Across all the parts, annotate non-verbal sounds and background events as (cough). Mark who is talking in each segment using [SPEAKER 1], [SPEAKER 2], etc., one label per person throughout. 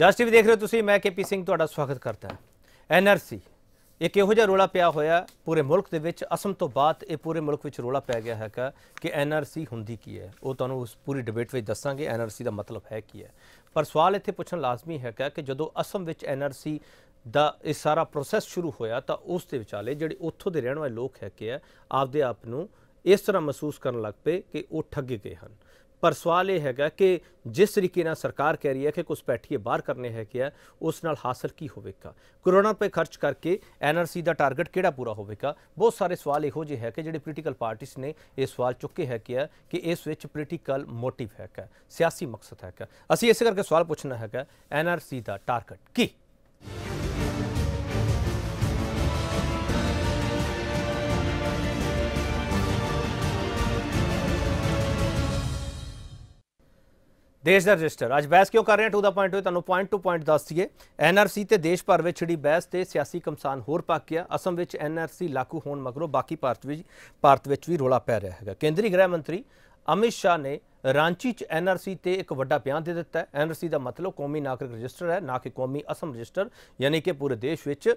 [SPEAKER 1] ਜਸ TV ਦੇਖ ਰਹੇ ਹੋ ਤੁਸੀਂ, ਮੈਂ ਕੇਪੀ ਸਿੰਘ ਤੁਹਾਡਾ ਸਵਾਗਤ ਕਰਦਾ ਹਾਂ। ਐਨਆਰਸੀ ਇੱਕ ਇਹੋ ਜਿਹਾ ਰੋਲਾ ਪਿਆ ਹੋਇਆ ਪੂਰੇ ਮੁਲਕ ਦੇ ਵਿੱਚ, ਅਸਮ ਤੋਂ ਬਾਅਦ ਇਹ ਪੂਰੇ ਮੁਲਕ ਵਿੱਚ ਰੋਲਾ ਪੈ ਗਿਆ ਹੈਗਾ ਕਿ ਐਨਆਰਸੀ ਹੁੰਦੀ ਕੀ ਹੈ। ਉਹ ਤੁਹਾਨੂੰ ਉਸ ਪੂਰੀ ਡਿਬੇਟ ਵਿੱਚ ਦੱਸਾਂਗੇ ਐਨਆਰਸੀ ਦਾ ਮਤਲਬ ਹੈ ਕੀ ਹੈ। ਪਰ ਸਵਾਲ ਇੱਥੇ ਪੁੱਛਣ ਲਾਜ਼ਮੀ ਹੈਗਾ ਕਿ ਜਦੋਂ ਅਸਮ ਵਿੱਚ ਐਨਆਰਸੀ ਦਾ ਇਹ ਸਾਰਾ ਪ੍ਰੋਸੈਸ ਸ਼ੁਰੂ ਹੋਇਆ, ਤਾਂ ਉਸ ਦੇ ਵਿਚਾਲੇ ਜਿਹੜੇ ਉੱਥੋਂ ਦੇ ਰਹਿਣ ਵਾਲੇ ਲੋਕ ਹੈਗੇ ਆ, ਆਪਦੇ ਆਪ ਨੂੰ ਇਸ ਤਰ੍ਹਾਂ ਮਹਿਸੂਸ ਕਰਨ ਲੱਗ ਪਏ ਕਿ ਉਹ ਠੱਗੇ ਗਏ ਹਨ। ਪਰ ਸਵਾਲ ਇਹ ਹੈਗਾ ਕਿ ਜਿਸ ਤਰੀਕੇ ਨਾਲ ਸਰਕਾਰ ਕਹਿ ਰਹੀ ਹੈ ਕਿ ਕੁਝ ਪੈਠੀਏ ਬਾਹਰ ਕਰਨੇ ਹੈਗੇ ਆ, ਉਸ ਨਾਲ ਹਾਸਲ ਕੀ ਹੋਵੇਗਾ? ਕਰੋਨਾ 'ਤੇ ਖਰਚ ਕਰਕੇ ਐਨਆਰਸੀ ਦਾ ਟਾਰਗੇਟ ਕਿਹੜਾ ਪੂਰਾ ਹੋਵੇਗਾ? ਬਹੁਤ ਸਾਰੇ ਸਵਾਲ ਇਹੋ ਜਿਹੇ ਹੈ ਕਿ ਜਿਹੜੇ ਪੋਲੀਟੀਕਲ ਪਾਰਟੀਆਂ ਨੇ ਇਹ ਸਵਾਲ ਚੁੱਕੇ ਹੈ ਕਿ ਕਿ ਇਸ ਵਿੱਚ ਪੋਲੀਟੀਕਲ ਮੋਟਿਵ ਹੈਗਾ, ਸਿਆਸੀ ਮਕਸਦ ਹੈਗਾ। ਅਸੀਂ ਇਸੇ ਕਰਕੇ ਸਵਾਲ ਪੁੱਛਣਾ ਹੈਗਾ ਐਨਆਰਸੀ ਦਾ ਟਾਰਗੇਟ ਕੀ? ਦੇਸ਼ ਦਾ ਰਜਿਸਟਰ। ਅੱਜ ਬਹਿਸ ਕਿਉਂ ਕਰ ਰਹੇ ਹਾਂ? ਟੂ ਦਾ ਪੁਆਇੰਟ ਹੋਏ, ਤੁਹਾਨੂੰ ਪੁਆਇੰਟ ਟੂ ਪੁਆਇੰਟ ਦੱਸ ਦਈਏ। ਐਨਆਰਸੀ ਤੇ ਦੇਸ਼ ਭਰ ਵਿੱਚ ਛਿੜੀ ਬਹਿਸ ਤੇ ਸਿਆਸੀ ਕਮਸਾਨ ਹੋਰ ਪੱਕ ਗਿਆ। ਅਸਮ ਵਿੱਚ ਐਨਆਰਸੀ ਲਾਗੂ ਹੋਣ ਮਗਰੋਂ ਬਾਕੀ ਭਾਰਤ ਵਿੱਚ ਭਾਰਤ ਵਿੱਚ ਵੀ ਰੋਲਾ ਪੈ ਰਿਹਾ ਹੈਗਾ। ਕੇਂਦਰੀ ਗ੍ਰਹਿ ਮੰਤਰੀ ਅਮਿਤ ਸ਼ਾਹ ਨੇ ਰਾਂਚੀ ਚ ਐਨਆਰਸੀ ਤੇ ਇੱਕ ਵੱਡਾ ਬਿਆਨ ਦੇ ਦਿੱਤਾ ਹੈ। ਐਨਆਰਸੀ ਦਾ ਮਤਲਬ ਕੌਮੀ ਨਾਗਰਿਕ ਰਜਿਸਟਰ ਹੈ, ਨਾ ਕਿ ਕੌਮੀ ਅਸਮ ਰਜਿਸਟਰ, ਯਾਨੀ ਕਿ ਪੂਰੇ ਦੇਸ਼ ਵਿੱਚ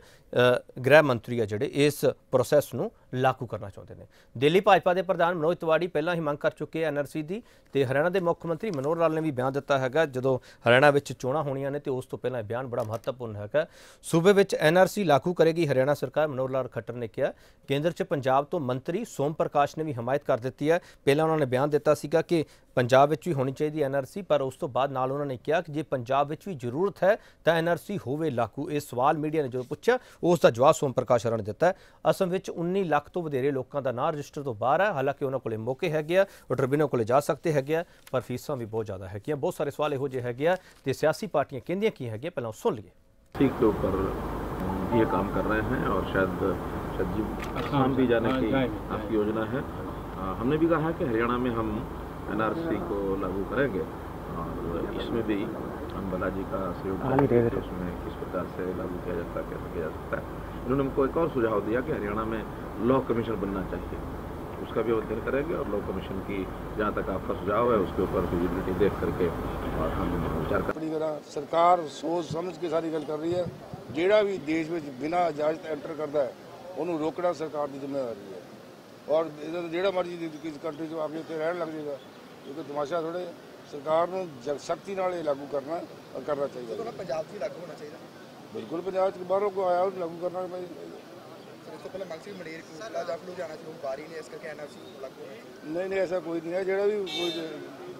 [SPEAKER 1] ਗ੍ਰਹਿ ਮੰਤਰੀ ਆ ਜਿਹੜੇ ਇਸ ਪ੍ਰੋਸੈਸ ਨੂੰ ਲਾਗੂ ਕਰਨਾ ਚਾਹੁੰਦੇ ਨੇ। ਦਿੱਲੀ ਭਾਜਪਾ ਦੇ ਪ੍ਰਧਾਨ ਮਨੋਜ ਤਿਵਾੜੀ ਪਹਿਲਾਂ ਹੀ ਮੰਗ ਕਰ ਚੁੱਕੇ ਐਨਆਰਸੀ ਦੀ ਤੇ ਹਰਿਆਣਾ ਦੇ ਮੁੱਖ ਮੰਤਰੀ ਮਨੋਹਰ ਲਾਲ ਨੇ ਵੀ ਬਿਆਨ ਦਿੱਤਾ ਹੈਗਾ। ਜਦੋਂ ਹਰਿਆਣਾ ਵਿੱਚ ਚੋਣਾਂ ਹੋਣੀਆਂ ਨੇ ਤੇ ਉਸ ਤੋਂ ਪਹਿਲਾਂ ਇਹ ਬਿਆਨ ਬੜਾ ਮਹੱਤਵਪੂਰਨ ਹੈਗਾ। ਸੂਬੇ ਵਿੱਚ ਐਨਆਰਸੀ ਲਾਗੂ ਕਰੇਗੀ, ਹਰਿਆਣਾ ਸਰਕਾਰ ਮਨੋਹਰ ਲਾਲ ਖੱਟਰ ਨੇ ਕਿਹਾ। ਕੇਂਦਰ 'ਚ ਪੰਜਾਬ ਤੋਂ ਮੰਤਰੀ ਸੋਮ ਪ੍ਰਕਾਸ਼ ਨੇ ਵੀ ਹਮਾਇਤ ਕਰ ਦਿੱਤੀ ਹੈ। ਪਹਿਲਾਂ ਉਹਨਾਂ ਨੇ ਬਿਆਨ ਦਿੱਤਾ ਸੀਗਾ ਕਿ ਪੰਜਾਬ ਵਿੱਚ ਵੀ ਹੋਣੀ ਚਾਹੀਦੀ ਐਨਆਰਸੀ ਪਰ ਉਸ ਤੋਂ ਬਾਅਦ ਨਾਲ ਉਹਨਾਂ ਨੇ ਕਿਹਾ ਕਿ ਜੇ ਪੰਜਾਬ ਵਿੱਚ ਵੀ ਜ਼ਰੂਰਤ ਹੈ ਤਾਂ ਐਨਆਰਸੀ ਹੋਵੇ ਲਾਗੂ ਇਹ ਸਵਾਲ ਮੀਡੀਆ ਨੇ ਜਦੋਂ ਪੁੱਛਿਆ ਉਸ ਦਾ ਜਵਾਬ ਸੋਮ ਪ੍ਰਕਾਸ਼ ਹਰਨ ਨੇ ਦਿੱਤਾ ਹੈ ਅਸਮ ਵਿੱਚ 19 ਲੱਖ ਤੋਂ ਵਧੇਰੇ ਲੋਕਾਂ ਦਾ ਨਾਂ ਰਜਿਸਟਰ ਤੋਂ ਬਾਹਰ ਹੈ ਹਾਲਾਂਕਿ ਉਹਨਾਂ ਕੋਲੇ ਮੌਕੇ ਹੈਗੇ ਆ ਉਹ ਟ੍ਰਿਬਿਊਨਲ ਕੋਲੇ ਜਾ ਸਕਦੇ ਹੈਗੇ ਆ ਪਰ ਫੀਸਾਂ ਵੀ ਬਹੁਤ ਜ਼ਿਆਦਾ ਹੈਗੀਆਂ ਬਹੁਤ ਸਾਰੇ ਸਵਾਲ ਇਹੋ ਜਿਹੇ ਹੈਗੇ ਆ ਤੇ ਸਿਆਸੀ ਪਾਰਟੀਆਂ ਕਹਿੰਦੀਆਂ ਕੀ ਹੈਗੀਆਂ ਪਹਿਲਾਂ ਉਹ ਸੁਣ ਲਈਏ
[SPEAKER 2] ठीक के ऊपर ये काम कर रहे हैं और शायद शायद जी आसाम भी जाने की आपकी योजना है आ, हमने भी कहा है कि हरियाणा में हम एनआरसी को लागू करेंगे और इसमें भी हम बालाजी का सहयोग करेंगे कि उसमें किस प्रकार से लागू किया जाता है कैसे किया जा सकता है इन्होंने हमको एक और सुझाव दिया कि हरियाणा में लॉ कमीशन बनना चाहिए उसका भी अध्ययन करेंगे और लॉ कमीशन की जहाँ तक आपका सुझाव है उसके ऊपर फिजिबिलिटी देख करके और हम विचार कर
[SPEAKER 3] ਆਪਣੀ ਤਰ੍ਹਾਂ ਸਰਕਾਰ ਸੋਚ ਸਮਝ ਕੇ ਸਾਰੀ ਗੱਲ ਕਰ ਰਹੀ ਹੈ ਜਿਹੜਾ ਵੀ ਦੇਸ਼ ਵਿੱਚ ਬਿਨਾਂ ਇਜਾਜ਼ਤ ਐਂਟਰ ਕਰਦਾ ਹੈ ਉਹਨੂੰ ਰੋਕਣਾ ਸਰਕਾਰ ਦੀ ਜ਼ਿੰਮੇਵਾਰੀ ਹੈ ਔਰ ਇਹਦਾ ਤਾਂ ਜਿਹੜਾ ਮਰਜ਼ੀ ਕਿਸੇ ਕੰਟਰੀ 'ਚ ਆ ਕੇ ਉੱਥੇ ਰਹਿਣ ਲੱਗ ਜਾਏਗਾ ਇਹ ਤਾਂ ਤਮਾਸ਼ਾ ਥੋੜੇ ਸਰਕਾਰ ਨੂੰ ਸਖਤੀ ਨਾਲ ਇਹ ਲਾਗੂ ਕਰਨਾ ਔਰ ਕਰਨਾ ਚਾਹੀਦਾ
[SPEAKER 4] ਤਾਂ ਪੰਜਾਬ 'ਚ ਹੀ ਲਾਗੂ ਹੋਣਾ ਚਾਹੀਦਾ
[SPEAKER 3] ਬਿਲਕੁਲ ਪੰਜਾਬ 'ਚ ਬਾਹਰੋਂ ਕੋ ਆਇਆ ਉਹਨੂੰ ਲਾਗੂ ਕਰਨਾ ਚਾਹੀਦਾ
[SPEAKER 4] ਸਰ ਇਸ ਤੋਂ ਪਹਿਲਾਂ ਮੰਗ ਸੀ ਮਲੇਰ ਕੋਟਲਾ ਜਾਂ ਲੁਧਿਆਣਾ 'ਚ ਲੋਕ ਬਾਹਰ ਹੀ ਨੇ ਇਸ ਕਰਕੇ ਐਨਆਰਸੀ ਲਾਗੂ ਹੋਣਾ ਚਾਹੀਦਾ
[SPEAKER 3] ਨਹੀਂ ਨਹੀਂ ਐਸਾ ਕੋਈ ਨਹੀਂ ਹੈ ਜਿਹੜਾ ਵੀ ਕੋਈ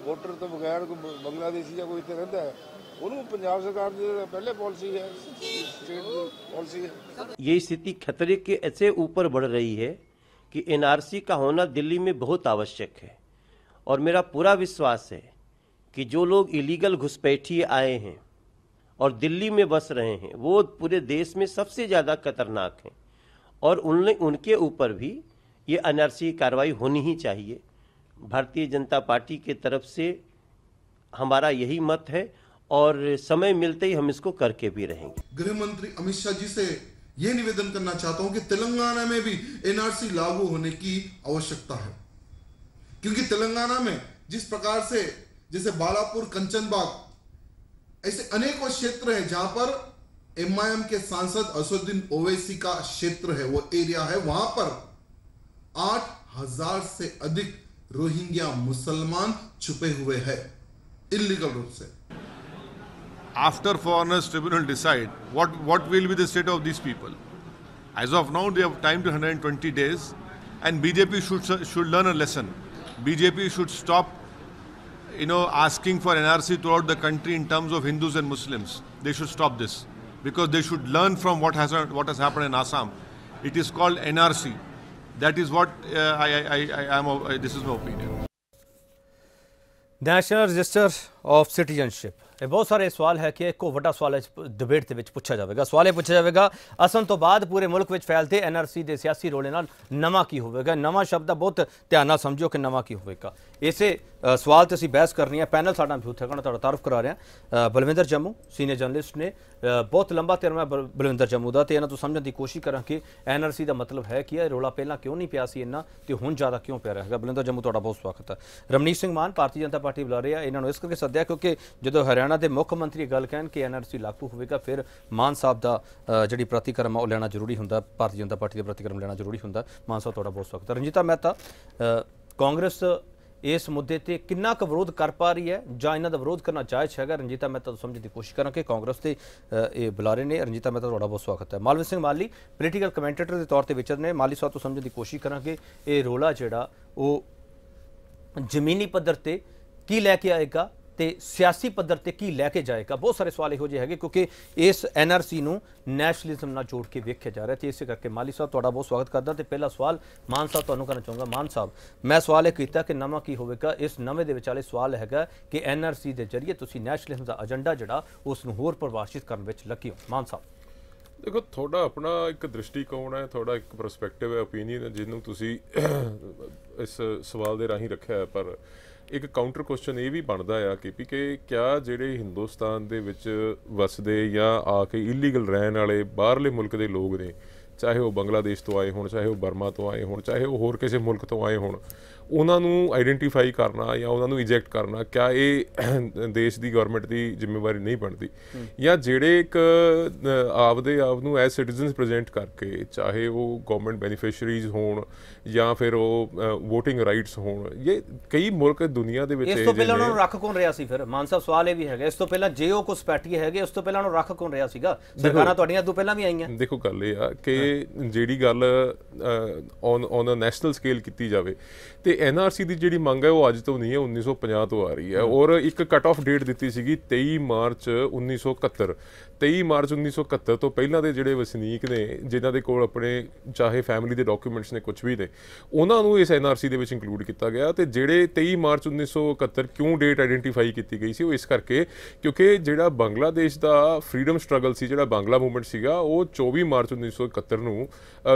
[SPEAKER 3] ਵੋਟਰ ਤੋਂ ਬਗੈਰ ਕੋਈ ਬ- ਬੰਗਲਾਦੇਸ਼ੀ ਜਾਂ ਕੋਈ ਇੱਥੇ ਰਹਿੰਦਾ ਹੈ ਉਹਨੂੰ ਪੰਜਾਬ ਸਰਕਾਰ ਦੀ ਜਿਹੜਾ ਪਹਿਲੇ ਪਾਲਿਸੀ ਹੈ ਸਟੇਟ ਦੀ ਪਾਲਿਸੀ ਹੈ
[SPEAKER 5] ये स्थिति खतरे के ऐसे ऊपर बढ़ रही है कि एनआरसी का होना दिल्ली में बहुत आवश्यक है। और मेरा पूरा विश्वास है कि जो लोग इलीगल घुसपैठी आए हैं और दिल्ली में बस रहे हैं, वो पूरे देश में सबसे ज़्यादा खतरनाक हैं। और उनने उनके ऊपर भी ये एनआरसी कार्रवाई होनी ही चाहिए। भारतीय जनता पार्टी के तरफ़ से हमारा यही मत है और समय मिलते ही हम इसको करके भी रहेंगे।
[SPEAKER 6] गृह मंत्री अमित शाह जी से यह निवेदन करना चाहता हूँ कि तेलंगाना में भी एनआरसी लागू होने की आवश्यकता है। क्योंकि तेलंगाना में जिस प्रकार से, जैसे बालापुर, कंचनबाग, ऐसे अनेकों क्षेत्र है जहाँ पर एमआईएम के सांसद असुद्दीन ओवैसी का क्षेत्र है, वो एरिया है, वहाँ पर आठ हज़ार से अधिक रोहिंग्या मुसलमान छुपे हुए हैं इलीगल रूप से।
[SPEAKER 7] after foreigners tribunal decide what, what will be the state of these people. As of now, they have time to 120 days and BJP should, should learn a lesson. BJP should stop you know, asking for NRC throughout the country in terms of Hindus and Muslims. They should stop this because they should learn from what has, what has happened in Assam. It is called NRC. That is what uh, I, I, I, am, uh, this is my opinion.
[SPEAKER 1] National Register of Citizenship. ਇਹ ਬਹੁਤ ਸਾਰੇ ਸਵਾਲ ਹੈ ਕਿ ਇੱਕੋ ਵੱਡਾ ਸਵਾਲ ਇਸ ਡਿਬੇਟ ਦੇ ਵਿੱਚ ਪੁੱਛਿਆ ਜਾਵੇਗਾ। ਸਵਾਲ ਇਹ ਪੁੱਛਿਆ ਜਾਵੇਗਾ, ਅਸਲ ਤੋਂ ਬਾਅਦ ਪੂਰੇ ਮੁਲਕ ਵਿੱਚ ਫੈਲਦੇ ਐਨਆਰਸੀ ਦੇ ਸਿਆਸੀ ਰੋਲੇ ਨਾਲ ਨਵਾਂ ਕੀ ਹੋਵੇਗਾ? ਨਵਾਂ ਸ਼ਬਦ ਦਾ ਬਹੁਤ ਧਿਆਨ ਨਾਲ ਸਮਝੋ ਕਿ ਨਵਾਂ ਕੀ ਹੋਵੇਗਾ। ਇਸੇ ਸਵਾਲ ਤੇ ਅਸੀਂ ਬਹਿਸ ਕਰਨੀ ਹੈ। ਪੈਨਲ ਸਾਡਾ ਮੌਜੂਦ ਹੈਗਾ ਤੁਹਾਡਾ ਤਾਰਫ ਕਰਾ ਰਿਹਾ। ਬਲਵਿੰਦਰ ਜੰਮੂ ਸੀਨੀਅਰ ਜਰਨਲਿਸਟ ਨੇ। ਬਹੁਤ ਲੰਬਾ ਤੇਰਵਾ ਬਲਵਿੰਦਰ ਜੰਮੂ ਦਾ ਤੇ ਇਹਨਾਂ ਤੋਂ ਸਮਝਣ ਦੀ ਕੋਸ਼ਿਸ਼ ਕਰਾਂ ਕਿ ਐਨਆਰਸੀ ਦਾ ਮਤਲਬ ਹੈ ਕੀ ਹੈ? ਰੋਲਾ ਪਹਿਲਾਂ ਕਿਉਂ ਨਹੀਂ ਪਿਆ ਸੀ ਇੰਨਾ ਤੇ ਹੁਣ ਜ਼ਿਆਦਾ ਕਿਉਂ ਪਿਆ ਰਿਹਾ ਹੈਗਾ? ਬਲਵਿੰਦਰ ਜੰਮੂ, ਤੁਹਾਡਾ ਬਹੁਤ ਸਵਾਗਤ ਹੈ। ਰਮਨੀਤ ਸਿੰਘ ਮਾਨ, ਭਾਰਤੀ ਜਨਤਾ ਪਾਰਟੀ ਬੁਲਾ ਰਿਹਾ ਇਹਨਾਂ ਨੂੰ ਇਸ ਕਰਕੇ ਸੱਦਿਆ ਕਿਉਂਕਿ ਜਦੋਂ ਹਰਿਆਣਾ ਦੇ ਮੁੱਖ ਮੰਤਰੀ ਇਹ ਗੱਲ ਕਹਿਣ ਕਿ ਐਨਆਰਸੀ ਲਾਗੂ ਹੋਵੇਗਾ, ਫਿਰ ਮਾਨ ਸਾਹਿਬ ਦਾ ਜਿਹੜੀ ਪ੍ਰਤੀਕਰਮ ਆ, ਉਹ ਲੈਣਾ ਜ਼ਰੂਰੀ ਹੁੰਦਾ। ਭਾਰਤੀ ਜਨਤਾ ਪਾਰਟੀ ਦਾ ਪ੍ਰਤੀਕਰਮ ਲੈਣਾ ਜ਼ਰੂਰੀ ਹੁੰਦਾ। ਮਾਨ ਸਾਹਿਬ, ਤੁਹਾਡਾ ਬਹੁਤ ਸਵਾਗਤ ਹੈ। ਰਣਜੀਤਾ ਮਹਿਤਾ ਕਾਂਗਰਸ ਇਸ ਮੁੱਦੇ ਤੇ ਕਿੰਨਾ ਕੁ ਵਿਰੋਧ ਕਰ ਪਾ ਰਹੀ ਹੈ ਜਾਂ ਇਹਨਾਂ ਦਾ ਵਿਰੋਧ ਕਰਨਾ ਜਾਇਜ਼ ਹੈਗਾ? ਰਣਜੀਤਾ ਮੈਂ ਤੁਹਾਨੂੰ ਸਮਝਣ ਦੀ ਕੋਸ਼ਿਸ਼ ਕਰਾਂਗੇ। ਕਾਂਗਰਸ ਦੇ ਇਹ ਬੁਲਾਰੇ ਨੇ। ਰਣਜੀਤਾ ਮਹਿਤਾ, ਤੁਹਾਡਾ ਬਹੁਤ ਸਵਾਗਤ ਹੈ। ਮਾਲਵਿੰਦਰ ਸਿੰਘ ਮਾਲੀ ਪੋਲੀਟੀਕਲ ਕਮੈਂਟੇਟਰ ਦੇ ਤੌਰ ਤੇ ਵਿਚਰ ਨੇ। ਮਾਲੀ ਸਾਹਿਬ ਤੋਂ ਸਮਝਣ ਦੀ ਕੋਸ਼ਿਸ਼ ਕਰਾਂਗੇ। ਇਹ ਰੋਲਾ ਜਿਹੜਾ ਉਹ ਜ਼ਮੀਨੀ ਪੱਧਰ ਤੇ ਕੀ ਲੈ ਕੇ ਆਏਗਾ? ਤੇ ਸਿਆਸੀ ਪੱਧਰ ਤੇ ਕੀ ਲੈ ਕੇ ਜਾਏਗਾ? ਬਹੁਤ ਸਾਰੇ ਸਵਾਲ ਇਹੋ ਜਿਹੇ ਹੈਗੇ ਕਿਉਂਕਿ ਇਸ ਐਨਆਰਸੀ ਨੂੰ ਨੈਸ਼ਨਲਿਜ਼ਮ ਨਾਲ ਜੋੜ ਕੇ ਵੇਖਿਆ ਜਾ ਰਿਹਾ ਤੇ ਇਸੇ ਕਰਕੇ ਮਾਲੀ ਸਾਹਿਬ ਤੁਹਾਡਾ ਬਹੁਤ ਸਵਾਗਤ ਕਰਦਾ ਤੇ ਪਹਿਲਾ ਸਵਾਲ ਮਾਨ ਸਾਹਿਬ ਤੁਹਾਨੂੰ ਕਰਨਾ ਚਾਹੂੰਗਾ। ਮਾਨ ਸਾਹਿਬ, ਮੈਂ ਸਵਾਲ ਇਹ ਕੀਤਾ ਕਿ ਨਵਾਂ ਕੀ ਹੋਵੇਗਾ? ਇਸ ਨਵੇਂ ਦੇ ਵਿਚਾਲੇ ਸਵਾਲ ਹੈਗਾ ਕਿ ਐਨਆਰਸੀ ਦੇ ਜ਼ਰੀਏ ਤੁਸੀਂ ਨੈਸ਼ਨਲਿਜ਼ਮ ਦਾ ਏਜੰਡਾ ਜਿਹੜਾ ਉਸ ਨੂੰ ਹੋਰ ਪਰਿਭਾਸ਼ਿਤ ਕਰਨ ਵਿੱਚ ਲੱਗੇ ਹੋ। ਮਾਨ ਸਾਹਿਬ।
[SPEAKER 8] ਦੇਖੋ, ਤੁਹਾਡਾ ਆਪਣਾ ਇੱਕ ਦ੍ਰਿਸ਼ਟੀਕੋਣ ਹੈ, ਤੁਹਾਡਾ ਇੱਕ ਪਰਸਪੈਕਟਿਵ ਹੈ ਓਪੀਨੀਅਨ ਹੈ, ਜਿਹਨੂੰ ਤੁਸੀਂ ਇਸ ਸਵਾਲ ਦੇ ਰਾਹੀਂ ਰੱਖਿਆ ਹੈ, ਪਰ ਇੱਕ ਕਾਊਂਟਰ ਕੁਐਸਚਨ ਇਹ ਵੀ ਬਣਦਾ ਆ ਕਿ ਵੀ ਕਿ ਕਿਆ ਜਿਹੜੇ ਹਿੰਦੁਸਤਾਨ ਦੇ ਵਿੱਚ ਵਸਦੇ ਜਾਂ ਆ ਕੇ ਇਲੀਗਲ ਰਹਿਣ ਵਾਲੇ ਬਾਹਰਲੇ ਮੁਲਕ ਦੇ ਲੋਕ ਨੇ, ਚਾਹੇ ਉਹ ਬੰਗਲਾਦੇਸ਼ ਤੋਂ ਆਏ ਹੋਣ, ਚਾਹੇ ਉਹ ਬਰਮਾ ਤੋਂ ਆਏ ਹੋਣ, ਚਾਹੇ ਉਹ ਹੋਰ ਕਿਸੇ ਮੁਲਕ ਤੋਂ ਆਏ ਹੋਣ ਉਹਨਾਂ ਨੂੰ ਆਈਡੈਂਟੀਫਾਈ ਕਰਨਾ ਜਾਂ ਉਹਨਾਂ ਨੂੰ ਇਜੈਕਟ ਕਰਨਾ ਕਿਆ ਇਹ ਦੇਸ਼ ਦੀ ਗਵਰਨਮੈਂਟ ਦੀ ਜ਼ਿੰਮੇਵਾਰੀ ਨਹੀਂ ਬਣਦੀ? ਜਾਂ ਜਿਹੜੇ ਇੱਕ ਆਪਦੇ ਆਪ ਨੂੰ ਐਜ਼ ਸਿਟੀਜ਼ਨਸ ਪ੍ਰੈਜ਼ੈਂਟ ਕਰਕੇ ਚਾਹੇ ਉਹ ਗਵਰਨਮੈਂਟ ਬੈਨੀਫੀਸ਼ੀਅਰੀਜ਼ ਹੋਣ ਜਾਂ ਫਿਰ ਉਹ VOTING ਰਾਈਟਸ ਹੋਣ ਇਹ ਕਈ ਮੁਲਕ ਦੁਨੀਆ ਦੇ ਵਿੱਚ
[SPEAKER 1] ਇਸ ਤੋਂ ਪਹਿਲਾਂ ਉਹਨਾਂ ਨੂੰ।
[SPEAKER 8] ਨੇ।
[SPEAKER 1] ਰੱਖ ਕੌਣ ਰਿਹਾ ਸੀ ਫਿਰ? ਮਾਨ ਸਾਹਿਬ ਸਵਾਲ ਇਹ ਵੀ ਹੈਗਾ ਇਸ ਤੋਂ ਪਹਿਲਾਂ ਜੇ ਉਹ ਕੁਸਪੈਟੀ ਹੈਗੇ ਉਸ ਤੋਂ ਪਹਿਲਾਂ ਉਹਨੂੰ ਰੱਖ ਕੌਣ ਰਿਹਾ ਸੀਗਾ? ਸਰਕਾਰਾਂ ਤੁਹਾਡੀਆਂ ਤੋਂ ਪਹਿਲਾਂ ਵੀ ਆਈਆਂ।
[SPEAKER 8] ਦੇਖੋ ਗੱਲ ਇਹ ਆ ਕਿ ਜਿਹੜੀ ਗੱਲ on on a national scale ਕੀਤੀ ਜਾਵੇ ਤੇ ਐਨਆਰਸੀ ਦੀ ਜਿਹੜੀ ਮੰਗ ਹੈ ਉਹ ਅੱਜ ਤੋਂ ਨਹੀਂ ਹੈ 1950 ਤੋਂ ਆ ਰਹੀ ਹੈ। ਔਰ ਇੱਕ ਕਟ ਆਫ ਡੇਟ ਦਿੱਤੀ ਸੀਗੀ 23 ਮਾਰਚ 1971 23 ਮਾਰਚ 1971 ਤੋਂ ਪਹਿਲਾਂ ਦੇ ਜਿਹੜੇ ਵਸਨੀਕ ਨੇ, ਜਿਨ੍ਹਾਂ ਦੇ ਕੋਲ ਆਪਣੇ ਚਾਹੇ ਫੈਮਿਲੀ ਦੇ ਡਾਕੂਮੈਂਟਸ ਨੇ ਕੁਝ ਵੀ ਨੇ, ਉਹਨਾਂ ਨੂੰ ਇਸ ਐਨਆਰਸੀ ਦੇ ਵਿੱਚ ਇਨਕਲੂਡ ਕੀਤਾ ਗਿਆ ਤੇ ਜਿਹੜੇ 23 ਮਾਰਚ 1971 ਕਿਉਂ ਡੇਟ ਆਇਡੈਂਟੀਫਾਈ ਕੀਤੀ ਗਈ ਸੀ ਉਹ ਇਸ ਕਰਕੇ ਕਿਉਂਕਿ ਜਿਹੜਾ ਬੰਗਲਾਦੇਸ਼ ਦਾ ਫਰੀडम ਸਟਰਗਲ ਸੀ, ਜਿਹੜਾ ਬੰਗਲਾ ਮੂਵਮੈਂਟ ਸੀਗਾ, ਉਹ 24 ਮਾਰਚ 1971 ਨੂੰ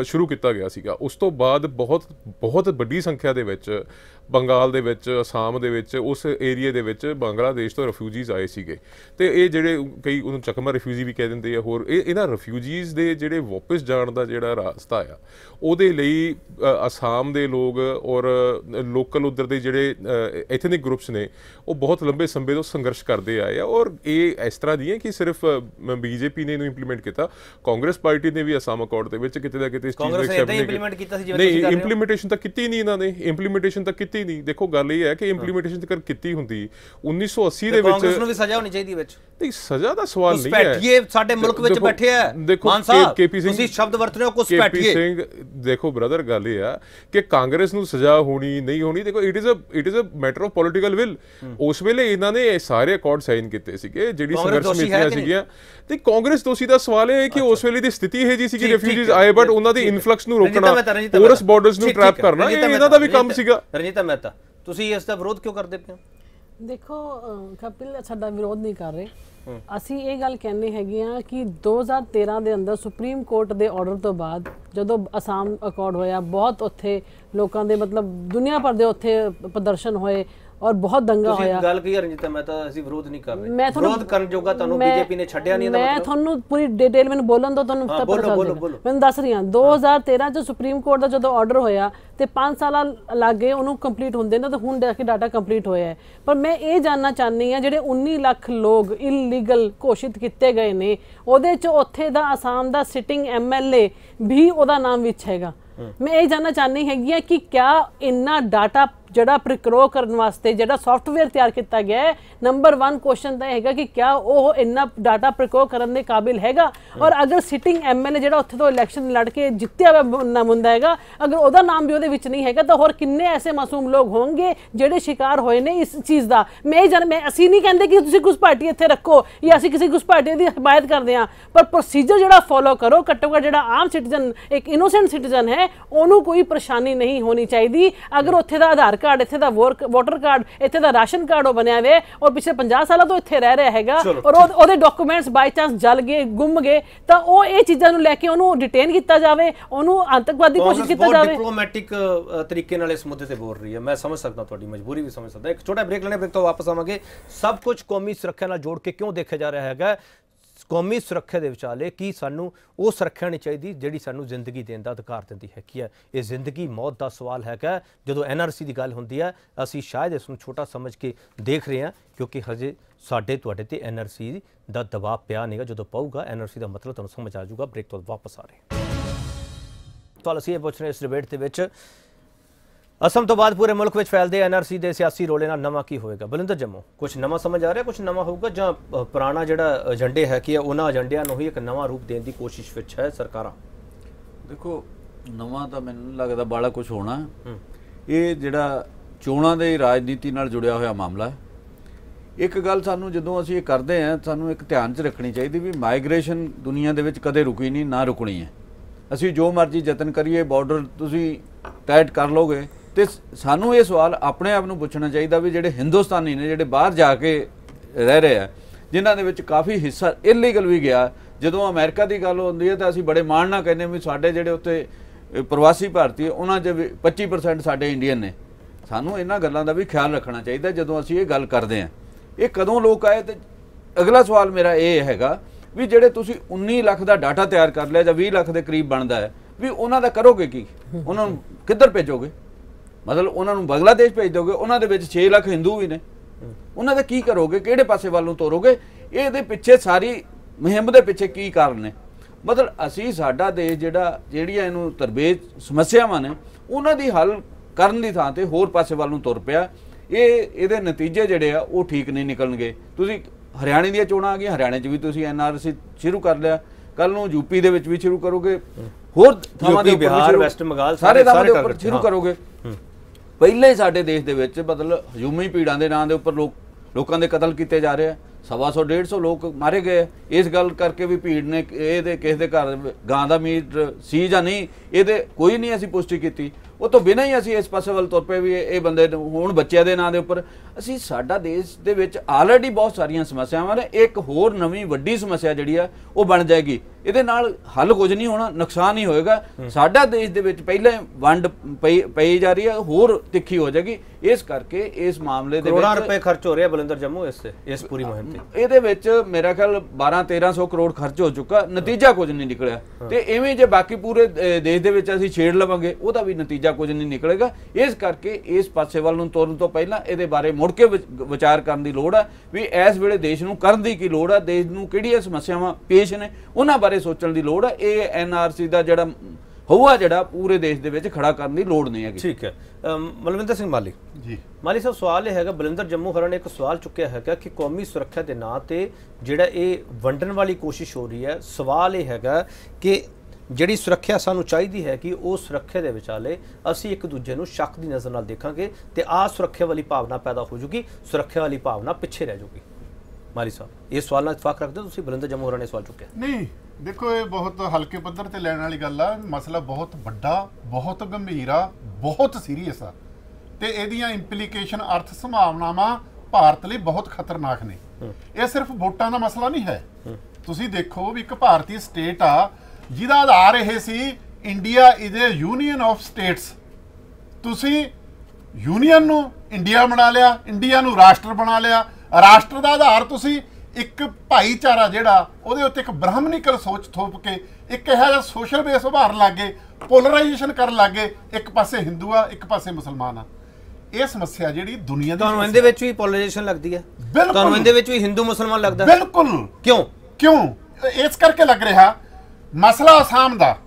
[SPEAKER 8] ਸ਼ੁਰੂ ਕੀਤਾ ਗਿਆ ਸੀਗਾ। ਉਸ ਤੋਂ ਬਾਅਦ ਬਹੁਤ ਬਹੁਤ ਵੱਡੀ ਸੰਖਿਆ ਦੇ ਵਿੱਚ to ਬੰਗਾਲ ਦੇ ਵਿੱਚ ਅਸਾਮ ਦੇ ਵਿੱਚ ਉਸ ਏਰੀਆ ਦੇ ਵਿੱਚ ਬੰਗਲਾਦੇਸ਼ ਤੋਂ ਰਿਫਿਊਜੀਜ਼ ਆਏ ਸੀਗੇ ਤੇ ਇਹ ਜਿਹੜੇ ਕਈ ਉਹਨੂੰ ਚਕਮਾ ਰਿਫਿਊਜੀ ਵੀ ਕਹਿ ਦਿੰਦੇ ਆ ਹੋਰ ਇਹ ਇਹਨਾਂ ਰਿਫਿਊਜੀਜ਼ ਦੇ ਜਿਹੜੇ ਵਾਪਸ ਜਾਣ ਦਾ ਜਿਹੜਾ ਰਸਤਾ ਆ ਉਹਦੇ ਲਈ ਅਸਾਮ ਦੇ ਲੋਕ ਔਰ ਲੋਕਲ ਉਧਰ ਦੇ ਜਿਹੜੇ ਐਥਨਿਕ ਗਰੁੱਪਸ ਨੇ ਉਹ ਬਹੁਤ ਲੰਬੇ ਸਮੇਂ ਤੋਂ ਸੰਘਰਸ਼ ਕਰਦੇ ਆਏ ਆ ਔਰ ਇਹ ਇਸ ਤਰ੍ਹਾਂ ਨਹੀਂ ਹੈ ਕਿ ਸਿਰਫ ਬੀਜੇਪੀ ਨੇ ਇਹਨੂੰ ਇੰਪਲੀਮੈਂਟ ਕੀਤਾ ਕਾਂਗਰਸ ਪਾਰਟੀ ਨੇ ਵੀ ਅਸਾਮ ਅਕੋਰਡ ਦੇ ਵਿੱਚ ਕਿਤੇ ਨਾ ਕਿਤੇ ਇਸ ਚੀਜ਼ ਨੂੰ
[SPEAKER 1] ਹੀ
[SPEAKER 8] ਨਹੀਂ
[SPEAKER 1] ਕੀਤਾ ਸੀ ਜਿਵੇਂ
[SPEAKER 8] ਨਹੀਂ
[SPEAKER 1] ਤੁਸੀਂ ਕਰ ਰਹੇ ਹੋ।
[SPEAKER 8] ਇੰਪਲੀਮੈਂਟੇਸ਼ਨ ਤਾਂ ਕੀਤੀ ਨਹੀਂ ਇਹਨਾਂ ਨੇ ਇੰਪਲੀਮੈਂਟੇਸ਼ਨ ਤਾਂ ਕੀਤੀ ਨਹੀਂ। ਦੇਖੋ ਗੱਲ ਇਹ ਹੈ ਕਿ ਇੰਪਲੀਮੈਂਟੇਸ਼ਨ ਤੱਕ ਕੀਤੀ ਹੁੰਦੀ 1980 ਦੇ
[SPEAKER 1] ਕਾਂਗਰਸ ਨੂੰ
[SPEAKER 8] ਵਿੱਚ
[SPEAKER 1] ਵੀ ਸਜ਼ਾ ਹੋਣੀ ਚਾਹੀਦੀ ਵਿੱਚ।
[SPEAKER 8] ਨਹੀਂ ਸਜ਼ਾ ਦਾ ਸਵਾਲ ਨਹੀਂ ਹੈ।
[SPEAKER 1] ਘੁਸਪੈਠੀਏ ਸਾਡੇ ਮੁਲਕ ਵਿੱਚ ਬੈਠੇ ਆ। ਮਾਨ ਸਾਹਿਬ ਤੁਸੀਂ ਸ਼ਬਦ ਵਰਤ ਰਹੇ ਹੋ
[SPEAKER 8] KP
[SPEAKER 1] ਘੁਸਪੈਠੀਏ
[SPEAKER 8] ਸਿੰਘ ਦੇਖੋ ਬ੍ਰਦਰ ਗੱਲ ਇਹ ਆ ਕਿ ਕਾਂਗਰਸ ਨੂੰ ਸਜ਼ਾ ਹੋਣੀ ਨਹੀਂ ਹੋਣੀ ਦੇਖੋ it is a it is a matter of political will ਉਸ ਵੇਲੇ ਇਹਨਾਂ ਨੇ ਇਹ ਸਾਰੇ ਅਕਾਰਡ ਸਾਈਨ ਕੀਤੇ ਸੀਗੇ ਜਿਹੜੀ ਸੰਘਰਸ਼
[SPEAKER 1] ਹੈ
[SPEAKER 8] ਸਮਿਤੀਆਂ? ਸੀਗੀਆਂ। ਤੇ ਕਾਂਗਰਸ ਦੋਸ਼ੀ ਦਾ ਸਵਾਲ ਇਹ ਹੈ ਕਿ ਉਸ ਵੇਲੇ ਦੀ ਸਥਿਤੀ ਇਹ ਜੀ ਸੀ ਕਿ ਰਿਫਿਊਜੀਜ਼
[SPEAKER 1] ਹੈ।
[SPEAKER 8] ਆਏ ਬਟ ਉਹਨਾਂ ਦੀ
[SPEAKER 1] ਹੈ।
[SPEAKER 8] ਇਨਫਲਕਸ ਨੂੰ ਰੋਕਣਾ ਪੋਰਸ। ਬਾਰਡਰਸ ਨੂੰ ਟ੍ਰੈਪ
[SPEAKER 1] ਹੈ,
[SPEAKER 8] ਕਰਨਾ ਇਹ ਇਹਨਾਂ ਦਾ ਵੀ ਕੰਮ ਸੀਗਾ।
[SPEAKER 1] ਰਣਜੀਤਾ ਮਹਿਤਾ ਤੁਸੀਂ ਇਸ ਦਾ ਵਿਰੋਧ ਕਿਉਂ ਕਰਦੇ ਪਏ ਹੋ?
[SPEAKER 9] ਦੇਖੋ ਕਪਿਲ ਸਾਡਾ ਵਿਰੋਧ ਨਹੀਂ ਕਰ ਰਹੇ। ਅਸੀਂ ਇਹ ਗੱਲ ਕਹਿੰਦੇ ਹੈਗੇ ਆ ਕਿ 2013 ਦੇ ਅੰਦਰ ਸੁਪਰੀਮ ਕੋਰਟ ਦੇ ਆਰਡਰ ਤੋਂ ਬਾਅਦ ਜਦੋਂ ਅਸਾਮ ਅਕੋਰਡ ਹੋਇਆ ਬਹੁਤ ਉੱਥੇ ਲੋਕਾਂ ਦੇ ਮਤਲਬ ਦੁਨੀਆ ਭਰ ਦੇ ਉੱਥੇ ਪ੍ਰਦਰਸ਼ਨ ਹੋਏ ਔਰ ਬਹੁਤ ਦੰਗਾ
[SPEAKER 1] ਤੁਸੀਂ
[SPEAKER 9] ਹੋਇਆ।
[SPEAKER 1] ਗੱਲ ਕੀ ਰਣਜੀਤਾ ਮਹਿਤਾ ਅਸੀਂ ਵਿਰੋਧ ਨਹੀਂ ਕਰ ਰਹੇ।
[SPEAKER 9] ਮੈਂ
[SPEAKER 1] ਵਿਰੋਧ ਕਰਨ ਜੋਗਾ ਤੁਹਾਨੂੰ
[SPEAKER 9] ਮੈਂ-
[SPEAKER 1] ਬੀਜੇਪੀ ਨੇ ਛੱਡਿਆ ਨਹੀਂ ਇਹਦਾ
[SPEAKER 9] ਮੈਂ ਤੁਹਾਨੂੰ ਪੂਰੀ ਡਿਟੇਲ ਮੈਨੂੰ ਬੋਲਣ ਦੋ ਤੁਹਾਨੂੰ ਤਾਂ ਪਤਾ ਚੱਲ ਜਾਏਗਾ। ਮੈਂ ਦੱਸ ਰਹੀ ਹਾਂ 2013 ਚ ਸੁਪਰੀਮ ਕੋਰਟ ਦਾ ਜਦੋਂ ਆਰਡਰ ਹੋਇਆ ਤੇ 5 ਸਾਲਾਂ ਲੱਗੇ ਉਹਨੂੰ ਕੰਪਲੀਟ ਹੁੰਦੇ ਨੇ ਤੇ ਹੁਣ ਜਾ ਕੇ ਡਾਟਾ ਕੰਪਲੀਟ ਹੋਇਆ ਹੈ। ਪਰ ਮੈਂ ਇਹ ਜਾਨਣਾ ਚਾਹਨੀ ਆ ਜਿਹੜੇ 19 ਲੱਖ ਲੋਕ ਇਲੀਗਲ ਘੋਸ਼ਿਤ ਕੀਤੇ ਗਏ ਨੇ ਉਹਦੇ ਚ ਉੱਥੇ ਦਾ ਆਸਾਮ ਦਾ ਸਿਟਿੰਗ ਐਮਐਲਏ ਵੀ ਉਹਦਾ ਨਾਮ ਵਿੱਚ ਹੈਗਾ। ਮੈਂ ਇਹ ਜਾਨਣਾ ਚਾਹਨੀ ਹੈਗੀ ਆ ਕਿ ਕਿਆ ਇੰਨਾ ਡਾਟਾ ਜਿਹੜਾ ਪ੍ਰਕਰੋ ਕਰਨ ਵਾਸਤੇ ਜਿਹੜਾ ਸੌਫਟਵੇਅਰ ਤਿਆਰ ਕੀਤਾ ਗਿਆ ਹੈ ਨੰਬਰ 1 ਕੁਐਸਚਨ ਤਾਂ ਇਹ ਹੈਗਾ ਕਿ ਕਿਆ ਉਹ ਇੰਨਾ ਡਾਟਾ ਪ੍ਰਕਰੋ ਕਰਨ ਦੇ ਕਾਬਿਲ ਹੈਗਾ? ਔਰ ਅਗਰ ਸਿਟਿੰਗ ਐਮਐਲਏ ਜਿਹੜਾ ਉੱਥੇ ਤੋਂ ਇਲੈਕਸ਼ਨ ਲੜ ਕੇ ਜਿੱਤਿਆ ਹੋਇਆ ਮੁੰਡਾ ਹੈਗਾ ਅਗਰ ਉਹਦਾ ਨਾਮ ਵੀ ਉਹਦੇ ਵਿੱਚ ਨਹੀਂ ਹੈਗਾ ਤਾਂ ਹੋਰ ਕਿੰਨੇ ਐਸੇ ਮਾਸੂਮ ਲੋਕ ਹੋਣਗੇ ਜਿਹੜੇ ਸ਼ਿਕਾਰ ਹੋਏ ਨੇ ਇਸ ਚੀਜ਼ ਦਾ? ਮੈਂ ਜਾਣ ਮੈਂ ਅਸੀਂ ਨਹੀਂ ਕਹਿੰਦੇ ਕਿ ਤੁਸੀਂ ਕੁਝ ਪਾਰਟੀ ਇੱਥੇ ਰੱਖੋ ਜਾਂ ਅਸੀਂ ਕਿਸੇ ਕੁਝ ਪਾਰਟੀ ਦੀ ਹਮਾਇਤ ਕਰਦੇ ਹਾਂ ਪਰ ਪ੍ਰੋਸੀਜਰ ਜਿਹੜਾ ਫੋਲੋ ਕਰੋ ਘੱਟੋ ਘੱਟ ਜਿਹੜਾ ਆਮ ਸਿਟੀਜ਼ਨ ਇੱਕ ਇਨੋਸੈਂਟ ਸਿਟੀਜ਼ਨ ਹੈ ਉਹਨੂੰ ਕੋਈ ਪਰੇਸ਼ਾਨੀ ਨਹੀਂ ਹੋਣੀ ਚਾਹੀਦੀ। ਅਗਰ ਉੱਥੇ ਦਾ ਆਧਾਰ ਕਾਰਡ ਇੱਥੇ ਦਾ ਵੋਟਰ ਕਾਰਡ ਇੱਥੇ ਦਾ ਰਾਸ਼ਨ ਕਾਰਡ ਉਹ ਬਣਿਆ ਹੋਇਆ ਹੈ ਔਰ ਪਿਛਲੇ 50 ਸਾਲਾਂ ਤੋਂ ਇੱਥੇ ਰਹਿ ਰਿਹਾ ਹੈਗਾ ਔਰ ਉਹ- ਉਹਦੇ ਡਾਕੂਮੈਂਟਸ ਬਾਈ ਚਾਂਸ ਜਲ ਗਏ ਗੁੰਮ ਗਏ ਤਾਂ ਉਹ ਇਹ ਚੀਜ਼ਾਂ ਨੂੰ ਲੈ ਕੇ ਉਹਨੂੰ ਡਿਟੇਨ ਕੀਤਾ ਜਾਵੇ ਉਹਨੂੰ ਆਤੰਕਵਾਦੀ ਘੋਸ਼ਿਤ ਕੀਤਾ ਜਾਵੇ।
[SPEAKER 1] ਡਿਪਲੋਮੈਟਿਕ ਤਰੀਕੇ ਨਾਲ ਇਸ ਮੁੱਦੇ ਤੇ ਬੋਲ ਰਹੀ ਹੈ। ਮੈਂ ਸਮਝ ਸਕਦਾ ਤੁਹਾਡੀ, ਮਜਬੂਰੀ ਵੀ ਸਮਝ ਸਕਦਾ। ਇੱਕ ਛੋਟਾ ਬ੍ਰੇਕ ਲੈਣੇ ਬ੍ਰੇਕ ਤੋਂ ਵਾਪਸ ਆਵਾਂਗੇ। ਸਭ ਕੁਝ ਕੌਮੀ ਸੁਰੱਖਿਆ ਨਾਲ ਜੋੜ ਕੇ ਕਿਉਂ ਦੇਖਿਆ ਜਾ ਰਿਹਾ ਹੈਗਾ? ਕੌਮੀ ਸੁਰੱਖਿਆ ਦੇ ਵਿਚਾਲੇ ਕੀ ਸਾਨੂੰ ਉਹ ਸੁਰੱਖਿਆ ਨਹੀਂ ਚਾਹੀਦੀ ਜਿਹੜੀ ਸਾਨੂੰ ਜ਼ਿੰਦਗੀ ਦੇਣ ਦਾ ਅਧਿਕਾਰ ਦਿੰਦੀ ਹੈ ਕੀ ਹੈ? ਇਹ ਜ਼ਿੰਦਗੀ ਮੌਤ ਦਾ ਸਵਾਲ ਹੈਗਾ। ਜਦੋਂ ਐਨਆਰਸੀ ਦੀ ਗੱਲ ਹੁੰਦੀ ਹੈ, ਅਸੀਂ ਸ਼ਾਇਦ ਇਸ ਨੂੰ ਛੋਟਾ ਸਮਝ ਕੇ ਦੇਖ ਰਹੇ ਹਾਂ, ਕਿਉਂਕਿ ਹਜੇ ਸਾਡੇ, ਤੁਹਾਡੇ ਤੇ ਐਨਆਰਸੀ ਦਾ ਦਬਾਅ ਪਿਆ ਨਹੀਂਗਾ। ਜਦੋਂ ਪਊਗਾ ਐਨਆਰਸੀ ਦਾ ਮਤਲਬ ਤੁਹਾਨੂੰ ਸਮਝ ਆ ਜਾਊਗਾ। ਬ੍ਰੇਕ ਤੋਂ ਵਾਪਸ ਆ ਰਹੇ ਹਾਂ। ਤੁਹਾਨੂੰ ਅਸੀਂ ਇਹ ਪੁੱਛ ਰਹੇ ਇਸ ਡਿਬੇਟ ਦੇ ਵਿੱਚ। ਅਸਮ ਤੋਂ ਬਾਅਦ ਪੂਰੇ ਮੁਲਕ ਵਿੱਚ ਫੈਲਦੇ ਐਨਆਰਸੀ ਦੇ ਸਿਆਸੀ ਰੋਲੇ ਨਾਲ ਨਵਾਂ ਕੀ ਹੋਵੇਗਾ? ਬਲਿੰਦਰ ਜੰਮੂ ਕੁਝ ਨਵਾਂ ਸਮਝ ਆ ਰਿਹਾ ਕੁਝ ਨਵਾਂ ਹੋਊਗਾ? ਜਾਂ ਪੁਰਾਣਾ ਜਿਹੜਾ ਏਜੰਡੇ ਹੈ ਕਿ ਉਹਨਾਂ ਏਜੰਡਿਆਂ ਨੂੰ ਹੀ ਇੱਕ ਨਵਾਂ ਰੂਪ ਦੇਣ ਦੀ ਕੋਸ਼ਿਸ਼ ਵਿੱਚ ਹੈ ਸਰਕਾਰਾਂ?
[SPEAKER 10] ਦੇਖੋ ਨਵਾਂ ਤਾਂ ਮੈਨੂੰ ਲੱਗਦਾ ਬਾਲਾ ਕੁਝ ਹੋਣਾ। ਇਹ ਜਿਹੜਾ ਚੋਣਾਂ ਦੇ ਰਾਜਨੀਤੀ ਨਾਲ ਜੁੜਿਆ ਹੋਇਆ ਮਾਮਲਾ ਹੈ। ਇੱਕ ਗੱਲ ਸਾਨੂੰ ਜਦੋਂ ਅਸੀਂ ਇਹ ਕਰਦੇ ਹਾਂ ਸਾਨੂੰ ਇੱਕ ਧਿਆਨ 'ਚ ਰੱਖਣੀ ਚਾਹੀਦੀ ਵੀ ਮਾਈਗ੍ਰੇਸ਼ਨ ਦੁਨੀਆ ਦੇ ਵਿੱਚ ਕਦੇ ਰੁਕੀ ਨਹੀਂ ਨਾ ਰੁਕਣੀ ਹੈ। ਅਸੀਂ ਜੋ ਮਰਜ਼ੀ ਯਤਨ ਕਰੀਏ ਬਾਰਡਰ ਤੁਸੀਂ ਟਾਈਟ ਕਰ ਲੋਗੇ ਤੇ ਸਾਨੂੰ ਇਹ ਸਵਾਲ ਆਪਣੇ ਆਪ ਨੂੰ ਪੁੱਛਣਾ ਚਾਹੀਦਾ ਵੀ ਜਿਹੜੇ ਹਿੰਦੁਸਤਾਨੀ ਨੇ, ਜਿਹੜੇ ਬਾਹਰ ਜਾ ਕੇ ਰਹਿ ਰਹੇ ਆ, ਜਿਨ੍ਹਾਂ ਦੇ ਵਿੱਚ ਕਾਫੀ ਹਿੱਸਾ ਇਲੀਗਲ ਵੀ ਗਿਆ। ਜਦੋਂ ਅਮਰੀਕਾ ਦੀ ਗੱਲ ਹੁੰਦੀ ਹੈ ਤਾਂ ਅਸੀਂ ਬੜੇ ਮਾਣ ਨਾਲ ਕਹਿੰਦੇ ਵੀ ਸਾਡੇ ਜਿਹੜੇ ਉੱਤੇ ਪ੍ਰਵਾਸੀ ਭਾਰਤੀ ਉਹਨਾਂ 'ਚ ਵੀ 25% ਸਾਡੇ ਇੰਡੀਅਨ ਨੇ। ਸਾਨੂੰ ਇਹਨਾਂ ਗੱਲਾਂ ਦਾ ਵੀ ਖਿਆਲ ਰੱਖਣਾ ਚਾਹੀਦਾ ਜਦੋਂ ਅਸੀਂ ਇਹ ਗੱਲ ਕਰਦੇ ਹਾਂ। ਇਹ ਕਦੋਂ ਲੋਕ ਆਏ ਤੇ ਅਗਲਾ ਸਵਾਲ ਮੇਰਾ ਇਹ ਹੈਗਾ ਵੀ ਜਿਹੜੇ ਤੁਸੀਂ 19 ਲੱਖ ਦਾ ਡਾਟਾ ਤਿਆਰ ਕਰ ਲਿਆ ਜਾਂ 20 ਲੱਖ ਦੇ ਕਰੀਬ ਬਣਦਾ ਹੈ, ਵੀ ਉਹਨਾਂ ਦਾ ਕਰੋਗੇ ਕੀ? ਉਹਨਾਂ ਨੂੰ ਕਿੱਧਰ ਭੇਜੋਗੇ? ਮਤਲਬ ਉਹਨਾਂ ਨੂੰ ਬੰਗਲਾਦੇਸ਼ ਭੇਜ ਦੋਗੇ ਉਹਨਾਂ ਦੇ ਵਿੱਚ 6 ਲੱਖ ਹਿੰਦੂ ਵੀ ਨੇ। ਉਹਨਾਂ ਦਾ ਕੀ ਕਰੋਗੇ? ਕਿਹੜੇ ਪਾਸੇ ਵੱਲ ਨੂੰ ਤੋਰੋਗੇ? ਇਹਦੇ ਪਿੱਛੇ ਸਾਰੀ ਮੁਹਿੰਮ ਦੇ ਪਿੱਛੇ ਕੀ ਕਾਰਨ ਨੇ? ਮਤਲਬ ਅਸੀਂ ਸਾਡਾ ਦੇਸ਼ ਜਿਹੜਾ, ਜਿਹੜੀਆਂ ਇਹਨੂੰ ਤਰਬੇਜ ਸਮੱਸਿਆਵਾਂ ਨੇ, ਉਹਨਾਂ ਦੀ ਹੱਲ ਕਰਨ ਦੀ ਥਾਂ ਤੇ ਹੋਰ ਪਾਸੇ ਵੱਲ ਨੂੰ ਤੁਰ ਪਿਆ। ਇਹ, ਇਹਦੇ ਨਤੀਜੇ ਜਿਹੜੇ ਆ, ਉਹ ਠੀਕ ਨਹੀਂ ਨਿਕਲਣਗੇ। ਤੁਸੀਂ ਹਰਿਆਣੇ ਦੀਆਂ ਚੋਣਾਂ ਆ ਗਈਆਂ ਹਰਿਆਣੇ 'ਚ ਵੀ ਤੁਸੀਂ ਐਨਆਰਸੀ ਸ਼ੁਰੂ ਕਰ ਲਿਆ ਕੱਲ ਨੂੰ ਯੂਪੀ ਦੇ ਵਿੱਚ ਵੀ ਸ਼ੁਰੂ ਕਰੋਗੇ ਹੋਰ ਥਾਵਾਂ ਦੇ
[SPEAKER 1] ਬਿਹਾਰ, ਵੈਸਟ ਬੰਗਾਲ,
[SPEAKER 10] ਸਾਰੇ
[SPEAKER 1] ਸਾਰੇ-
[SPEAKER 10] ਥਾਵਾਂ ਦੇ ਉੱਪਰ ਸ਼ੁਰੂ। ਕਰੋਗੇ। ਪਹਿਲੇ ਹੀ ਸਾਡੇ ਦੇਸ਼ ਦੇ ਵਿੱਚ ਮਤਲਬ ਹਜੂਮੀ ਪੀੜਾਂ ਦੇ ਨਾਂ ਦੇ ਉੱਪਰ ਲੋਕ ਲੋਕਾਂ ਦੇ ਕਤਲ ਕੀਤੇ ਜਾ ਰਹੇ ਆ। ਸਵਾ ਸੌ 150 ਲੋਕ ਮਾਰੇ ਗਏ। ਇਸ ਗੱਲ ਕਰਕੇ ਵੀ ਭੀੜ ਨੇ ਇਹਦੇ ਕਿਸੇ ਦੇ ਘਰ ਗਾਂ ਦਾ ਮੀਟ ਸੀ ਜਾਂ ਨਹੀਂ ਇਹਦੇ ਕੋਈ ਨਹੀਂ ਅਸੀਂ ਪੁਸ਼ਟੀ ਕੀਤੀ। ਉਹ ਤੋਂ ਬਿਨਾਂ ਹੀ ਅਸੀਂ ਇਸ ਪਾਸੇ ਵੱਲ ਤੁਰ ਪਏ ਵੀ ਇਹ ਬੰਦੇ ਹੁਣ ਬੱਚਿਆਂ ਦੇ ਨਾਂ ਦੇ ਉੱਪਰ। ਅਸੀਂ ਸਾਡਾ ਦੇਸ਼ ਦੇ ਵਿੱਚ ਆਲਰੇਡੀ ਬਹੁਤ ਸਾਰੀਆਂ ਸਮੱਸਿਆਵਾਂ ਨੇ। ਇੱਕ ਹੋਰ ਨਵੀਂ ਵੱਡੀ ਸਮੱਸਿਆ ਜਿਹੜੀ ਆ ਉਹ ਬਣ ਜਾਏਗੀ। ਇਹਦੇ ਨਾਲ ਹੱਲ ਕੁਝ ਨਹੀਂ ਹੋਣਾ ਨੁਕਸਾਨ ਹੀ ਹੋਏਗਾ। ਸਾਡਾ ਦੇਸ਼ ਦੇ ਵਿੱਚ ਪਹਿਲਾਂ ਵੰਡ ਪਈ ਪਈ ਜਾ ਰਹੀ ਹੈ ਹੋਰ ਤਿੱਖੀ ਹੋ ਜਾਏਗੀ। ਇਸ ਕਰਕੇ ਇਸ ਮਾਮਲੇ ਦੇ
[SPEAKER 1] ਕਰੋੜਾਂ
[SPEAKER 10] ਵਿੱਚ
[SPEAKER 1] ਰੁਪਏ ਖਰਚ ਹੋ ਰਹੇ ਆ ਬਲਿੰਦਰ ਜੰਮੂ ਇਸ ਤੇ ਇਸ ਪੂਰੀ ਮੁਹਿੰਮ ਤੇ।
[SPEAKER 10] ਇਹਦੇ ਵਿੱਚ ਮੇਰਾ ਖਿਆਲ 12 1300 ਕਰੋੜ ਖਰਚ ਹੋ ਚੁੱਕਾ ਨਤੀਜਾ ਕੁਝ ਨਹੀਂ ਨਿਕਲਿਆ। ਤੇ ਐਵੇਂ ਜੇ ਬਾਕੀ ਪੂਰੇ ਦੇਸ਼ ਦੇ ਵਿੱਚ ਅਸੀਂ ਛੇੜ ਲਵਾਂਗੇ ਉਹਦਾ ਵੀ ਨਤੀਜਾ ਕੁਝ ਨਹੀਂ ਨਿਕਲੇਗਾ। ਇਸ ਕਰਕੇ ਇਸ ਪਾਸੇ ਵੱਲ ਨੂੰ ਤੁਰਨ ਤੋਂ ਪਹਿਲਾਂ ਇਹਦੇ ਬਾਰੇ ਮੁੜ ਕੇ ਵਿਚ- ਵਿਚਾਰ ਕਰਨ ਦੀ ਲੋੜ ਹੈ ਵੀ ਇਸ ਵੇਲੇ ਦੇਸ਼ ਨੂੰ ਕਰਨ ਦੀ ਕੀ ਲੋੜ ਹੈ ਦੇਸ਼ ਨੂੰ ਕਿਹੜੀਆਂ ਸਮੱਸਿਆਵਾਂ ਪੇਸ਼ ਨੇ ਉਹਨਾਂ ਬਾਰੇ ਸੋਚਣ ਦੀ ਲੋੜ ਹੈ ਇਹ ਐਨਆਰਸੀ ਦਾ ਜਿਹੜਾ ਹਊਆ ਜਿਹੜਾ ਪੂਰੇ ਦੇਸ਼ ਦੇ ਵਿੱਚ ਖੜਾ ਕਰਨ ਦੀ ਲੋੜ ਨਹੀਂ ਹੈਗੀ।
[SPEAKER 1] ਠੀਕ ਹੈ। ਮਲਵਿੰਦਰ ਸਿੰਘ ਮਾਲੀ।
[SPEAKER 11] ਜੀ।
[SPEAKER 1] ਮਾਲੀ ਸਾਹਿਬ ਸਵਾਲ ਇਹ ਹੈਗਾ ਬਲਿੰਦਰ ਜੰਮੂ ਹਰਨ ਨੇ ਇੱਕ ਸਵਾਲ ਚੁੱਕਿਆ ਹੈਗਾ ਕਿ ਕੌਮੀ ਸੁਰੱਖਿਆ ਦੇ ਨਾਂ ਤੇ ਜਿਹੜਾ ਇਹ ਵੰਡਣ ਵਾਲੀ ਕੋਸ਼ਿਸ਼ ਹੋ ਰਹੀ ਹੈ ਸਵਾਲ ਇਹ ਹੈਗਾ ਕਿ ਜਿਹੜੀ ਸੁਰੱਖਿਆ ਸਾਨੂੰ ਚਾਹੀਦੀ ਹੈ ਕਿ ਉਹ ਸੁਰੱਖਿਆ ਦੇ ਵਿਚਾਲੇ ਅਸੀਂ ਇੱਕ ਦੂਜੇ ਨੂੰ ਸ਼ੱਕ ਦੀ ਨਜ਼ਰ ਨਾਲ ਦੇਖਾਂਗੇ ਤੇ ਆ ਸੁਰੱਖਿਆ ਵਾਲੀ ਭਾਵਨਾ ਪੈਦਾ ਹੋ ਜੂਗੀ ਸੁਰੱਖਿਆ ਵਾਲੀ ਭਾਵਨਾ ਪਿੱਛੇ ਰਹਿ ਜੂਗੀ। ਮਾਲੀ ਸਾਹਿਬ ਇਹ ਸਵਾਲ ਨਾਲ ਇਤਫਾਕ ਰੱਖਦੇ ਤੁਸੀਂ? ਬਲਿੰਦਰ ਜੰਮੂ ਹਰਨ ਨੇ ਸਵਾਲ ਚੁੱਕਿਆ।
[SPEAKER 11] ਨਹੀਂ ਦੇਖੋ ਇਹ ਬਹੁਤ ਹਲਕੇ ਪੱਧਰ ਤੇ ਲੈਣ ਵਾਲੀ ਗੱਲ ਆ। ਮਸਲਾ ਬਹੁਤ ਵੱਡਾ ਬਹੁਤ ਗੰਭੀਰ ਆ ਬਹੁਤ ਸੀਰੀਅਸ ਆ। ਤੇ ਇਹਦੀਆਂ ਇੰਪਲੀਕੇਸ਼ਨ ਅਰਥ ਸੰਭਾਵਨਾਵਾਂ ਭਾਰਤ ਲਈ ਬਹੁਤ ਖਤਰਨਾਕ ਨੇ। ਇਹ ਸਿਰਫ ਵੋਟਾਂ ਦਾ ਮਸਲਾ ਨਹੀਂ ਹੈ। ਤੁਸੀਂ ਦੇਖੋ ਵੀ ਇੱਕ ਭਾਰਤੀ ਸਟੇਟ ਆ ਜਿਹਦਾ ਆਧਾਰ ਇਹ ਸੀ India is a union of states ਤੁਸੀਂ ਯੂਨੀਅਨ ਨੂੰ ਇੰਡੀਆ ਬਣਾ ਲਿਆ ਇੰਡੀਆ ਨੂੰ ਰਾਸ਼ਟਰ ਬਣਾ ਲਿਆ ਰਾਸ਼ਟਰ ਦਾ ਆਧਾਰ ਤੁਸੀਂ ਇੱਕ ਭਾਈਚਾਰਾ ਜਿਹੜਾ ਉਹਦੇ ਉੱਤੇ ਇੱਕ ਬ੍ਰਾਹਮਣਿਕਲ ਸੋਚ ਥੋਪ ਕੇ ਇੱਕ ਇਹੋ ਜਿਹਾ ਸੋਸ਼ਲ ਬੇਸ ਉਭਾਰਨ ਲੱਗੇ ਪੋਲਰਾਈਜੇਸ਼ਨ ਕਰਨ ਲੱਗੇ ਇੱਕ ਪਾਸੇ ਹਿੰਦੂ ਆ ਇੱਕ ਪਾਸੇ ਮੁਸਲਮਾਨ ਆ। ਇਹ ਸਮੱਸਿਆ ਜਿਹੜੀ ਦੁਨੀਆ ਦੀ
[SPEAKER 1] ਤੁਹਾਨੂੰ ਇਹਦੇ ਵਿੱਚ ਵੀ ਪੋਲਰਾਈਜੇਸ਼ਨ ਲੱਗਦੀ ਹੈ?
[SPEAKER 11] ਬਿਲਕੁਲ।
[SPEAKER 1] ਤੁਹਾਨੂੰ ਇਹਦੇ ਵਿੱਚ ਵੀ ਹਿੰਦੂ ਮੁਸਲਮਾਨ ਲੱਗਦਾ?
[SPEAKER 11] ਬਿਲਕੁਲ।
[SPEAKER 1] ਕਿਉਂ?
[SPEAKER 11] ਕਿਉਂ? ਇਸ ਕਰਕੇ ਲੱਗ ਰਿਹਾ ਮਸਲਾ ਅਸਾਮ ਦਾ।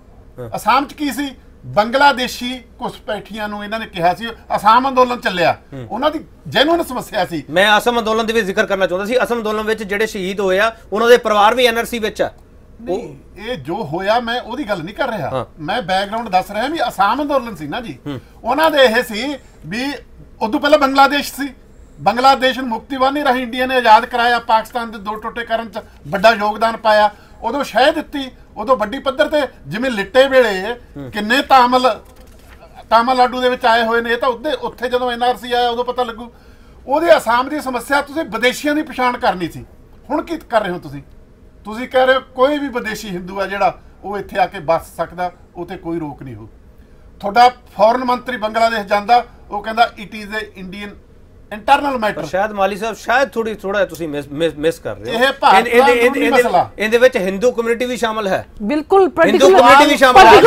[SPEAKER 11] ਅਸਾਮ 'ਚ ਕੀ ਸੀ? ਬੰਗਲਾਦੇਸ਼ੀ ਘੁਸਪੈਠੀਆਂ ਨੂੰ ਇਹਨਾਂ ਨੇ ਕਿਹਾ ਸੀ ਅਸਾਮ ਅੰਦੋਲਨ ਚੱਲਿਆ। ਉਹਨਾਂ ਦੀ ਜੈਨੂਨ ਸਮੱਸਿਆ ਸੀ।
[SPEAKER 1] ਮੈਂ ਅਸਮ ਅੰਦੋਲਨ ਦੀ ਵੀ ਜ਼ਿਕਰ ਕਰਨਾ ਚਾਹੁੰਦਾ ਸੀ। ਅਸਮ ਅੰਦੋਲਨ ਵਿੱਚ ਜਿਹੜੇ ਸ਼ਹੀਦ ਹੋਏ ਆ ਉਹਨਾਂ ਦੇ ਪਰਿਵਾਰ ਵੀ ਐਨਆਰਸੀ ਵਿੱਚ ਆ।
[SPEAKER 11] ਇਹ ਜੋ ਹੋਇਆ ਮੈਂ ਉਹਦੀ ਗੱਲ ਨਹੀਂ ਕਰ। ਰਿਹਾ। ਮੈਂ ਬੈਕਗ੍ਰਾਉਂਡ ਦੱਸ ਰਿਹਾ ਵੀ ਅਸਾਮ ਅੰਦੋਲਨ ਸੀ ਨਾ ਜੀ। ਉਹਨਾਂ ਦੇ ਇਹ ਸੀ ਵੀ ਉਦੋਂ ਪਹਿਲਾਂ ਬੰਗਲਾਦੇਸ਼ ਸੀ। ਬੰਗਲਾਦੇਸ਼ ਨੂੰ ਮੁਕਤੀਵਾਨੀ ਰਾਹੀਂ ਇੰਡੀਆ ਨੇ ਆਜ਼ਾਦ ਕਰਾਇਆ। ਪਾਕਿਸਤਾਨ ਦੇ ਦੋ ਟੋਟੇ ਕਰਨ ਚ ਵੱਡਾ ਯੋਗਦਾਨ ਪਾਇਆ। ਉਦੋਂ ਸ਼ਹਿ ਦਿੱਤੀ। ਉਦੋਂ ਵੱਡੀ ਪੱਧਰ ਤੇ ਜਿਵੇਂ ਲਿੱਟੇ ਵੇਲੇ ਕਿੰਨੇ ਤਾਮਲ ਤਾਮਿਲਨਾਡੂ ਦੇ ਵਿੱਚ ਆਏ ਹੋਏ ਨੇ, ਇਹ ਤਾਂ ਉੱਤੇ, ਉੱਥੇ ਜਦੋਂ ਐਨਆਰਸੀ ਆਇਆ, ਉਦੋਂ ਪਤਾ ਲੱਗੂ। ਉਹਦੇ ਅਸਾਮ ਦੀ ਸਮੱਸਿਆ ਤੁਸੀਂ ਵਿਦੇਸ਼ੀਆਂ ਦੀ ਪਛਾਣ ਕਰਨੀ ਸੀ। ਹੁਣ ਕੀ ਕਰ ਰਹੇ ਹੋ ਤੁਸੀਂ? ਤੁਸੀਂ ਕਹਿ ਰਹੇ ਹੋ ਕੋਈ ਵੀ ਵਿਦੇਸ਼ੀ ਹਿੰਦੂ ਆ ਜਿਹੜਾ, ਉਹ ਇੱਥੇ ਆ ਕੇ ਬਸ ਸਕਦਾ, ਉਹ ਤੇ ਕੋਈ ਰੋਕ ਨਹੀਂ ਹੋ। ਤੁਹਾਡਾ ਫੋਰਨ ਮੰਤਰੀ ਬੰਗਲਾਦੇਸ਼ ਜਾਂਦਾ, ਉਹ ਕਹਿੰਦਾ it is a Indian
[SPEAKER 1] internal
[SPEAKER 11] matter
[SPEAKER 1] ਸ਼ਾਇਦ ਮਾਲੀ ਸਾਹਿਬ ਸ਼ਾਇਦ ਥੋੜੀ ਥੋੜਾ ਤੁਸੀਂ ਮਿਸ ਕਰ ਰਹੇ ਹੋ।
[SPEAKER 11] ਇਹ ਭਾਰਤ ਦਾ
[SPEAKER 1] ਇਹਦੇ- ਵਿੱਚ ਹਿੰਦੂ ਕਮਿਊਨਿਟੀ ਵੀ ਸ਼ਾਮਲ ਹੈ।
[SPEAKER 9] ਬਿਲਕੁਲ
[SPEAKER 1] ਹਿੰਦੂ ਕਮਿਊਨਿਟੀ ਵੀ ਸ਼ਾਮਲ ਹੈ।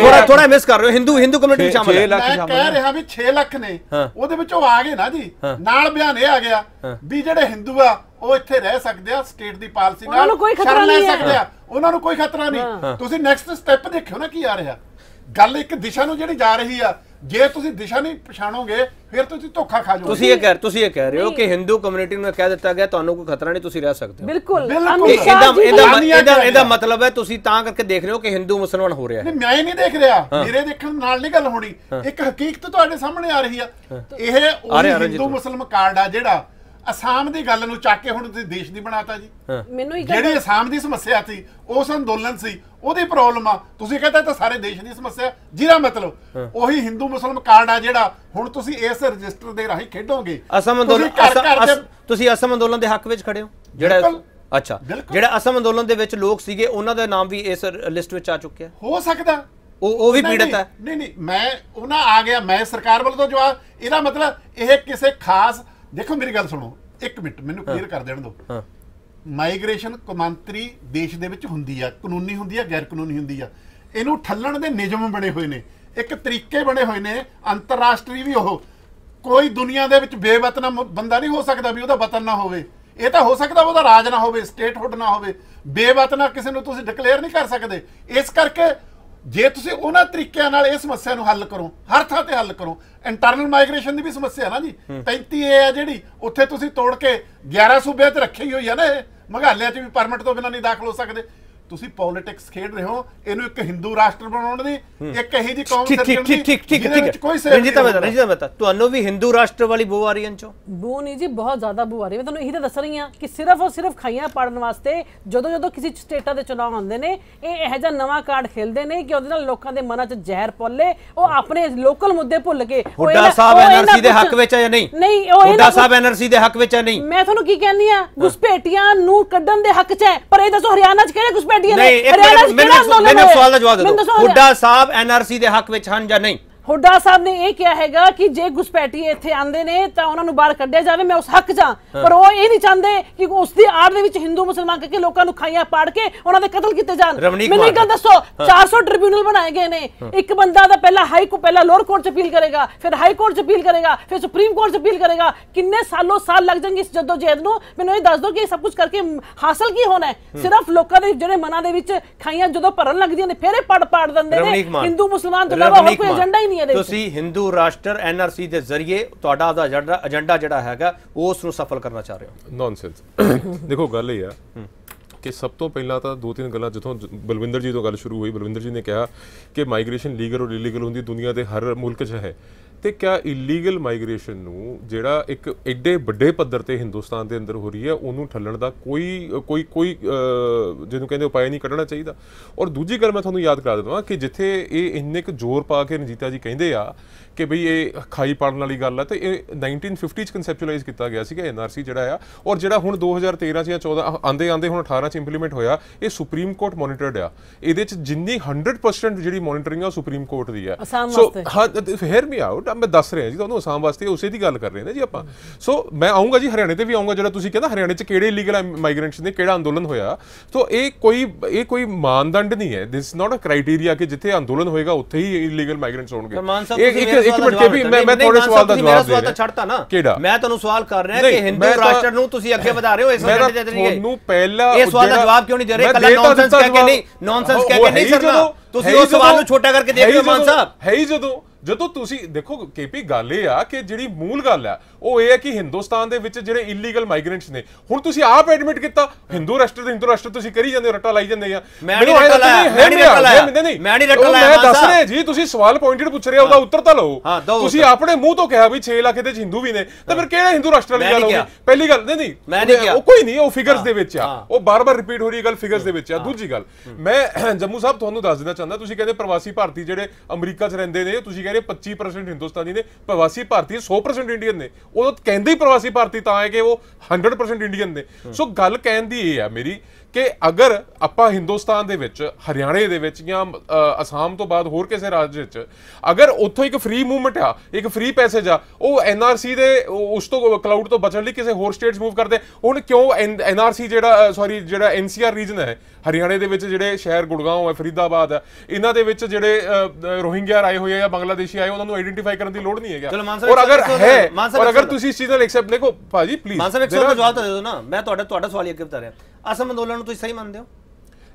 [SPEAKER 1] ਥੋੜਾ। ਥੋੜਾ ਮਿਸ ਕਰ ਰਹੇ ਹੋ। ਹਿੰਦੂ ਹਿੰਦੂ ਕਮਿਊਨਿਟੀ ਵੀ ਸ਼ਾਮਲ ਹੈ।
[SPEAKER 10] ਲੱਖ
[SPEAKER 11] ਮੈਂ
[SPEAKER 10] ਸ਼ਾਮਲ
[SPEAKER 11] ਕਹਿ
[SPEAKER 10] ਹੈ।
[SPEAKER 11] ਰਿਹਾ ਵੀ 6 ਲੱਖ ਨੇ।
[SPEAKER 1] ਹਾਂ।
[SPEAKER 11] ਉਹਦੇ ਵਿੱਚੋਂ ਆ ਗਏ ਨਾ ਜੀ। ਨਾਲ ਬਿਆਨ ਇਹ ਆ ਗਿਆ ਵੀ ਜਿਹੜੇ ਹਿੰਦੂ ਆ ਉਹ ਇੱਥੇ ਰਹਿ ਸਕਦੇ ਆ ਸਟੇਟ ਦੀ ਪਾਲਿਸੀ
[SPEAKER 9] ਉਹਨਾਂ
[SPEAKER 11] ਨਾਲ
[SPEAKER 9] ਨੂੰ ਕੋਈ ਖਤਰਾ
[SPEAKER 11] ਸ਼ਰਨ ਲੈ
[SPEAKER 9] ਨਹੀਂ ਹੈ।
[SPEAKER 11] ਸਕਦੇ ਆ। ਉਹਨਾਂ ਨੂੰ ਕੋਈ ਖਤਰਾ ਨਹੀਂ। ਤੁਸੀਂ ਨੈਕਸਟ ਸਟੈਪ ਦੇਖਿਓ ਨਾ ਕੀ ਆ ਰਿਹਾ। ਗੱਲ ਇੱਕ ਦਿਸ਼ਾ ਨੂੰ ਜਿਹੜੀ ਜਾ ਰਹੀ ਆ ਜੇ ਤੁਸੀਂ ਦਿਸ਼ਾ ਨਹੀਂ ਪਛਾਣੋਗੇ ਫਿਰ ਤੁਸੀਂ ਧੋਖਾ ਖਾ ਜਾਓਗੇ।
[SPEAKER 1] ਤੁਸੀਂ ਇਹ ਕਹਿ ਤੁਸੀਂ ਇਹ ਕਹਿ ਰਹੇ ਹੋ ਕਿ ਹਿੰਦੂ ਕਮਿਊਨਿਟੀ ਨੂੰ ਕਹਿ ਦਿੱਤਾ ਗਿਆ ਤੁਹਾਨੂੰ ਕੋਈ ਖਤਰਾ ਨਹੀਂ ਤੁਸੀਂ ਰਹਿ ਸਕਦੇ ਹੋ।
[SPEAKER 9] ਬਿਲਕੁਲ।
[SPEAKER 1] ਇਹਦਾ ਇਹਦਾ। ਮਤਲਬ ਹੈ ਤੁਸੀਂ ਤਾਂ ਕਰਕੇ ਦੇਖ ਰਹੇ ਹੋ ਕਿ ਹਿੰਦੂ ਮੁਸਲਮਾਨ ਹੋ ਰਿਹਾ ਹੈ।
[SPEAKER 11] ਨਹੀਂ ਮੈਂ ਹੀ ਨਹੀਂ ਦੇਖ ਰਿਹਾ। ਮੇਰੇ ਦੇਖਣ ਨਾਲ ਨਹੀਂ ਗੱਲ ਹੋਣੀ। ਇੱਕ ਹਕੀਕਤ ਤੁਹਾਡੇ ਸਾਹਮਣੇ ਆ ਰਹੀ ਆ। ਇਹ ਉਹੀ ਹਿੰਦੂ ਮੁਸਲਮ ਕਾਰਡ ਆ ਜਿਹੜਾ ਅਸਾਮ ਦੀ ਗੱਲ ਨੂੰ ਚੱਕ ਕੇ ਹੁਣ ਤੁਸੀਂ ਦੇਸ਼ ਦੀ ਬਣਾਤਾ ਜੀ।
[SPEAKER 9] ਮੈਨੂੰ ਹੀ
[SPEAKER 11] ਜਿਹੜੀ ਅਸਾਮ ਦੀ ਸਮੱਸਿਆ ਸੀ ਉਸ ਅੰਦੋਲਨ ਸੀ ਉਹਦੀ ਪ੍ਰੋਬਲਮ ਆ। ਤੁਸੀਂ ਕਹਿੰਦੇ ਤਾਂ ਸਾਰੇ ਦੇਸ਼ ਦੀ ਸਮੱਸਿਆ ਜਿਹਦਾ ਮਤਲਬ ਉਹੀ ਹਿੰਦੂ ਮੁਸਲਮ ਕਾਰਡ ਆ ਜਿਹੜਾ ਹੁਣ ਤੁਸੀਂ ਇਸ ਰਜਿਸਟਰ ਦੇ ਰਾਹੀਂ ਖੇਡੋਗੇ।
[SPEAKER 1] ਅਸਮ ਅੰਦੋਲਨ
[SPEAKER 11] ਤੁਸੀਂ
[SPEAKER 1] ਅਸਮ- ਅੰਦੋਲਨ ਦੇ ਹੱਕ ਵਿੱਚ ਖੜੇ ਹੋ? ਜਿਹੜਾ। ਅੱਛਾ। ਜਿਹੜਾ ਅਸਮ ਅੰਦੋਲਨ ਦੇ ਵਿੱਚ ਲੋਕ ਸੀਗੇ ਉਹਨਾਂ ਦਾ ਨਾਮ ਵੀ ਇਸ ਲਿਸਟ ਵਿੱਚ ਆ ਚੁੱਕਿਆ? ਹੈ
[SPEAKER 11] ਹੋ ਸਕਦਾ।
[SPEAKER 1] ਉਹ ਉਹ ਵੀ ਪੀੜਤ ਹੈ?
[SPEAKER 11] ਨਹੀਂ ਨਹੀਂ ਮੈਂ ਉਹਨਾਂ ਆ ਗਿਆ ਮੈਂ ਸਰਕਾਰ ਵੱਲੋਂ ਤੋਂ ਜਵਾਬ ਇਹਦਾ ਮਤਲਬ ਇਹ ਕਿਸੇ ਖਾਸ ਦੇਖੋ ਮੇਰੀ ਗੱਲ ਸੁਣੋ ਇੱਕ ਮਿੰਟ ਮੈਨੂੰ ਕਲੀਅਰ ਕਰ ਦੇਣ ਦਿਓ
[SPEAKER 1] ਹਾਂ।
[SPEAKER 11] ਮਾਈਗ੍ਰੇਸ਼ਨ ਕੌਮਾਂਤਰੀ ਦੇਸ਼ ਦੇ ਵਿੱਚ ਹੁੰਦੀ ਆ ਕਾਨੂੰਨੀ ਹੁੰਦੀ ਆ ਗੈਰ ਕਾਨੂੰਨੀ ਹੁੰਦੀ ਆ। ਇਹਨੂੰ ਠੱਲਣ ਦੇ ਨਿਯਮ ਬਣੇ ਹੋਏ ਨੇ ਇੱਕ ਤਰੀਕੇ ਬਣੇ ਹੋਏ ਨੇ ਅੰਤਰਰਾਸ਼ਟਰੀ ਵੀ ਉਹ। ਕੋਈ ਦੁਨੀਆ ਦੇ ਵਿੱਚ ਬੇਵਤਨ ਬੰਦਾ ਨਹੀਂ ਹੋ ਸਕਦਾ ਵੀ ਉਹਦਾ ਵਤਨ ਨਾ ਹੋਵੇ। ਇਹ ਤਾਂ ਹੋ ਸਕਦਾ ਉਹਦਾ ਰਾਜ ਨਾ ਹੋਵੇ ਸਟੇਟਹੁੱਡ ਨਾ ਹੋਵੇ। ਬੇਵਤਨਾ ਕਿਸੇ ਨੂੰ ਤੁਸੀਂ ਡਿਕਲੇਅਰ ਨਹੀਂ ਕਰ ਸਕਦੇ। ਇਸ ਕਰਕੇ ਜੇ ਤੁਸੀਂ ਉਹਨਾਂ ਤਰੀਕਿਆਂ ਨਾਲ ਇਹ ਸਮੱਸਿਆ ਨੂੰ ਹੱਲ ਕਰੋ ਹਰ ਥਾਂ ਤੇ ਹੱਲ ਕਰੋ ਇੰਟਰਨਲ ਮਾਈਗ੍ਰੇਸ਼ਨ ਦੀ ਵੀ ਸਮੱਸਿਆ ਨਾ ਜੀ। 35 ਏ ਆ ਜਿਹੜੀ ਉੱਥੇ ਤੁਸੀਂ ਤੋੜ ਕੇ 11 ਸੂਬਿਆਂ 'ਚ ਰੱਖੀ ਹੋਈ ਆ ਨਾ ਇਹ ਮਗਾਲਿਆਂ 'ਚ ਵੀ ਪਰਮਿਟ ਤੋਂ ਬਿਨਾਂ ਨਹੀਂ ਦਾਖਲ ਹੋ ਸਕਦੇ। ਤੁਸੀਂ ਪੋਲਿਟਿਕਸ ਖੇਡ ਰਹੇ ਹੋ ਇਹਨੂੰ ਇੱਕ ਹਿੰਦੂ ਰਾਸ਼ਟਰ ਬਣਾਉਣ ਦੀ ਇੱਕ ਇਹੀ ਜੀ ਕੌਮ
[SPEAKER 1] ਠੀਕ ਠੀਕ
[SPEAKER 11] ਸਿਰਜਣ ਦੀ
[SPEAKER 1] ਠੀਕ ਠੀਕ ਠੀਕ। ਠੀਕ
[SPEAKER 11] ਸੇਫ
[SPEAKER 1] ਰਣਜੀਤ ਬਤਾ ਰਣਜੀਤ ਬਤਾ ਤੁਹਾਨੂੰ ਵੀ ਹਿੰਦੂ ਰਾਸ਼ਟਰ ਵਾਲੀ ਬੋ ਆ ਰਹੀ ਹੈ ਚੋਂ
[SPEAKER 9] ਬੂ ਨਹੀਂ ਜੀ ਬਹੁਤ ਜ਼ਿਆਦਾ ਬੂ ਆ ਰਹੀ। ਮੈਂ ਤੁਹਾਨੂੰ ਇਹੀ ਤਾਂ ਦੱਸ ਰਹੀ ਹਾਂ ਕਿ ਸਿਰਫ ਔਰ ਸਿਰਫ ਖਾਈਆਂ ਪਾੜਨ ਵਾਸਤੇ ਜਦੋਂ ਜਦੋਂ ਕਿਸੇ ਸਟੇਟਾਂ ਦੇ ਚੁਣਾਵ ਆਉਂਦੇ ਨੇ ਇਹ ਇਹੋ ਜਿਹਾ ਨਵਾਂ ਕਾਰਡ ਖੇਲਦੇ ਨੇ ਕਿ ਉਹਦੇ ਨਾਲ ਲੋਕਾਂ ਦੇ ਮਨਾਂ 'ਚ ਜ਼ਹਿਰ ਪੋਲੇ ਉਹ ਆਪਣੇ ਲੋਕਲ ਮੁੱਦੇ ਭੁੱਲ ਕੇ ਉਹ
[SPEAKER 1] ਹੁੱਡਾ ਸਾਹਿਬ ਐਨਆਰਸੀ ਦੇ ਹੱਕ ਵਿੱਚ ਹੈ ਜਾਂ ਨਹੀਂ?
[SPEAKER 9] ਨਹੀਂ ਉਹ
[SPEAKER 1] ਹੁੱਡਾ ਸਾਹਿਬ ਐਨਆਰਸੀ ਦੇ ਹੱਕ ਵਿੱਚ ਹੈ ਨਹੀਂ?
[SPEAKER 9] ਮੈਂ ਤੁਹਾਨੂੰ ਕੀ ਕਹਿੰਦੀ ਆ ਘੁਸਪੈਠੀਆਂ ਨੂੰ ਕੱਢਣ ਦੇ ਹੱਕ 'ਚ ਹੈ ਪਰ ਇਹ ਦੱਸੋ ਹਰਿਆਣਾ 'ਚ ਕਿਹੜੇ ਘੁਸਪੈਠੀਆਂ ਨੇ?
[SPEAKER 1] ਨਹੀਂ ਇੱਕ ਮਿੰਟ ਮੈਨੂੰ? ਸਵਾਲ ਦਾ ਜਵਾਬ ਦਿਓ। ਹੁੱਡਾ ਸਾਹਿਬ ਐਨਆਰਸੀ ਦੇ ਹੱਕ ਵਿੱਚ ਹਨ ਜਾਂ ਨਹੀਂ?
[SPEAKER 9] ਹੁੱਡਾ ਸਾਹਿਬ ਨੇ ਇਹ ਕਿਹਾ ਹੈਗਾ ਕਿ ਜੇ ਘੁਸਪੈਠੀ ਇੱਥੇ ਆਂਦੇ ਨੇ ਤਾਂ ਉਹਨਾਂ ਨੂੰ ਬਾਹਰ ਕੱਢਿਆ ਜਾਵੇ ਮੈਂ ਉਸ ਹੱਕ 'ਚ ਹਾਂ। ਪਰ ਉਹ ਇਹ ਨਹੀਂ ਚਾਹੁੰਦੇ ਕਿ ਉਸ ਦੀ ਆੜ ਦੇ ਵਿੱਚ ਹਿੰਦੂ ਮੁਸਲਮਾਨ ਕਰਕੇ ਲੋਕਾਂ ਨੂੰ ਖਾਈਆਂ ਪਾੜ ਕੇ ਉਹਨਾਂ ਦੇ ਕਤਲ ਕੀਤੇ ਜਾਣ। ਮੈਨੂੰ ਇੱਕ ਗੱਲ। ਦੱਸੋ 400 ਟ੍ਰਿਬਿਊਨਲ ਬਣਾਏ ਗਏ ਨੇ। ਇੱਕ ਬੰਦਾ ਦਾ ਪਹਿਲਾਂ ਹਾਈ ਕੋ ਪਹਿਲਾਂ ਲੋਅਰ ਕੋਰਟ 'ਚ ਅਪੀਲ ਕਰੇਗਾ ਫਿਰ ਹਾਈ ਕੋਰਟ 'ਚ ਅਪੀਲ ਕਰੇਗਾ ਫਿਰ ਸੁਪਰੀਮ ਕੋਰਟ 'ਚ ਅਪੀਲ ਕਰੇਗਾ। ਕਿੰਨੇ ਸਾਲੋਂ ਸਾਲ ਲੱਗ ਜਾਣਗੇ ਇਸ ਜਦੋਜਹਿਦ ਨੂੰ? ਮੈਨੂੰ ਇਹ ਦੱਸ ਦਿਓ ਕਿ ਇਹ ਸਭ ਕੁਝ ਕਰਕੇ ਹਾਸਲ ਕੀ ਹੋਣਾ ਹੈ? ਸਿਰਫ ਲੋਕਾਂ ਦੇ ਜਿਹੜੇ ਮਨਾਂ ਦੇ ਵਿੱਚ ਖਾਈਆਂ ਜਦੋਂ ਭਰਨ ਲੱਗਦੀਆਂ ਨੇ ਫਿਰ ਇਹ ਪੜ ਪਾੜ ਦਿੰਦੇ ਨੇ। ਹਿੰਦੂ ਮੁਸਲਮਾਨ ਤੋਂ ਇਲਾਵਾ ਹੋਰ ਕੋਈ ਏਜੰਡਾ ਹੀ ਇਹਦੇ ਵਿੱਚ।
[SPEAKER 1] ਤੁਸੀਂ ਹਿੰਦੂ ਰਾਸ਼ਟਰ ਐਨਆਰਸੀ ਦੇ ਜ਼ਰੀਏ ਤੁਹਾਡਾ ਉਹਦਾ ਏਜੰਡਾ ਜਿਹੜਾ ਹੈਗਾ ਉਸ ਨੂੰ ਸਫਲ ਕਰਨਾ ਚਾਹ ਰਹੇ ਹੋ।
[SPEAKER 8] ਨੌਨਸੈਂਸ (coughs) ਦੇਖੋ ਗੱਲ ਇਹ ਆ ਕਿ ਸਭ ਤੋਂ ਪਹਿਲਾਂ ਤਾਂ ਦੋ ਤਿੰਨ ਗੱਲਾਂ ਜਿੱਥੋਂ ਬਲਵਿੰਦਰ ਜੀ ਤੋਂ ਗੱਲ ਸ਼ੁਰੂ ਹੋਈ ਬਲਵਿੰਦਰ ਜੀ ਨੇ ਕਿਹਾ ਕਿ ਮਾਈਗ੍ਰੇਸ਼ਨ ਲੀਗਲ ਔਰ ਇਲੀਗਲ ਹੁੰਦੀ ਦੁਨੀਆ ਦੇ ਹਰ ਮੁਲਕ 'ਚ ਹੈ। ਤੇ ਕਿਆ ਇਲੀਗਲ ਮਾਈਗ੍ਰੇਸ਼ਨ ਨੂੰ ਜਿਹੜਾ ਇੱਕ ਐਡੇ ਵੱਡੇ ਪੱਧਰ ਤੇ ਹਿੰਦੁਸਤਾਨ ਦੇ ਅੰਦਰ ਹੋ ਰਹੀ ਹੈ, ਉਹਨੂੰ ਠੱਲਣ ਦਾ ਕੋਈ ਕੋਈ ਕੋਈ ਜਿਹਨੂੰ ਕਹਿੰਦੇ ਉਪਾਅ ਨਹੀਂ ਕੱਢਣਾ ਚਾਹੀਦਾ। ਔਰ ਦੂਜੀ ਗੱਲ ਮੈਂ ਤੁਹਾਨੂੰ ਯਾਦ ਕਰਾ ਦਿੰਦਾ ਕਿ ਜਿੱਥੇ ਇਹ ਇੰਨੇ ਕੁ ਜ਼ੋਰ ਪਾ ਕੇ ਰਣਜੀਤਾ ਜੀ ਕਹਿੰਦੇ ਆ ਕਿ ਬਈ ਇਹ ਖਾਈ ਪਾੜਨ ਵਾਲੀ ਗੱਲ ਆ ਤੇ ਇਹ 1950 ਚ ਕਨਸੈਪਚੁਅਲਾਈਜ਼ ਕੀਤਾ ਗਿਆ ਸੀਗਾ ਐਨਆਰਸੀ ਜਿਹੜਾ ਆ ਔਰ ਜਿਹੜਾ ਹੁਣ 2013 ਚ ਜਾਂ 14 ਆਂਦੇ ਆਂਦੇ ਹੁਣ 18 ਚ ਇੰਪਲੀਮੈਂਟ ਹੋਇਆ ਇਹ ਸੁਪਰੀਮ ਕੋਰਟ ਮੋਨੀਟਰਡ ਆ। ਇਹਦੇ ਚ ਜਿੰਨੀ 100% ਜਿਹੜੀ ਮੋਨੀਟਰਿੰਗ ਆ ਸੁਪਰੀਮ ਕੋਰਟ ਦੀ ਆ।
[SPEAKER 9] ਅਸਾਮ
[SPEAKER 8] ਸੋ
[SPEAKER 9] ਵਾਸਤੇ।
[SPEAKER 8] ਹਾਂ ਹੇਅਰ ਮੀ ਆਊਟ ਮੈਂ ਦੱਸ ਰਿਹਾ ਜੀ ਤੁਹਾਨੂੰ ਅਸਾਮ ਵਾਸਤੇ ਉਸੇ ਦੀ ਗੱਲ ਕਰ ਰਹੇ ਨੇ ਜੀ ਆਪਾਂ। ਸੋ ਮੈਂ ਆਉਂਗਾ ਜੀ ਹਰਿਆਣੇ ਤੇ ਵੀ ਆਉਂਗਾ ਜਿਹੜਾ ਤੁਸੀਂ ਕਹਿੰਦਾ ਹਰਿਆਣੇ ਚ ਕਿਹੜੇ ਇਲੀਗਲ ਮਾਈਗ੍ਰੈਂਟਸ ਨੇ ਕਿਹੜਾ ਅੰਦੋਲਨ ਹੋਇਆ। ਸੋ ਇਹ ਕੋਈ ਇਹ ਕੋਈ ਮਾਨਦੰਡ ਨਹੀਂ ਹੈ। ਦਿਸ ਨਾਟ ਅ ਕ੍ਰਾਈਟੇਰੀਆ ਕਿ ਜਿੱਥੇ ਅੰਦੋਲਨ ਹੋਏਗਾ ਉੱਥੇ ਹੀ ਇਲੀਗਲ ਮਾਈਗ੍ਰੈਂਟਸ ਹੋਣਗੇ।
[SPEAKER 1] ਸਾਹਿਬ
[SPEAKER 8] ਇੱਕ ਇੱਕ ਮਿੰਟ ਕੇ ਵੀ ਮੈਂ ਮੈਂ
[SPEAKER 1] ਨਹੀਂ,
[SPEAKER 8] ਤੁਹਾਡੇ ਸਵਾਲ ਦਾ ਜਵਾਬ ਦੇ
[SPEAKER 1] ਸਵਾਲ ਤਾਂ
[SPEAKER 8] ਰਿਹਾ
[SPEAKER 1] ਛੱਡਤਾ ਨਾ। ਮੈਂ ਤੁਹਾਨੂੰ ਸਵਾਲ ਕਰ ਰਿਹਾ
[SPEAKER 8] ਨਹੀਂ,
[SPEAKER 1] ਕਿ ਹਿੰਦੂ ਰਾਸ਼ਟਰ ਨੂੰ ਤੁਸੀਂ ਅੱਗੇ ਵਧਾ ਰਹੇ ਹੋ ਇਸ ਏਜੰਡੇ ਦੇ ਜ਼ਰੀਏ
[SPEAKER 8] ਤੁਹਾਨੂੰ ਪਹਿਲਾਂ
[SPEAKER 1] ਇਹ ਸਵਾਲ ਦਾ ਜਵਾਬ ਕਿਉਂ ਨਹੀਂ ਦੇ ਰਹੇ? ਕੱਲਾ ਨੌਨਸੈਂਸ ਕਹਿ ਕੇ। ਨਹੀਂ ਨੌਨਸੈਂਸ ਕਹਿ ਕੇ ਨਹੀਂ ਸਰਨਾ। ਤੁਸੀਂ ਉਸ ਸਵਾਲ ਨੂੰ ਛੋਟਾ ਕਰਕੇ ਦੇਖ ਰਹੇ ਹੋ ਮਾਨ ਸਾਹਿਬ।
[SPEAKER 8] ਹੈ ਹੀ ਜਦੋਂ ਜਦੋਂ ਤੁਸੀਂ ਦੇਖੋ ਕੇਪੀ ਗੱਲ ਇਹ ਆ ਕਿ ਜਿਹੜੀ ਮੂਲ ਗੱਲ ਆ ਉਹ ਇਹ ਹੈ ਕਿ ਹਿੰਦੁਸਤਾਨ ਦੇ ਵਿੱਚ ਜਿਹੜੇ ਇਲੀਗਲ ਮਾਈਗ੍ਰੈਂਟਸ ਨੇ ਹੁਣ ਤੁਸੀਂ ਆਪ ਐਡਮਿਟ ਕੀਤਾ ਹਿੰਦੂ ਰਾਸ਼ਟਰ ਤੇ ਹਿੰਦੂ ਰਾਸ਼ਟਰ ਤੁਸੀਂ ਕਰੀ ਜਾਂਦੇ ਹੋ ਰੱਟਾ ਲਾਈ ਜਾਂਦੇ ਆ
[SPEAKER 1] ਮੈਂ
[SPEAKER 8] ਮੈਨੂੰ
[SPEAKER 1] ਮੈਂ ਨਹੀਂ
[SPEAKER 8] ਹੈ
[SPEAKER 1] ਰੱਟਾ ਲਾਇਆ।
[SPEAKER 8] ਨਹੀਂ,
[SPEAKER 1] ਮੈਂ ਨਹੀਂ ਰੱਟਾ ਲਾਇਆ,
[SPEAKER 8] ਮੈਂ ਦੱਸ। ਰਿਹਾ ਜੀ ਤੁਸੀਂ ਸਵਾਲ ਪੁਆਇੰਟਡ ਪੁੱਛ ਰਹੇ ਹੋ ਉਹਦਾ ਉੱਤਰ ਤਾਂ ਲਓ ਤੁਸੀਂ। ਆਪਣੇ ਮੂੰਹ ਤੋਂ ਕਿਹਾ ਵੀ 6 ਲੱਖ ਦੇ ਹਿੰਦੂ ਵੀ ਨੇ ਤਾਂ ਫਿਰ ਕਿਹੜਾ ਹਿੰਦੂ ਰਾਸ਼ਟਰ ਵਾਲੀ ਗੱਲ ਹੋਗੀ। ਪਹਿਲੀ ਗੱਲ ਨਹੀਂ ਨਹੀਂ
[SPEAKER 1] ਮੈਂ ਨਹੀਂ ਕਿਹਾ।
[SPEAKER 8] ਉਹ ਕੋਈ ਨਹੀਂ ਉਹ ਫਿਗਰਸ ਦੇ ਵਿੱਚ ਆ। ਉਹ ਬਾਰ-ਬਾਰ ਰਿਪੀਟ ਹੋ ਰਹੀ ਗੱਲ ਫਿਗਰਸ ਦੇ ਵਿੱਚ ਆ ਦੂਜੀ ਗੱਲ ਮੈਂ ਜੰਮੂ ਸਾਹਿਬ ਤੁਹਾਨੂੰ ਦੱਸ ਦੇਣਾ ਚਾਹੁੰਦਾ ਤੁਸੀਂ ਕਹਿੰਦੇ ਪ੍ਰਵਾਸੀ ਭਾਰਤੀ ਜਿਹੜੇ ਅਮਰੀਕਾ 'ਚ ਰਹਿੰਦੇ ਨੇ ਤੁਸੀਂ ਕਹਿੰਦੇ 25% ਹਿੰਦੁਸਤਾਨੀ ਨੇ ਪ੍ਰਵਾਸੀ ਭਾਰਤੀ 100% ਇੰਡੀਅਨ ਨੇ। ਉਹ ਕਹਿੰਦੇ ਹੀ ਪ੍ਰਵਾਸੀ ਭਾਰਤੀ ਤਾਂ ਹੈ ਕਿ ਉਹ 100% ਇੰਡੀਅਨ ਨੇ। ਸੋ ਗੱਲ ਕਹਿਣ ਦੀ ਇਹ ਆ ਮੇਰੀ ਕਿ ਅਗਰ ਆਪਾਂ ਹਿੰਦੁਸਤਾਨ ਦੇ ਵਿੱਚ ਹਰਿਆਣੇ ਦੇ ਵਿੱਚ ਜਾਂ ਅਸਾਮ ਤੋਂ ਬਾਅਦ ਹੋਰ ਕਿਸੇ ਰਾਜ ਵਿੱਚ ਅਗਰ ਉੱਥੋਂ ਇੱਕ ਫ੍ਰੀ ਮੂਵਮੈਂਟ ਆ ਇੱਕ ਫ੍ਰੀ ਪੈਸੇਜ ਆ ਉਹ ਐਨਆਰਸੀ ਦੇ ਉਸ ਤੋਂ ਕਲਾਊਡ ਤੋਂ ਬਚਣ ਲਈ ਕਿਸੇ ਹੋਰ ਸਟੇਟਸ ਮੂਵ ਕਰਦੇ ਹੁਣ ਕਿਉਂ ਐਨਆਰਸੀ ਜਿਹੜਾ ਸੌਰੀ ਜਿਹੜਾ ਐਨਸੀਆਰ ਰੀਜਨ ਹੈ ਹਰਿਆਣੇ ਦੇ ਵਿੱਚ ਜਿਹੜੇ ਸ਼ਹਿਰ ਗੁੜਗਾਉਂ ਹੈ ਫਰੀਦਾਬਾਦ ਹੈ ਇਹਨਾਂ ਦੇ ਵਿੱਚ ਜਿਹੜੇ ਰੋਹਿੰਗਿਆ ਆਏ ਹੋਏ ਆ ਜਾਂ ਬੰਗਲਾਦੇਸ਼ੀ ਆਏ ਉਹਨਾਂ ਨੂੰ ਆਈਡੈਂਟੀਫਾਈ ਕਰਨ ਦੀ ਲੋੜ ਨਹੀਂ ਹੈਗਾ ਔਰ ਅਗਰ ਹੈ ਔਰ ਅਗਰ ਤੁਸੀਂ ਇਸ ਚੀਜ਼ ਨਾਲ ਐਕਸੈਪਟ ਦੇਖੋ ਭਾਜੀ ਪਲੀਜ਼
[SPEAKER 1] ਮਾਨ ਸਾਹਿਬ ਇੱਕ ਸਵਾਲ ਦਾ ਜਵਾਬ ਤਾਂ ਦੇ ਦਿਓ ਨਾ। ਮੈਂ ਤੁਹਾਡਾ ਤੁਹਾਡਾ ਸਵਾਲ ਹੀ ਅੱਗੇ ਬਤਾ ਰਿਹਾ। ਅਸਮ ਅੰਦੋਲਨ ਨੂੰ ਤੁਸੀਂ ਸਹੀ ਮੰਨਦੇ ਹੋ?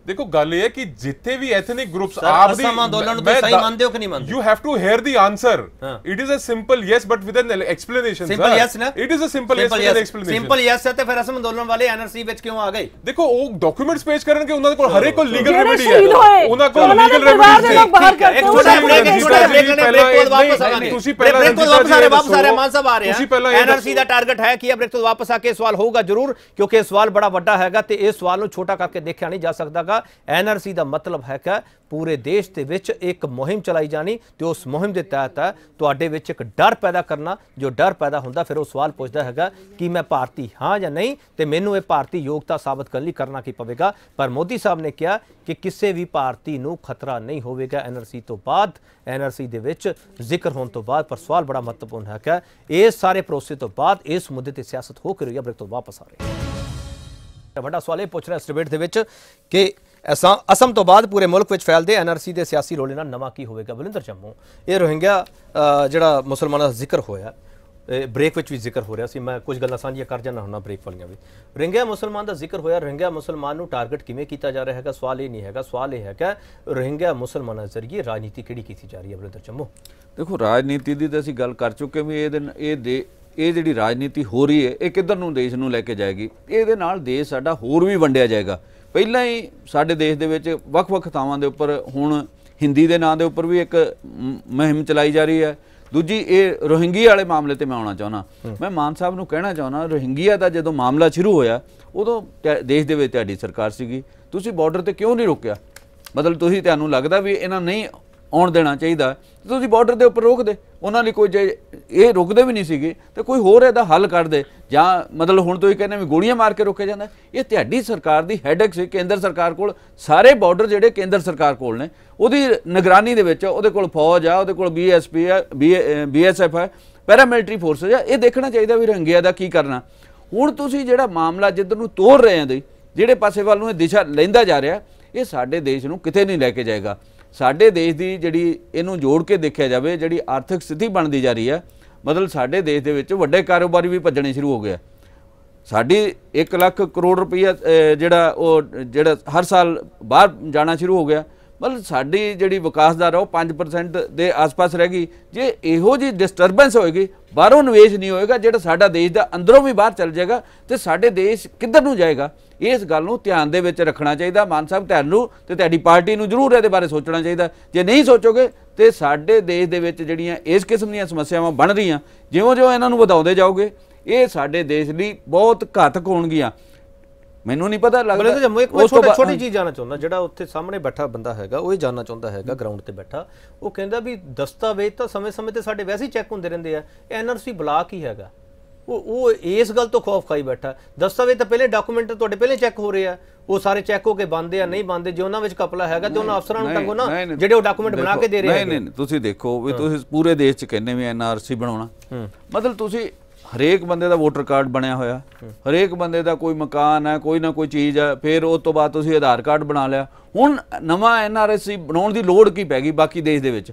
[SPEAKER 8] ਦੇਖੋ ਗੱਲ ਇਹ ਹੈ ਕਿ ਜਿੱਥੇ ਵੀ ਐਥਨਿਕ ਗਰੁੱਪਸ ਆਪ ਦੀ
[SPEAKER 1] ਅਸਮ ਅੰਦੋਲਨ ਨੂੰ ਤੁਸੀਂ ਸਹੀ ਮੰਨਦੇ ਹੋ ਕਿ ਨਹੀਂ ਮੰਨਦੇ?
[SPEAKER 8] You have to hear the
[SPEAKER 1] answer.
[SPEAKER 8] It is a simple yes but with an explanation
[SPEAKER 1] simple yes ਨਾ
[SPEAKER 8] it is a simple yes with an explanation
[SPEAKER 1] simple yes ਹੈ ਤੇ ਫਿਰ ਅਸਮ ਅੰਦੋਲਨ ਵਾਲੇ ਐਨਆਰਸੀ ਵਿੱਚ ਕਿਉਂ ਆ ਗਏ?
[SPEAKER 8] ਦੇਖੋ ਉਹ ਡਾਕੂਮੈਂਟਸ ਪੇਸ਼ ਕਰਨਗੇ ਉਹਨਾਂ ਦੇ ਕੋਲ ਹਰੇਕ ਕੋਲ ਲੀਗਲ ਰੈਮੇਡੀ ਹੈ। ਉਹਨਾਂ ਕੋਲ ਲੀਗਲ ਰੈਮੇਡੀ
[SPEAKER 9] ਬਾਹਰ
[SPEAKER 1] ਹੈ, ਇੱਕ
[SPEAKER 9] ਕਰਦੇ
[SPEAKER 1] ਛੋਟਾ
[SPEAKER 9] ਹੋ।
[SPEAKER 1] ਬ੍ਰੇਕ ਇੱਕ ਛੋਟਾ ਬ੍ਰੇਕ ਲੈਣੇ ਬ੍ਰੇਕ ਤੋਂ ਬਾਅਦ ਵਾਪਸ ਆਵਾਂਗੇ
[SPEAKER 8] ਤੁਸੀਂ ਪਹਿਲਾਂ
[SPEAKER 1] ਬ੍ਰੇਕ ਤੋਂ ਵਾਪਸ ਆ ਰਹੇ ਵਾਪਸ ਆ ਰਹੇ ਮਾਨ ਸਾਹਿਬ ਆ ਰਹੇ
[SPEAKER 8] ਤੁਸੀਂ ਪਹਿਲਾਂ
[SPEAKER 1] ਐਨਆਰਸੀ ਦਾ ਟਾਰਗੇਟ ਹੈ ਕਿ ਬ੍ਰੇਕ ਤੋਂ ਵਾਪਸ ਆ ਕੇ ਸਵਾਲ ਹੋਊਗਾ ਜ਼ਰੂਰ ਕਿਉਂਕਿ ਇਹ ਸਵਾਲ ਬੜਾ ਵੱਡਾ ਹੈਗਾ ਤੇ ਇਹ ਸਵਾਲ ਨੂੰ ਛੋਟਾ ਕਰਕੇ ਦੇਖਿਆ ਨਹੀਂ ਜਾ ਸਕਦਾਗਾ। ਐਨਆਰਸੀ ਦਾ ਮਤਲਬ ਹੈਗਾ ਪੂਰੇ ਦੇਸ਼ ਦੇ ਵਿੱਚ ਇੱਕ ਮੁਹਿੰਮ ਚਲਾਈ ਜਾਣੀ ਤੇ ਉਸ ਮੁਹਿੰਮ ਦੇ ਤਹਿਤ ਤੁਹਾਡੇ ਵਿੱਚ ਇੱਕ ਡਰ ਪੈਦਾ ਕਰਨਾ, ਜੋ ਡਰ ਪੈਦਾ ਹੁੰਦਾ, ਫਿਰ ਉਹ ਸਵਾਲ ਪੁੱਛਦਾ ਹੈਗਾ, ਕਿ ਮੈਂ ਭਾਰਤੀ ਹਾਂ ਜਾਂ ਨਹੀਂ? ਤੇ ਮੈਨੂੰ ਇਹ ਭਾਰਤੀ ਯੋਗਤਾ ਸਾਬਤ ਕਰਨ ਲਈ ਕਰਨਾ ਕੀ ਪਵੇਗਾ? ਪਰ ਮੋਦੀ ਸਾਹਿਬ ਨੇ ਕਿਹਾ ਕਿ ਕਿਸੇ ਵੀ ਭਾਰਤੀ ਨੂੰ ਖਤਰਾ ਨਹੀਂ ਹੋਵੇਗਾ ਐਨਆਰਸੀ ਤੋਂ ਬਾਅਦ। ਐਨਆਰਸੀ ਦੇ ਵਿੱਚ ਜ਼ਿਕਰ ਹੋਣ ਤੋਂ ਬਾਅਦ, ਪਰ ਸਵਾਲ ਬੜਾ ਮਹੱਤਵਪੂਰਨ ਹੈ ਕਿ ਇਸ ਸਾਰੇ ਪ੍ਰੋਸੈਸ ਤੋਂ ਬਾਅਦ ਇਸ ਮੁੱਦੇ ਤੇ ਸਿਆਸਤ ਹੋ ਕੇ ਰਹੀ ਹੈ। ਬ੍ਰੇਕ ਤੋਂ ਵਾਪਸ ਆ ਰਹੇ ਹਾਂ। ਵੱਡਾ ਸਵਾਲ ਇਹ ਪੁੱਛ ਰਿਹਾ ਇਸ ਡਿਬੇਟ ਦੇ ਵਿੱਚ ਕਿ ਅਸਾਂ ਅਸਮ ਤੋਂ ਬਾਅਦ ਪੂਰੇ ਮੁਲਕ ਵਿੱਚ ਫੈਲਦੇ ਐਨਆਰਸੀ ਦੇ ਸਿਆਸੀ ਰੋਲੇ ਨਾਲ ਨਵਾਂ ਕੀ ਹੋਵੇਗਾ? ਬਲਿੰਦਰ ਜੰਮੂ, ਇਹ ਰੋਹਿੰਗਿਆ ਜਿਹੜਾ ਮੁਸਲਮਾਨਾਂ ਦਾ ਜ਼ਿਕਰ ਹੋਇਆ, ਇਹ ਬ੍ਰੇਕ ਵਿੱਚ ਵੀ ਜ਼ਿਕਰ ਹੋ ਰਿਹਾ ਸੀ। ਮੈਂ ਕੁਝ ਗੱਲਾਂ ਸਾਂਝੀਆਂ ਕਰ ਜਾਣਾ ਹੁੰਦਾ ਬ੍ਰੇਕ ਵਾਲੀਆਂ ਵੀ। ਰੋਹਿੰਗਿਆ ਮੁਸਲਮਾਨ ਦਾ ਜ਼ਿਕਰ ਹੋਇਆ। ਰੋਹਿੰਗਿਆ ਮੁਸਲਮਾਨ ਨੂੰ ਟਾਰਗੇਟ ਕਿਵੇਂ ਕੀਤਾ ਜਾ ਰਿਹਾ ਹੈਗਾ? ਸਵਾਲ ਇਹ ਨਹੀਂ ਹੈਗਾ। ਸਵਾਲ ਇਹ ਹੈਗਾ, ਰੋਹਿੰਗਿਆ ਮੁਸਲਮਾਨਾਂ ਜ਼ਰੀਏ ਰਾਜਨੀਤੀ ਕਿਹੜੀ ਕੀਤੀ ਜਾ ਰਹੀ ਹੈ ਬਲਿੰਦਰ ਜੰਮੂ?
[SPEAKER 10] ਦੇਖੋ, ਰਾਜਨੀਤੀ ਦੀ ਤਾਂ ਅਸੀਂ ਗੱਲ ਕਰ ਚੁੱਕੇ ਵੀ ਇਹਦੇ ਨ- ਇਹ ਦੇ ਇਹ ਜਿਹੜੀ ਰਾਜਨੀਤੀ ਹੋ ਰਹੀ ਹੈ, ਇਹ ਕਿੱਧਰ ਨੂੰ ਦੇਸ਼ ਨੂੰ ਲੈ ਕੇ ਜਾਏਗੀ? ਇਹਦੇ ਨਾਲ ਦੇਸ਼ ਸਾਡਾ ਹੋਰ ਵੀ ਵੰਡਿਆ ਜਾਏਗਾ। ਪਹਿਲਾਂ ਹੀ ਸਾਡੇ ਦੇਸ਼ ਦੇ ਵਿੱਚ ਵੱਖ-ਵੱਖ ਥਾਵਾਂ ਦੇ ਉੱਪਰ ਹੁਣ ਹਿੰਦੀ ਦੇ ਨਾਂ ਦੇ ਉੱਪਰ ਵੀ ਇੱਕ ਮੁਹਿੰਮ ਚਲਾਈ ਜਾ ਰਹੀ ਹੈ। ਦੂਜੀ ਇਹ ਰੋਹਿੰਗੀ ਵਾਲੇ ਮਾਮਲੇ ਤੇ ਮੈਂ ਆਉਣਾ ਚਾਹੁੰਦਾ। ਮੈਂ ਮਾਨ ਸਾਹਿਬ ਨੂੰ ਕਹਿਣਾ ਚਾਹੁੰਦਾ ਰੋਹਿੰਗੀਆ ਦਾ ਜਦੋਂ ਮਾਮਲਾ ਸ਼ੁਰੂ ਹੋਇਆ ਉਦੋਂ ਦੇਸ਼ ਦੇ ਵਿੱਚ ਤੁਹਾਡੀ ਸਰਕਾਰ ਸੀਗੀ। ਤੁਸੀਂ ਬਾਰਡਰ ਤੇ ਕਿਉਂ ਨਹੀਂ ਰੋਕਿਆ? ਮਤਲਬ ਤੁਸੀਂ ਤੁਹਾਨੂੰ ਲੱਗਦਾ ਵੀ ਇਹਨਾਂ ਨਹੀਂ ਆਉਣ ਦੇਣਾ ਚਾਹੀਦਾ ਤੁਸੀਂ ਬਾਰਡਰ ਦੇ ਉੱਪਰ ਰੋਕਦੇ। ਉਹਨਾਂ ਲਈ ਕੋਈ ਜੇ ਇਹ ਰੁਕਦੇ ਵੀ ਨਹੀਂ ਸੀਗੇ, ਤੇ ਕੋਈ ਹੋਰ ਇਹਦਾ ਹੱਲ ਕਰ ਜਾਂ ਮਤਲਬ ਹੁਣ ਤੁਸੀਂ ਕਹਿੰਦੇ ਵੀ ਗੋਲੀਆਂ ਮਾਰ ਕੇ ਰੋਕਿਆ ਜਾਂਦਾ। ਇਹ ਤੁਹਾਡੀ ਸਰਕਾਰ ਦੀ ਹੈਡਕ ਸੀ। ਕੇਂਦਰ ਸਰਕਾਰ ਕੋਲ ਸਾਰੇ ਬਾਰਡਰ ਜਿਹੜੇ ਕੇਂਦਰ ਸਰਕਾਰ ਕੋਲ ਨੇ, ਉਹਦੀ ਨਿਗਰਾਨੀ ਦੇ ਵਿੱਚ ਉਹਦੇ ਕੋਲ ਫੌਜ ਆ, ਉਹਦੇ ਕੋਲ ਬੀਐਸਪੀ ਆ ਬੀਐਸਐਫ ਹੈ ਪੈਰਾਮਿਲਟਰੀ ਫੋਰਸਸ ਆ ਇਹ ਦੇਖਣਾ ਚਾਹੀਦਾ ਵੀ ਰੰਗਿਆ ਦਾ ਕੀ ਕਰਨਾ। ਹੁਣ ਤੁਸੀਂ ਜਿਹੜਾ ਮਾਮਲਾ ਜਿੱਧਰ ਨੂੰ ਤੋਰ ਰਹੇ ਆਂ ਦੇ ਜਿਹੜੇ ਪਾਸੇ ਵੱਲ ਨੂੰ ਇਹ ਦਿਸ਼ਾ ਲੈਂਦਾ ਜਾ ਰਿਹਾ, ਇਹ ਸਾਡੇ ਦੇਸ਼ ਨੂੰ ਕਿਤੇ ਨਹੀਂ ਲੈ ਕੇ ਜਾਏਗਾ। ਸਾਡੇ ਦੇਸ਼ ਦੀ ਜਿਹੜੀ ਇਹਨੂੰ ਜੋੜ ਕੇ ਦੇਖਿਆ ਜਾਵੇ, ਜਿਹੜੀ ਆਰਥਿਕ ਸਥਿਤੀ ਬਣਦੀ ਜਾ ਰਹੀ ਹੈ, ਮਤਲਬ ਸਾਡੇ ਦੇਸ਼ ਦੇ ਵਿੱਚ ਵੱਡੇ ਕਾਰੋਬਾਰੀ ਵੀ ਭੱਜਣੇ ਸ਼ੁਰੂ ਹੋ ਗਏ ਸਾਡੀ 1 ਲੱਖ ਕਰੋੜ ਰੁਪਈਆ ਜਿਹੜਾ ਉਹ, ਜਿਹੜਾ ਹਰ ਸਾਲ ਬਾਹਰ ਜਾਣਾ ਸ਼ੁਰੂ ਹੋ ਗਿਆ। ਮਤਲਬ ਸਾਡੀ ਜਿਹੜੀ ਵਿਕਾਸ ਦਰ ਹੈ ਉਹ 5% ਦੇ ਆਸ-ਪਾਸ ਰਹਿ ਗਈ। ਜੇ ਇਹੋ ਜੀ ਡਿਸਟਰਬੈਂਸ ਹੋਏਗੀ, ਬਾਹਰੋਂ ਨਿਵੇਸ਼ ਨਹੀਂ ਹੋਏਗਾ, ਜਿਹੜਾ ਸਾਡਾ ਦੇਸ਼ ਦਾ ਅੰਦਰੋਂ ਵੀ ਬਾਹਰ ਚੱਲ ਜਾਏਗਾ ਤੇ ਸਾਡੇ ਦੇਸ਼ ਕਿੱਧਰ ਨੂੰ ਜਾਏਗਾ, ਇਸ ਗੱਲ ਨੂੰ ਧਿਆਨ ਦੇ ਵਿੱਚ ਰੱਖਣਾ ਚਾਹੀਦਾ। ਮਾਨ ਸਾਹਿਬ, ਤੁਹਾਨੂੰ ਤੇ ਤੁਹਾਡੀ ਪਾਰਟੀ ਨੂੰ ਜ਼ਰੂਰ ਇਹਦੇ ਬਾਰੇ ਸੋਚਣਾ ਚਾਹੀਦਾ। ਜੇ ਨਹੀਂ ਸੋਚੋਗੇ, ਤੇ ਸਾਡੇ ਦੇਸ਼ ਦੇ ਵਿੱਚ ਜਿਹੜੀਆਂ ਇਸ ਕਿਸਮ ਦੀਆਂ ਸਮੱਸਿਆਵਾਂ ਬਣ ਰਹੀਆਂ, ਜਿਉਂ-ਜਿਉਂ ਇਹਨਾਂ ਨੂੰ ਵਧਾਉਂਦੇ ਜਾਓਗੇ, ਇਹ ਸਾਡੇ ਦੇਸ਼ ਲਈ ਬਹੁਤ ਘਾਤਕ ਹੋਣਗੀਆਂ। ਮੈਨੂੰ ਨਹੀਂ ਪਤਾ ਲੱਗਦਾ।
[SPEAKER 1] ਬਲਿੰਦਰ ਜੰਮੂ ਇੱਕ ਮੈਂ ਛੋਟੀ ਛੋਟੀ ਚੀਜ਼ ਜਾਣਨਾ ਚਾਹੁੰਦਾ ਜਿਹੜਾ ਉੱਥੇ ਸਾਹਮਣੇ ਬੈਠਾ ਬੰਦਾ ਹੈਗਾ ਉਹ ਇਹ ਜਾਣਨਾ ਚਾਹੁੰਦਾ ਹੈਗਾ ਗਰਾਊਂਡ ਤੇ ਬੈਠਾ। ਉਹ ਕਹਿੰਦਾ ਵੀ ਦਸਤਾਵੇਜ਼ ਤਾਂ ਸਮੇਂ-ਸਮੇਂ ਤੇ ਸਾਡੇ ਵੈਸੇ ਹੀ ਚੈੱਕ ਹੁੰਦੇ ਰਹਿੰਦੇ ਆ। ਐਨਆਰਸੀ ਬਲਾਕ ਹੀ ਹੈਗਾ। ਉਹ ਉਹ ਇਸ ਗੱਲ ਤੋਂ ਖੌਫ ਖਾਈ ਬੈਠਾ। ਦਸਤਾਵੇਜ਼ ਤਾਂ ਪਹਿਲੇ ਡਾਕੂਮੈਂਟ ਤੁਹਾਡੇ ਪਹਿਲੇ ਚੈੱਕ ਹੋ ਰਹੇ ਆ। ਉਹ ਸਾਰੇ ਚੈੱਕ ਹੋ ਕੇ ਬੰਦੇ ਆ ਨਹੀਂ ਬੰਦੇ ਜੇ ਉਹਨਾਂ ਵਿੱਚ ਕਪਲਾ ਹੈਗਾ ਤੇ ਉਹਨਾਂ ਅਫਸਰਾਂ ਨੂੰ
[SPEAKER 10] ਨਹੀਂ,
[SPEAKER 1] ਟੰਗੋ ਨਾ
[SPEAKER 10] ਨਹੀਂ, ਨਹੀਂ।
[SPEAKER 1] ਜਿਹੜੇ ਉਹ ਡਾਕੂਮੈਂਟ ਬਣਾ ਕੇ ਦੇ ਰਹੇ
[SPEAKER 10] ਨਹੀਂ
[SPEAKER 1] ਹੈਗੇ।
[SPEAKER 10] ਨਹੀਂ ਤੁਸੀਂ ਦੇਖੋ ਵੀ ਤੁਸੀਂ ਪੂਰੇ ਦੇਸ਼ 'ਚ ਕਹਿੰਦੇ ਵੀ ਐਨਆਰਸੀ ਬਣਾਉਣਾ। ਮਤਲਬ ਤੁਸੀਂ ਹਰੇਕ ਬੰਦੇ ਦਾ ਵੋਟਰ ਕਾਰਡ ਬਣਿਆ ਹੋਇਆ। ਹਰੇਕ ਬੰਦੇ ਦਾ ਕੋਈ ਮਕਾਨ ਹੈ ਕੋਈ ਨਾ ਕੋਈ ਚੀਜ਼ ਹੈ ਫਿਰ ਉਸ ਤੋਂ ਬਾਅਦ ਤੁਸੀਂ ਆਧਾਰ ਕਾਰਡ ਬਣਾ ਲਿਆ। ਹੁਣ ਨਵਾਂ ਐਨਆਰਸੀ ਬਣਾਉਣ ਦੀ ਲੋੜ ਕੀ ਪੈ ਗਈ ਬਾਕੀ ਦੇਸ਼ ਦੇ ਵਿੱਚ?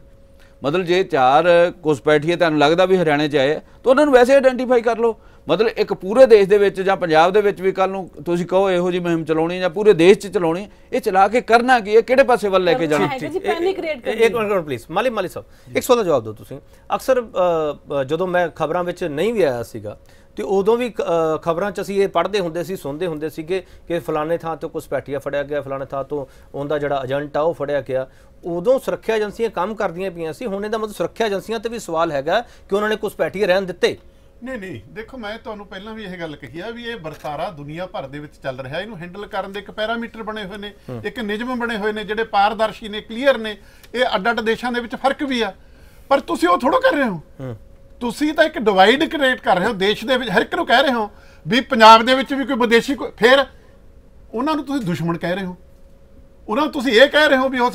[SPEAKER 10] ਮਤਲਬ ਜੇ ਚਾਰ ਕੁਸਪੈਠੀਏ ਤੁਹਾਨੂੰ ਲੱਗਦਾ ਵੀ ਹਰਿਆਣੇ 'ਚ ਆਏ ਤਾਂ ਉਹਨਾਂ ਨੂੰ ਵੈਸੇ ਆਇਡੈਂਟੀਫਾਈ ਕਰ ਲਓ। ਮਤਲਬ ਇੱਕ ਪੂਰੇ ਦੇਸ਼ ਦੇ ਵਿੱਚ ਜਾਂ ਪੰਜਾਬ ਦੇ ਵਿੱਚ ਵੀ ਕੱਲ ਨੂੰ ਤੁਸੀਂ ਕਹੋ ਇਹੋ ਜੀ ਮੁਹਿੰਮ ਚਲਾਉਣੀ ਜਾਂ ਪੂਰੇ ਦੇਸ਼ 'ਚ ਚਲਾਉਣੀ ਇਹ ਚਲਾ ਕੇ ਕਰਨਾ ਕੀ ਹੈ? ਕਿਹੜੇ ਪਾਸੇ ਵੱਲ ਲੈ ਕੇ ਜਾਣਾ?
[SPEAKER 9] ਹੈਗਾ ਜੀ ਪੈਨਿਕ ਕ੍ਰੀਏਟ
[SPEAKER 1] ਇਹ- ਇੱਕ ਮਿੰਟ ਪਲੀਜ਼ ਮਾਲੀ ਮਾਲੀ ਸਾਹਿਬ ਇੱਕ ਸਵਾਲ ਦਾ ਜਵਾਬ ਦਿਓ ਤੁਸੀਂ। ਅਕਸਰ ਜਦੋਂ ਮੈਂ ਖਬਰਾਂ ਵਿੱਚ ਨਹੀਂ ਵੀ ਆਇਆ ਸੀਗਾ ਤੇ ਉਦੋਂ ਵੀ ਖਬਰਾਂ 'ਚ ਅਸੀਂ ਇਹ ਪੜ੍ਹਦੇ ਹੁੰਦੇ ਸੀ ਸੁਣਦੇ ਹੁੰਦੇ ਸੀਗੇ ਕਿ ਫਲਾਣੇ ਥਾਂ ਤੋਂ ਕੁਝ ਪੈਟੀਆ ਫੜਿਆ ਗਿਆ ਫਲਾਣੇ ਥਾਂ ਤੋਂ ਉਹਦਾ ਜਿਹੜਾ ਏਜੰਟ ਆ ਉਹ ਫੜਿਆ ਗਿਆ। ਉਦੋਂ ਸੁਰੱਖਿਆ ਏਜੰਸੀਆਂ ਕੰਮ ਕਰਦੀਆਂ ਪਈਆਂ ਸੀ ਹੁਣ ਇਹਦਾ ਮਤਲਬ ਸੁਰੱਖਿਆ ਏਜੰਸੀਆਂ ਤੇ ਵੀ ਸਵਾਲ ਹੈਗਾ ਕਿ ਉਹਨਾਂ ਨੇ ਕੁਝ ਪੈਟੀਆ ਰਹਿਣ ਦਿੱਤੇ।
[SPEAKER 11] ਨਹੀਂ ਨਹੀਂ ਦੇਖੋ ਮੈਂ ਤੁਹਾਨੂੰ ਪਹਿਲਾਂ ਵੀ ਇਹ ਗੱਲ ਕਹੀ ਆ ਵੀ ਇਹ ਵਰਤਾਰਾ ਦੁਨੀਆ ਭਰ ਦੇ ਵਿੱਚ ਚੱਲ ਰਿਹਾ। ਇਹਨੂੰ ਹੈਂਡਲ ਕਰਨ ਦੇ ਇੱਕ ਪੈਰਾਮੀਟਰ ਬਣੇ ਹੋਏ ਨੇ ਇੱਕ ਨਿਯਮ ਬਣੇ ਹੋਏ ਨੇ ਜਿਹੜੇ ਪਾਰਦਰਸ਼ੀ ਨੇ ਕਲੀਅਰ ਨੇ। ਇਹ ਅੱਡ ਅੱਡ ਦੇਸ਼ਾਂ ਦੇ ਵਿੱਚ ਫ਼ਰਕ ਵੀ ਆ। ਪਰ ਤੁਸੀਂ ਉਹ ਥੋੜੋ ਕਰ ਰਹੇ ਹੋ। ਤੁਸੀਂ ਤਾਂ ਇੱਕ ਡਿਵਾਈਡ ਕ੍ਰੀਏਟ ਕਰ ਰਹੇ ਹੋ ਦੇਸ਼ ਦੇ ਵਿੱਚ ਹਰ ਇੱਕ ਨੂੰ ਕਹਿ ਰਹੇ ਹੋ ਵੀ ਪੰਜਾਬ ਦੇ ਵਿੱਚ ਵੀ ਕੋਈ ਵਿਦੇਸ਼ੀ ਕੋਈ ਫਿਰ ਉਹਨਾਂ ਨੂੰ ਤੁਸੀਂ ਦੁਸ਼ਮਣ ਕਹਿ ਰਹੇ ਹੋ। ਉਹਨਾਂ ਨੂੰ ਤੁਸੀਂ ਇਹ ਕਹਿ ਰਹੇ ਹੋ ਵੀ ਉਹ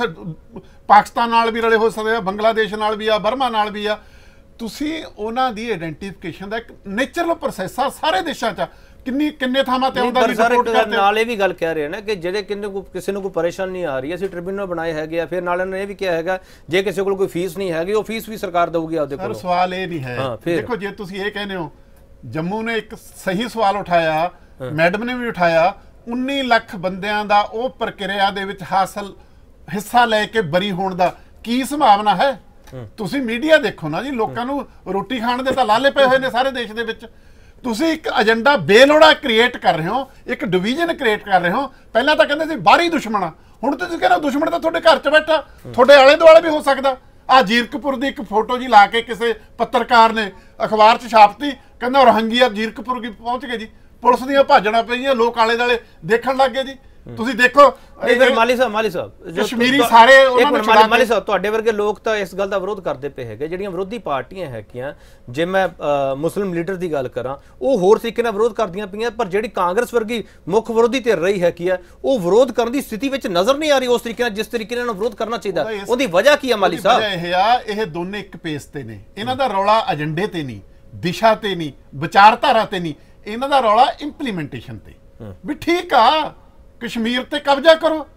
[SPEAKER 11] ਪਾਕਿਸਤਾਨ ਨਾਲ ਵੀ ਰਲੇ ਹੋ ਸਕਦੇ ਆ ਬੰਗਲਾਦੇਸ਼ ਨਾਲ ਵੀ ਆ ਬਰਮਾ ਨਾਲ ਵੀ ਆ। ਤੁਸੀਂ ਉਹਨਾਂ ਦੀ ਆਇਡੈਂਟੀਫਿਕੇਸ਼ਨ ਦਾ ਇੱਕ ਨੇਚਰਲ ਪ੍ਰੋਸੈਸ ਆ ਸਾਰੇ ਦੇਸ਼ਾਂ 'ਚ। ਕਿੰਨੀ ਕਿੰਨੇ ਥਾਵਾਂ ਤੇ
[SPEAKER 1] ਨਹੀਂ,
[SPEAKER 11] ਆਉਂਦਾ
[SPEAKER 1] ਸਰ
[SPEAKER 11] ਰਿਪੋਰਟ ਕਰਦੇ।
[SPEAKER 1] ਨਾਲ ਇਹ ਵੀ ਗੱਲ ਕਹਿ ਰਹੇ ਨੇ ਕਿ ਜਿਹੜੇ ਕਿੰਨੇ ਕੋ ਕਿਸੇ ਨੂੰ ਕੋਈ ਪਰੇਸ਼ਾਨੀ ਆ ਰਹੀ ਅਸੀਂ ਟ੍ਰਿਬਿਊਨਲ ਬਣਾਏ ਹੈਗੇ ਆ ਫਿਰ ਨਾਲ ਇਹਨਾਂ ਨੇ ਇਹ ਵੀ ਕਿਹਾ ਹੈਗਾ ਜੇ ਕਿਸੇ ਕੋਲ ਕੋਈ ਫੀਸ ਨਹੀਂ ਹੈਗੀ ਉਹ ਫੀਸ ਵੀ ਸਰਕਾਰ ਦੇਊਗੀ ਆਪਦੇ
[SPEAKER 11] ਸਰ
[SPEAKER 1] ਕੋਲ
[SPEAKER 11] ਸਵਾਲ ਇਹ ਨਹੀਂ ਹੈ? ਦੇਖੋ ਜੇ ਤੁਸੀਂ ਇਹ ਕਹਿੰਦੇ ਹੋ ਜੰਮੂ ਨੇ ਇੱਕ ਸਹੀ ਸਵਾਲ ਉਠਾਇਆ ਮੈਡਮ ਨੇ ਵੀ ਉਠਾਇਆ 19 ਲੱਖ ਬੰਦਿਆਂ ਦਾ ਉਹ ਪ੍ਰਕਿਰਿਆ ਦੇ ਵਿੱਚ ਹਾਸਲ ਹਿੱਸਾ ਲੈ ਕੇ ਬਰੀ ਹੋਣ ਦਾ ਕੀ ਸੰਭਾਵਨਾ ਹੈ ਤੁਸੀਂ ਮੀਡੀਆ ਦੇਖੋ ਨਾ ਜੀ ਲੋਕਾਂ ਨੂੰ ਰੋਟੀ ਖਾਣ ਦੇ ਤਾਂ ਲਾਲੇ ਪਏ ਹੋਏ ਨੇ ਸਾਰੇ ਦੇਸ਼ ਦੇ ਵਿੱਚ। ਤੁਸੀਂ ਇੱਕ ਏਜੰਡਾ ਬੇਲੋੜਾ ਕ੍ਰੀਏਟ ਕਰ ਰਹੇ ਹੋ ਇੱਕ ਡਿਵੀਜ਼ਨ ਕ੍ਰੀਏਟ ਕਰ ਰਹੇ ਹੋ ਪਹਿਲਾਂ ਤਾਂ ਕਹਿੰਦੇ ਸੀ ਬਾਹਰੀ ਦੁਸ਼ਮਣ ਹੁਣ ਤੁਸੀਂ ਕਹਿੰਦੇ ਹੋ ਦੁਸ਼ਮਣ ਤਾਂ ਤੁਹਾਡੇ ਘਰ 'ਚ ਬੈਠਾ ਤੁਹਾਡੇ ਆਲੇ ਦੁਆਲੇ ਵੀ ਹੋ ਸਕਦਾ। ਆ ਜੀਰਕਪੁਰ ਦੀ ਇੱਕ ਫੋਟੋ ਜੀ ਲਾ ਕੇ ਕਿਸੇ ਪੱਤਰਕਾਰ ਨੇ ਅਖਬਾਰ 'ਚ ਛਾਪਤੀ ਕਹਿੰਦਾ ਰੋਹੰਗੀਆ ਜੀਰਕਪੁਰ ਕੀ ਪਹੁੰਚ ਗਏ ਜੀ। ਪੁਲਿਸ ਦੀਆਂ ਭਾਜਣਾ ਪਈਆਂ ਲੋਕ ਆਲੇ ਦਾਲੇ ਦੇਖਣ ਲੱਗ ਗਏ ਜੀ। ਤੁਸੀਂ ਦੇਖੋ
[SPEAKER 1] ਫਿਰ ਮਾਲੀ ਸਾਹਿਬ ਮਾਲੀ ਸਾਹਿਬ
[SPEAKER 11] ਕਸ਼ਮੀਰੀ ਸਾਰੇ ਉਹਨਾਂ ਨੂੰ
[SPEAKER 1] ਮਾਲੀ ਮਾਲੀ ਸਾਹਿਬ ਤੁਹਾਡੇ ਵਰਗੇ ਲੋਕ ਤਾਂ ਇਸ ਗੱਲ ਦਾ ਵਿਰੋਧ ਕਰਦੇ ਪਏ ਹੈਗੇ ਜਿਹੜੀਆਂ ਵਿਰੋਧੀ ਪਾਰਟੀਆਂ ਹੈਗੀਆਂ ਜੇ ਮੈਂ ਮੁਸਲਿਮ ਲੀਡਰ ਦੀ ਗੱਲ ਕਰਾਂ ਉਹ ਹੋਰ ਤਰੀਕੇ ਨਾਲ ਵਿਰੋਧ ਕਰਦੀਆਂ ਪਈਆਂ ਪਰ ਜਿਹੜੀ ਕਾਂਗਰਸ ਵਰਗੀ ਮੁੱਖ ਵਿਰੋਧੀ ਧਿਰ ਰਹੀ ਹੈ ਕੀ ਹੈ ਉਹ ਵਿਰੋਧ ਕਰਨ ਦੀ ਸਥਿਤੀ ਵਿੱਚ ਨਜ਼ਰ ਨਹੀਂ ਆ ਰਹੀ ਉਸ ਤਰੀਕੇ ਨਾਲ ਜਿਸ ਤਰੀਕੇ ਨਾਲ ਵਿਰੋਧ ਕਰਨਾ ਚਾਹੀਦਾ।
[SPEAKER 11] ਉਹਦਾ
[SPEAKER 1] ਵਜ੍ਹਾ ਕੀ ਹੈ ਮਾਲੀ ਸਾਹਿਬ?
[SPEAKER 11] ਇਹ ਆ ਇਹ ਦੋਨੇ ਇੱਕ ਪੇਸ ਤੇ ਨੇ। ਇਹਨਾਂ ਦਾ ਰੌਲਾ ਏਜੰਡੇ ਤੇ ਨਹੀਂ ਦਿਸ਼ਾ ਤੇ ਨਹੀਂ ਵਿਚਾਰਧਾਰਾ ਤੇ ਨਹੀਂ ਇਹਨਾਂ ਦਾ ਰੌਲਾ ਇੰਪਲੀਮੈਂਟੇਸ਼ਨ ਤੇ। ਵੀ ਠੀਕ ਆ ਕਸ਼ਮੀਰ ਤੇ ਕਬਜ਼ਾ ਕਰੋ।